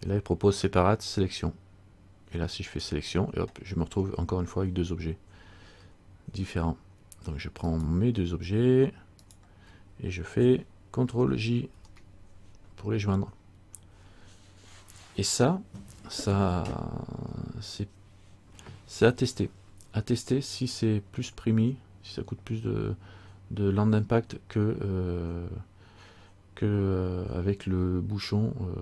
Et là, il propose séparate sélection. Et là, si je fais sélection, et hop, je me retrouve encore une fois avec deux objets différents. Donc je prends mes deux objets et je fais CTRL J pour les joindre. Et ça, ça c'est à tester. À tester si c'est plus primi, si ça coûte plus de, de land d'impact que, euh, que euh, avec le bouchon, euh,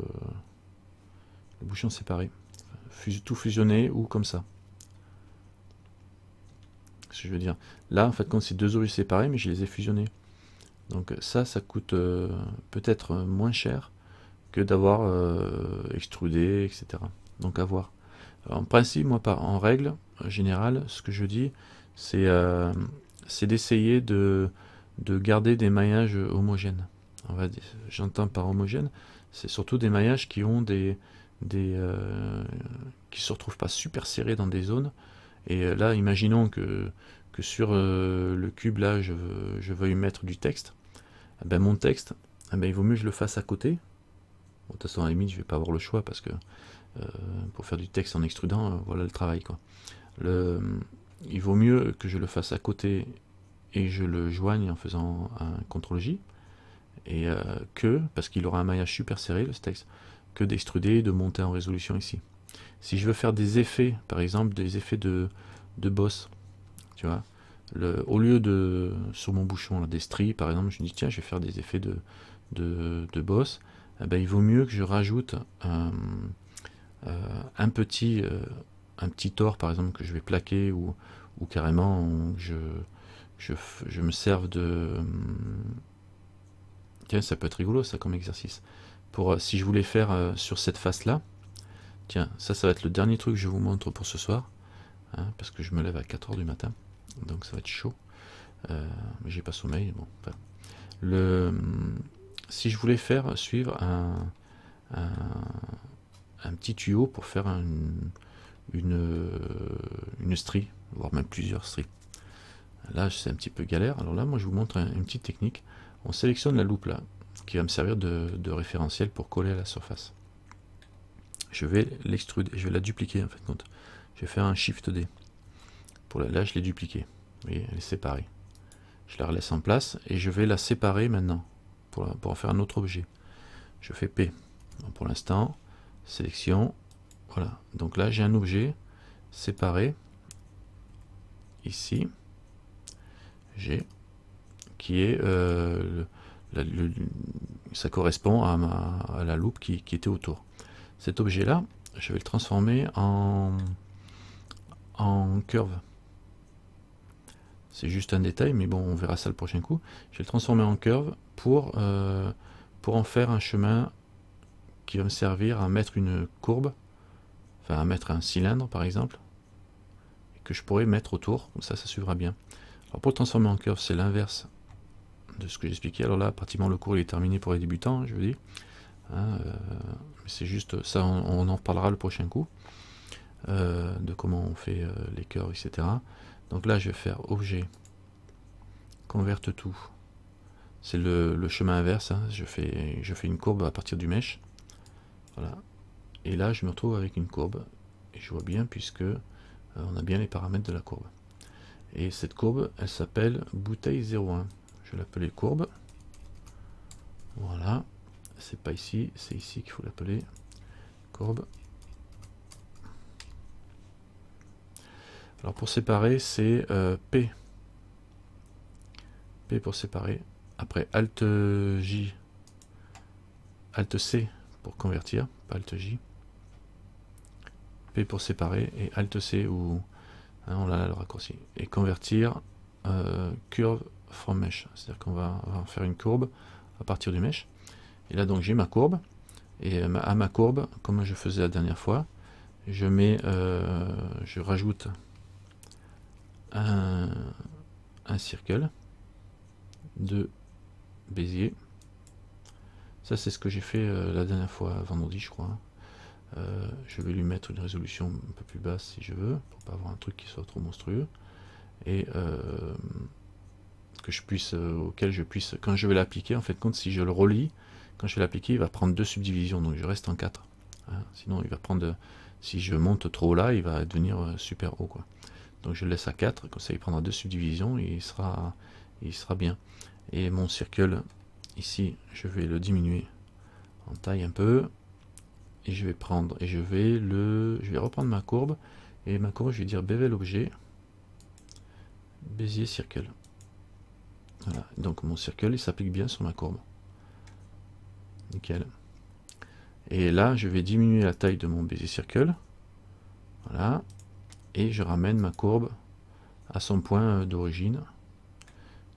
le bouchon séparé. tout fusionné ou comme ça. Ce que je veux dire. Là, en fait, quand c'est deux objets séparés, mais je les ai fusionnés. Donc ça, ça coûte peut-être moins cher que d'avoir extrudé, etc. Donc à voir. en principe, moi, en règle générale, ce que je dis, c'est euh, d'essayer de, de, garder des maillages homogènes. J'entends par homogène, c'est surtout des maillages qui ont des, euh, qui se retrouvent pas super serrés dans des zones. Et euh, là, imaginons que, sur euh, le cube là, je, je veuille mettre du texte. Eh ben, mon texte, eh ben, il vaut mieux que je le fasse à côté. de toute façon, à la limite, je vais pas avoir le choix parce que euh, pour faire du texte en extrudant, euh, voilà le travail. Quoi. Le, il vaut mieux que je le fasse à côté et je le joigne en faisant un CTRL J, et euh, que, parce qu'il aura un maillage super serré, le texte, que d'extruder et de monter en résolution ici. Si je veux faire des effets, par exemple des effets de, de boss, tu vois, au lieu de, sur mon bouchon, des stries par exemple, je me dis tiens, je vais faire des effets de, boss, eh ben, il vaut mieux que je rajoute un, euh, petit euh, un petit tort par exemple que je vais plaquer ou, carrément je, je, me serve de tiens ça peut être rigolo ça comme exercice. Pour euh, si je voulais faire sur cette face là tiens ça ça va être le dernier truc que je vous montre pour ce soir hein, parce que je me lève à 4h du matin donc ça va être chaud mais j'ai pas sommeil bon le si je voulais faire suivre un, un, petit tuyau pour faire une, une, une strie, voire même plusieurs stries. Là, c'est un petit peu galère. Alors là, moi, je vous montre une petite technique. On sélectionne la loupe là, qui va me servir de, référentiel pour coller à la surface. Je vais l'extruder, je vais la dupliquer en fait compte. Je vais faire un Shift D. Pour là, je l'ai dupliquée. Vous voyez, elle est séparée. Je la relaisse en place et je vais la séparer maintenant pour, en faire un autre objet. Je fais P. pour l'instant, sélection, voilà. Donc là, j'ai un objet séparé, ici, j'ai, qui est, euh, ça correspond à, ma, la loupe qui, qui, était autour. Cet objet-là, je vais le transformer en, en curve. C'est juste un détail, mais bon, on verra ça le prochain coup. Je vais le transformer en curve pour, euh, pour en faire un chemin qui va me servir à mettre une courbe, enfin à mettre un cylindre par exemple, et que je pourrais mettre autour, comme ça ça suivra bien. Alors pour le transformer en curve, c'est l'inverse de ce que j'expliquais. Alors là, pratiquement le cours il est terminé pour les débutants, je veux dire. Hein, euh, c'est juste ça, on, en reparlera le prochain coup, euh, de comment on fait euh, les curves, etc. Donc là, je vais faire objet, converte tout. C'est le, chemin inverse, hein. je, fais, une courbe à partir du mesh. Et là, je me retrouve avec une courbe. Et je vois bien puisque euh, on a bien les paramètres de la courbe. Et cette courbe, elle s'appelle bouteille 01. Je vais l'appeler courbe. Voilà. C'est pas ici, c'est ici qu'il faut l'appeler. Courbe. Alors pour séparer, c'est euh, P. P pour séparer. Après Alt J, Alt C pour convertir, Alt J. P pour séparer et Alt C ou hein, on a le raccourci. Et convertir curve from mesh. C'est-à-dire qu'on va, va, faire une courbe à partir du mesh. Et là donc j'ai ma courbe. Et à ma courbe, comme je faisais la dernière fois, je mets, je rajoute un, un circle de Bézier. Ça, c'est ce que j'ai fait euh, la dernière fois, vendredi, je crois. Euh, je vais lui mettre une résolution un peu plus basse si je veux, pour pas avoir un truc qui soit trop monstrueux. Et euh, que je puisse, auquel je puisse, quand je vais l'appliquer, en fait, compte, si je le relis, quand je vais l'appliquer, il va prendre deux subdivisions, donc je reste en 4. Hein. Sinon, il va prendre, si je monte trop là, il va devenir super haut, quoi. Donc je le laisse à 4, comme ça il prendra deux subdivisions et il sera, il sera bien. Et mon cercle, ici, je vais le diminuer en taille un peu. Et je vais prendre, et je vais le, je vais reprendre ma courbe. Et ma courbe, je vais dire bevel objet, Bézier circle. Voilà, donc mon cercle, il s'applique bien sur ma courbe. Nickel. Et là, je vais diminuer la taille de mon Bézier circle. Voilà. Et je ramène ma courbe à son point d'origine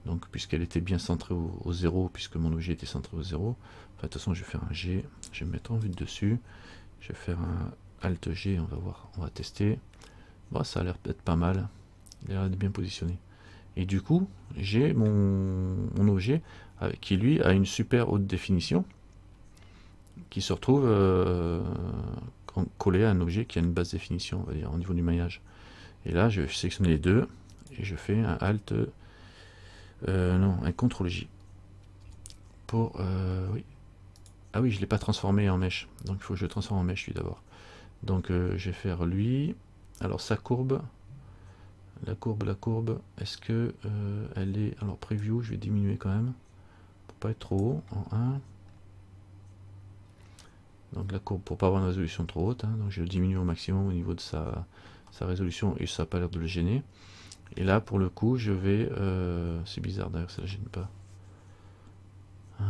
donc puisqu'elle était bien centrée au, 0, puisque mon objet était centré au 0, de toute façon je vais faire un G, je vais me mettre en vue dessus, je vais faire un Alt G, on va voir, on va tester. Bon, ça a l'air peut-être pas mal, il a l'air bien positionné. Et du coup, j'ai mon, objet qui lui a une super haute définition, qui se retrouve euh, collé à un objet qui a une basse définition, on va dire, au niveau du maillage. Et là, je vais sélectionner les deux, et je fais un Alt euh, non, un CTRL J. Pour, euh, oui. Ah oui, je ne l'ai pas transformé en mèche. Donc il faut que je le transforme en mèche lui d'abord. Donc euh, je vais faire lui. Alors sa courbe. La courbe, la courbe. Est-ce que elle est. Alors preview, je vais diminuer quand même. Pour pas être trop haut. En 1. Donc la courbe pour pas avoir une résolution trop haute. Hein. donc je diminue au maximum au niveau de sa, sa résolution et ça n'a pas l'air de le gêner. Et là, pour le coup, je vais... Euh, c'est bizarre d'ailleurs, ça ne gêne pas. Ah,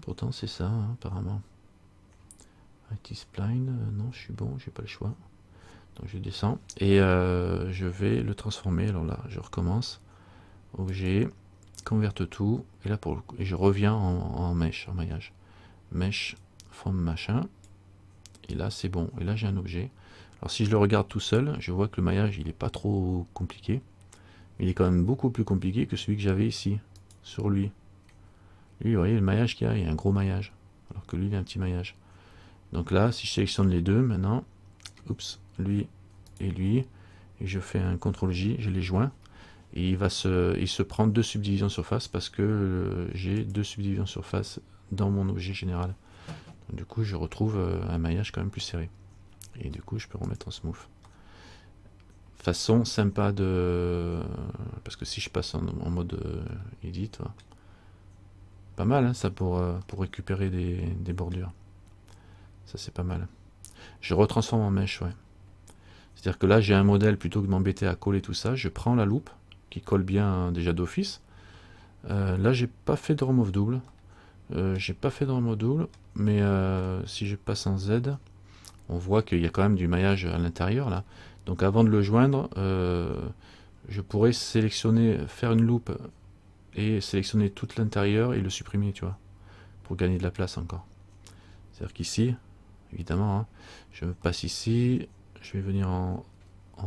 pourtant, c'est ça, hein, apparemment. IT spline, euh, non, je suis bon, j'ai pas le choix. Donc je descends et euh, je vais le transformer. Alors là, je recommence. Objet, converte tout. Et là, pour le coup, et je reviens en, en mèche, en maillage. Mèche, machin. Et là, c'est bon. Et là, j'ai un objet. Alors si je le regarde tout seul, je vois que le maillage, il est pas trop compliqué il est quand même beaucoup plus compliqué que celui que j'avais ici, sur lui. Lui, voyez le maillage qu'il y a, il y a un gros maillage, alors que lui, il a un petit maillage. Donc là, si je sélectionne les deux, maintenant, oups, lui et lui, et je fais un CTRL J, je les joins, et il va se, il se prend deux subdivisions surface parce que euh, j'ai deux subdivisions surface dans mon objet général. Du coup, je retrouve euh, un maillage quand même plus serré. Et du coup, je peux remettre en smooth. Façon sympa de parce que si je passe en, mode euh, edit pas mal hein, ça pour, euh, pour récupérer des, bordures. Ça c'est pas mal. Je retransforme en mèche ouais. C'est à dire que là j'ai un modèle plutôt que m'embêter à coller tout ça je prends la loupe qui colle bien déjà d'office. Là j'ai pas fait de remove double j'ai pas fait de remove double mais si je passe en Z on voit qu'il y a quand même du maillage à l'intérieur là donc avant de le joindre, euh, je pourrais sélectionner, faire une loupe et sélectionner tout l'intérieur et le supprimer, tu vois, pour gagner de la place encore. C'est-à-dire qu'ici, évidemment, hein, je passe ici, je vais venir en,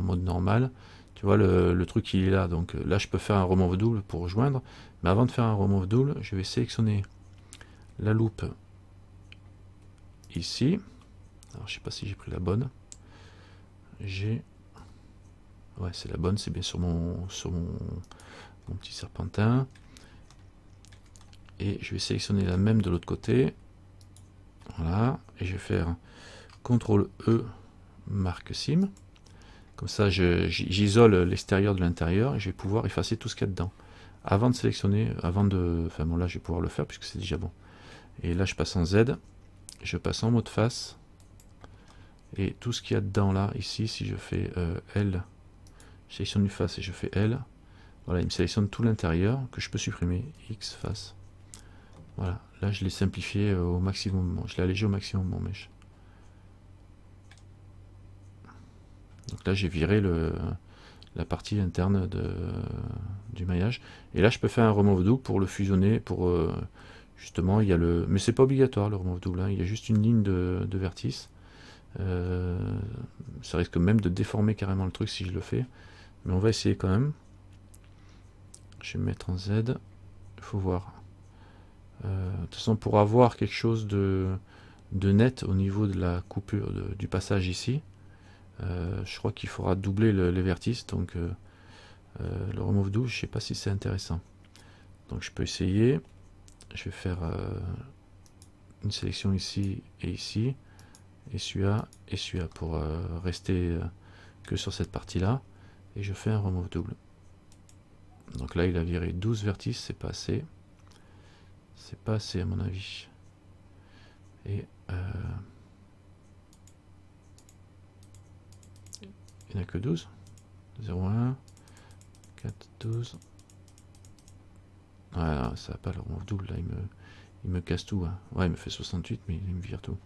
mode normal. Tu vois, le, truc il est là. Donc là, je peux faire un remove double pour joindre. Mais avant de faire un remove double, je vais sélectionner la loupe. Ici. Alors, je sais pas si j'ai pris la bonne. J'ai. Ouais c'est la bonne c'est bien sur mon sur mon, petit serpentin. Et je vais sélectionner la même de l'autre côté. Voilà. Et je vais faire CTRL E marque sim. Comme ça j'isole l'extérieur de l'intérieur et je vais pouvoir effacer tout ce qu'il y a dedans. Avant de sélectionner avant de enfin bon là je vais pouvoir le faire puisque c'est déjà bon et là je passe en Z je passe en mode face et tout ce qu'il y a dedans là, ici, si je fais euh, L, je sélectionne une face et je fais L, voilà, il me sélectionne tout l'intérieur que je peux supprimer, X face. Voilà, là je l'ai simplifié euh, au maximum, je l'ai allégé au maximum mon mèche. Donc là j'ai viré le, la partie interne de, du maillage. Et là, je peux faire un remove double pour le fusionner, pour euh, justement, il y a le... Mais c'est pas obligatoire le remove double, hein. il y a juste une ligne de, de vertice. Euh, ça risque même de déformer carrément le truc si je le fais. Mais on va essayer quand même. Je vais me mettre en Z. Il faut voir. Euh, de toute façon, pour avoir quelque chose de, de net au niveau de la coupure du passage ici, euh, je crois qu'il faudra doubler les vertices. Donc le remove double, je sais pas si c'est intéressant. Donc je peux essayer. Je vais faire une sélection ici et ici. Et celui-là et celui-là pour rester que sur cette partie-là. Et je fais un remove double. Donc là, il a viré 12 vertices, c'est pas assez. C'est pas assez à mon avis. Et euh, il n'y en a que 12. 0, 1, 4, 12. Ça va pas le remove double, là, il me, il me casse tout. Hein. Ouais, il me fait 68, mais il me vire tout.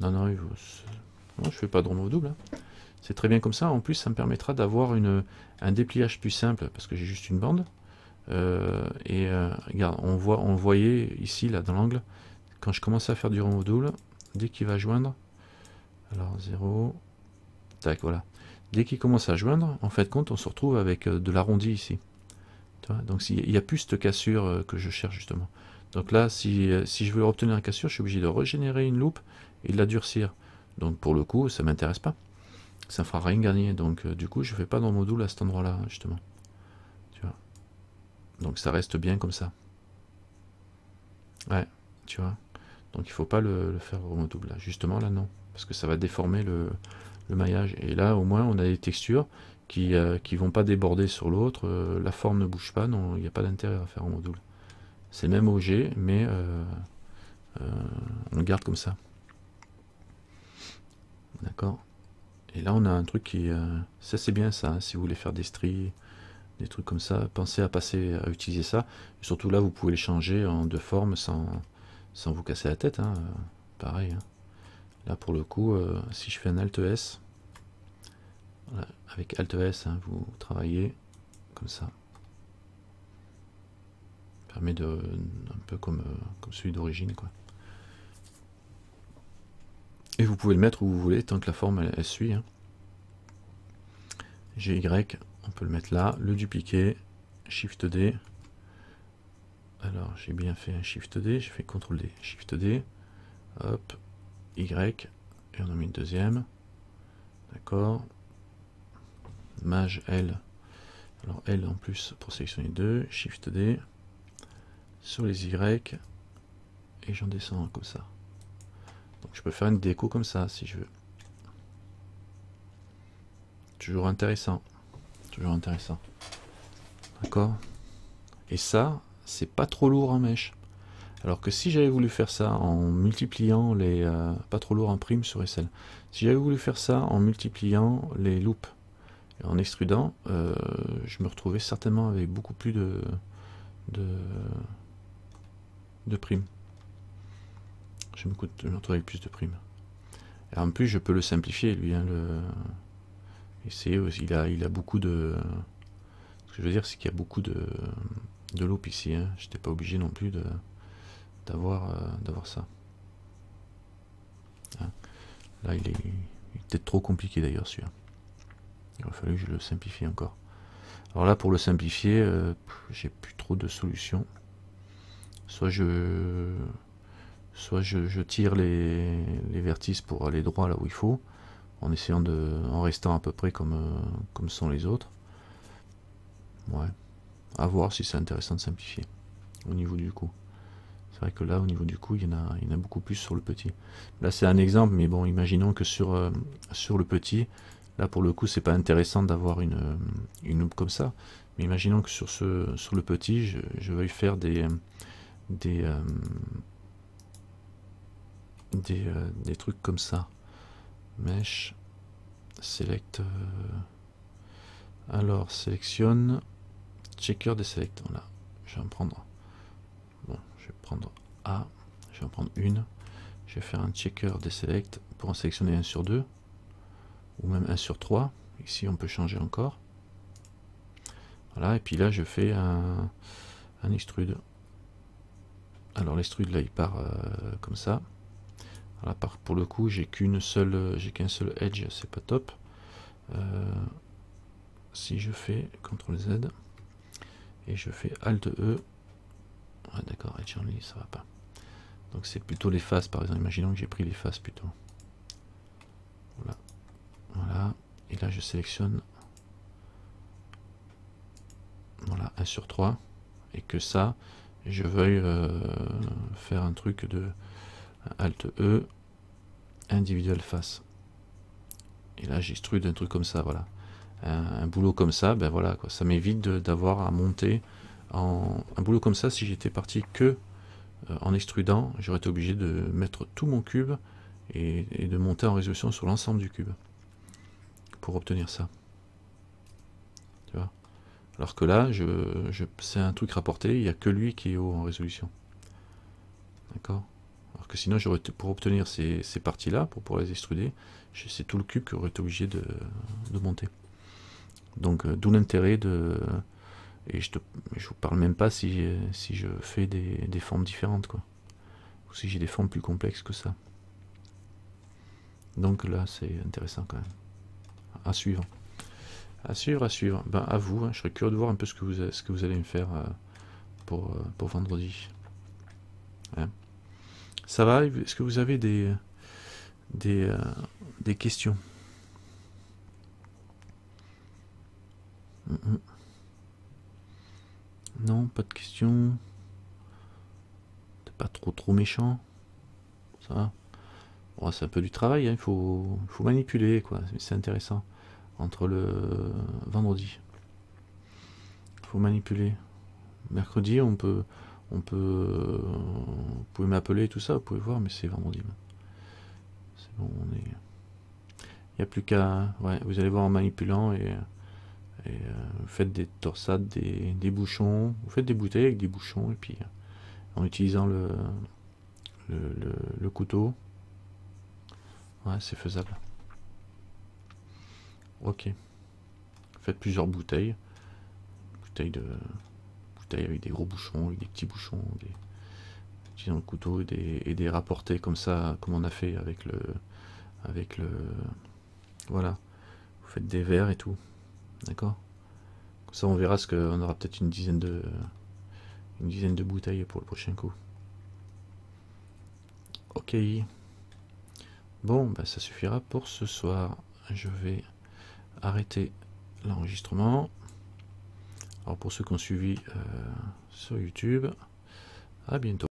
Non, non, il non je fais pas de remove double. Hein. C'est très bien comme ça. En plus, ça me permettra d'avoir un dépliage plus simple parce que j'ai juste une bande. Euh, et euh, regarde, on voit, on voyait ici, là, dans l'angle, quand je commence à faire du remove double, dès qu'il va joindre, alors 0, tac, voilà. Dès qu'il commence à joindre, en fait, compte, on se retrouve avec euh, de l'arrondi ici. Donc il n'y a plus cette cassure que je cherche justement. Donc là, si, si je veux obtenir une cassure, je suis obligé de régénérer une loupe et de la durcir. Donc pour le coup, ça m'intéresse pas ça fera rien gagner. Donc euh, du coup, je fais pas dans le module à cet endroit-là, justement. Donc ça reste bien comme ça. Ouais, tu vois. Donc il faut pas le, faire au là. Justement là, non. Parce que ça va déformer le, maillage. Et là, au moins, on a des textures qui euh, qui vont pas déborder sur l'autre. Euh, la forme ne bouge pas. Non, il n'y a pas d'intérêt à faire au module. C'est le même objet, mais on le garde comme ça. D'accord? Et là, on a un truc qui... Euh, ça, c'est bien ça, hein, si vous voulez faire des stries, des trucs comme ça, pensez à passer à utiliser ça. surtout là, vous pouvez les changer en deux formes sans, sans vous casser la tête. Hein, euh, pareil. Hein. Là, pour le coup, euh, si je fais un Alt Avec Alt S, vous travaillez comme ça. Permet de... un peu comme, comme celui d'origine, quoi. Et vous pouvez le mettre où vous voulez, tant que la forme elle, suit. Hein. GY, on peut le mettre là, le dupliquer, Shift D. Alors j'ai bien fait un Shift D, j'ai fait CTRL D, Shift D, hop, Y, et on en met une deuxième. D'accord. Mage L. Alors L en plus pour sélectionner deux, Shift D, sur les Y, et j'en descends comme ça. Donc je peux faire une déco comme ça si je veux. Toujours intéressant. Toujours intéressant. D'accord? Et ça, c'est pas trop lourd en mèche. Alors que si j'avais voulu faire ça en multipliant les... Euh, pas trop lourd en prime sur SL. Si j'avais voulu faire ça en multipliant les loupes et en extrudant, euh, je me retrouvais certainement avec beaucoup plus de... de, primes je me, coûte, je retrouve avec plus de primes. Et en plus, je peux le simplifier, lui. Hein, il, a, il a beaucoup de... Ce que je veux dire, c'est qu'il y a beaucoup de, de ici. Hein. Je n'étais pas obligé non plus d'avoir euh, d'avoir ça. Hein. Là, il est, peut-être trop compliqué d'ailleurs, celui-là. Il aurait fallu que je le simplifie encore. Alors là, pour le simplifier, euh, j'ai plus trop de solutions. Soit je soit je, tire les, vertices pour aller droit là où il faut, en essayant de, en restant à peu près comme, euh, comme sont les autres. Ouais, à voir si c'est intéressant de simplifier au niveau du coup. C'est vrai que là, au niveau du coup, il y en a, il y en a beaucoup plus sur le petit. Là, c'est un exemple, mais bon, imaginons que sur, euh, sur le petit, là pour le coup, c'est pas intéressant d'avoir une, une loupe comme ça. Mais imaginons que sur, ce, sur le petit, je, veuille faire des, des, euh, euh, des, trucs comme ça. Mesh, select. Euh, alors, sélectionne, checker des select. Voilà, je vais en prendre. Bon, je vais prendre A, je vais en prendre une. Je vais faire un checker des select pour en sélectionner un sur deux ou même un sur trois. Ici, on peut changer encore. Voilà, et puis là je fais un, un extrude. Alors l'extrude là il part euh, comme ça. Pour le coup j'ai qu'une seule, j'ai qu'un seul edge, c'est pas top. Euh, si je fais CTRL Z et je fais ALT E, d'accord, edge only ça va pas. Donc c'est plutôt les faces par exemple, imaginons que j'ai pris les faces plutôt. Voilà. Voilà. Et là je sélectionne. Voilà 1 sur 3 et que ça je veuille euh, faire un truc de Alt E individuel face. Et là j'extrude un truc comme ça voilà. Un, boulot comme ça ben voilà quoi. Ça m'évite d'avoir à monter en un boulot comme ça. Si j'étais parti que euh, en extrudant j'aurais été obligé de mettre tout mon cube et, et de monter en résolution sur l'ensemble du cube pour obtenir ça tu vois? Alors que là, je, c'est un truc rapporté, il n'y a que lui qui est haut en résolution. D'accord? Alors que sinon, j'aurais pour obtenir ces, parties-là, pour pouvoir les extruder, c'est tout le cube que j'aurais été obligé de, monter. Donc, euh, d'où l'intérêt de... Et je ne vous parle même pas si, si je fais des, des formes différentes, quoi. Ou si j'ai des formes plus complexes que ça. Donc là, c'est intéressant quand même. À suivre. À suivre, à suivre. Ben, à vous, hein. je serais curieux de voir un peu ce que vous, ce que vous allez me faire euh, pour, euh, pour vendredi. Hein. Ça va Est-ce que vous avez des, des, euh, des questions? Non, pas de questions. T'es pas trop trop méchant. Ça va? Bon, C'est un peu du travail, hein. il faut, manipuler, quoi. C'est intéressant entre le vendredi. Faut manipuler. Mercredi, on peut, on peut, vous pouvez m'appeler tout ça, vous pouvez voir, mais c'est vendredi. C'est bon, on est. Il n'y a plus qu'à, ouais, vous allez voir en manipulant et, euh, vous faites des torsades, des, des, bouchons, vous faites des bouteilles avec des bouchons et puis en utilisant le, le, le couteau, c'est faisable. Ok. Faites plusieurs bouteilles. Bouteilles de bouteilles avec des gros bouchons, avec des petits bouchons, des dans le couteau et des, et des rapportés comme ça, comme on a fait avec le avec le voilà. Vous faites des verres et tout. D'accord? Ça on verra ce qu'on aura peut-être une dizaine de une dizaine de bouteilles pour le prochain coup. Ok. Bon, ben ça suffira pour ce soir. Je vais arrêter l'enregistrement. Alors pour ceux qui ont suivi euh, sur YouTube, à bientôt.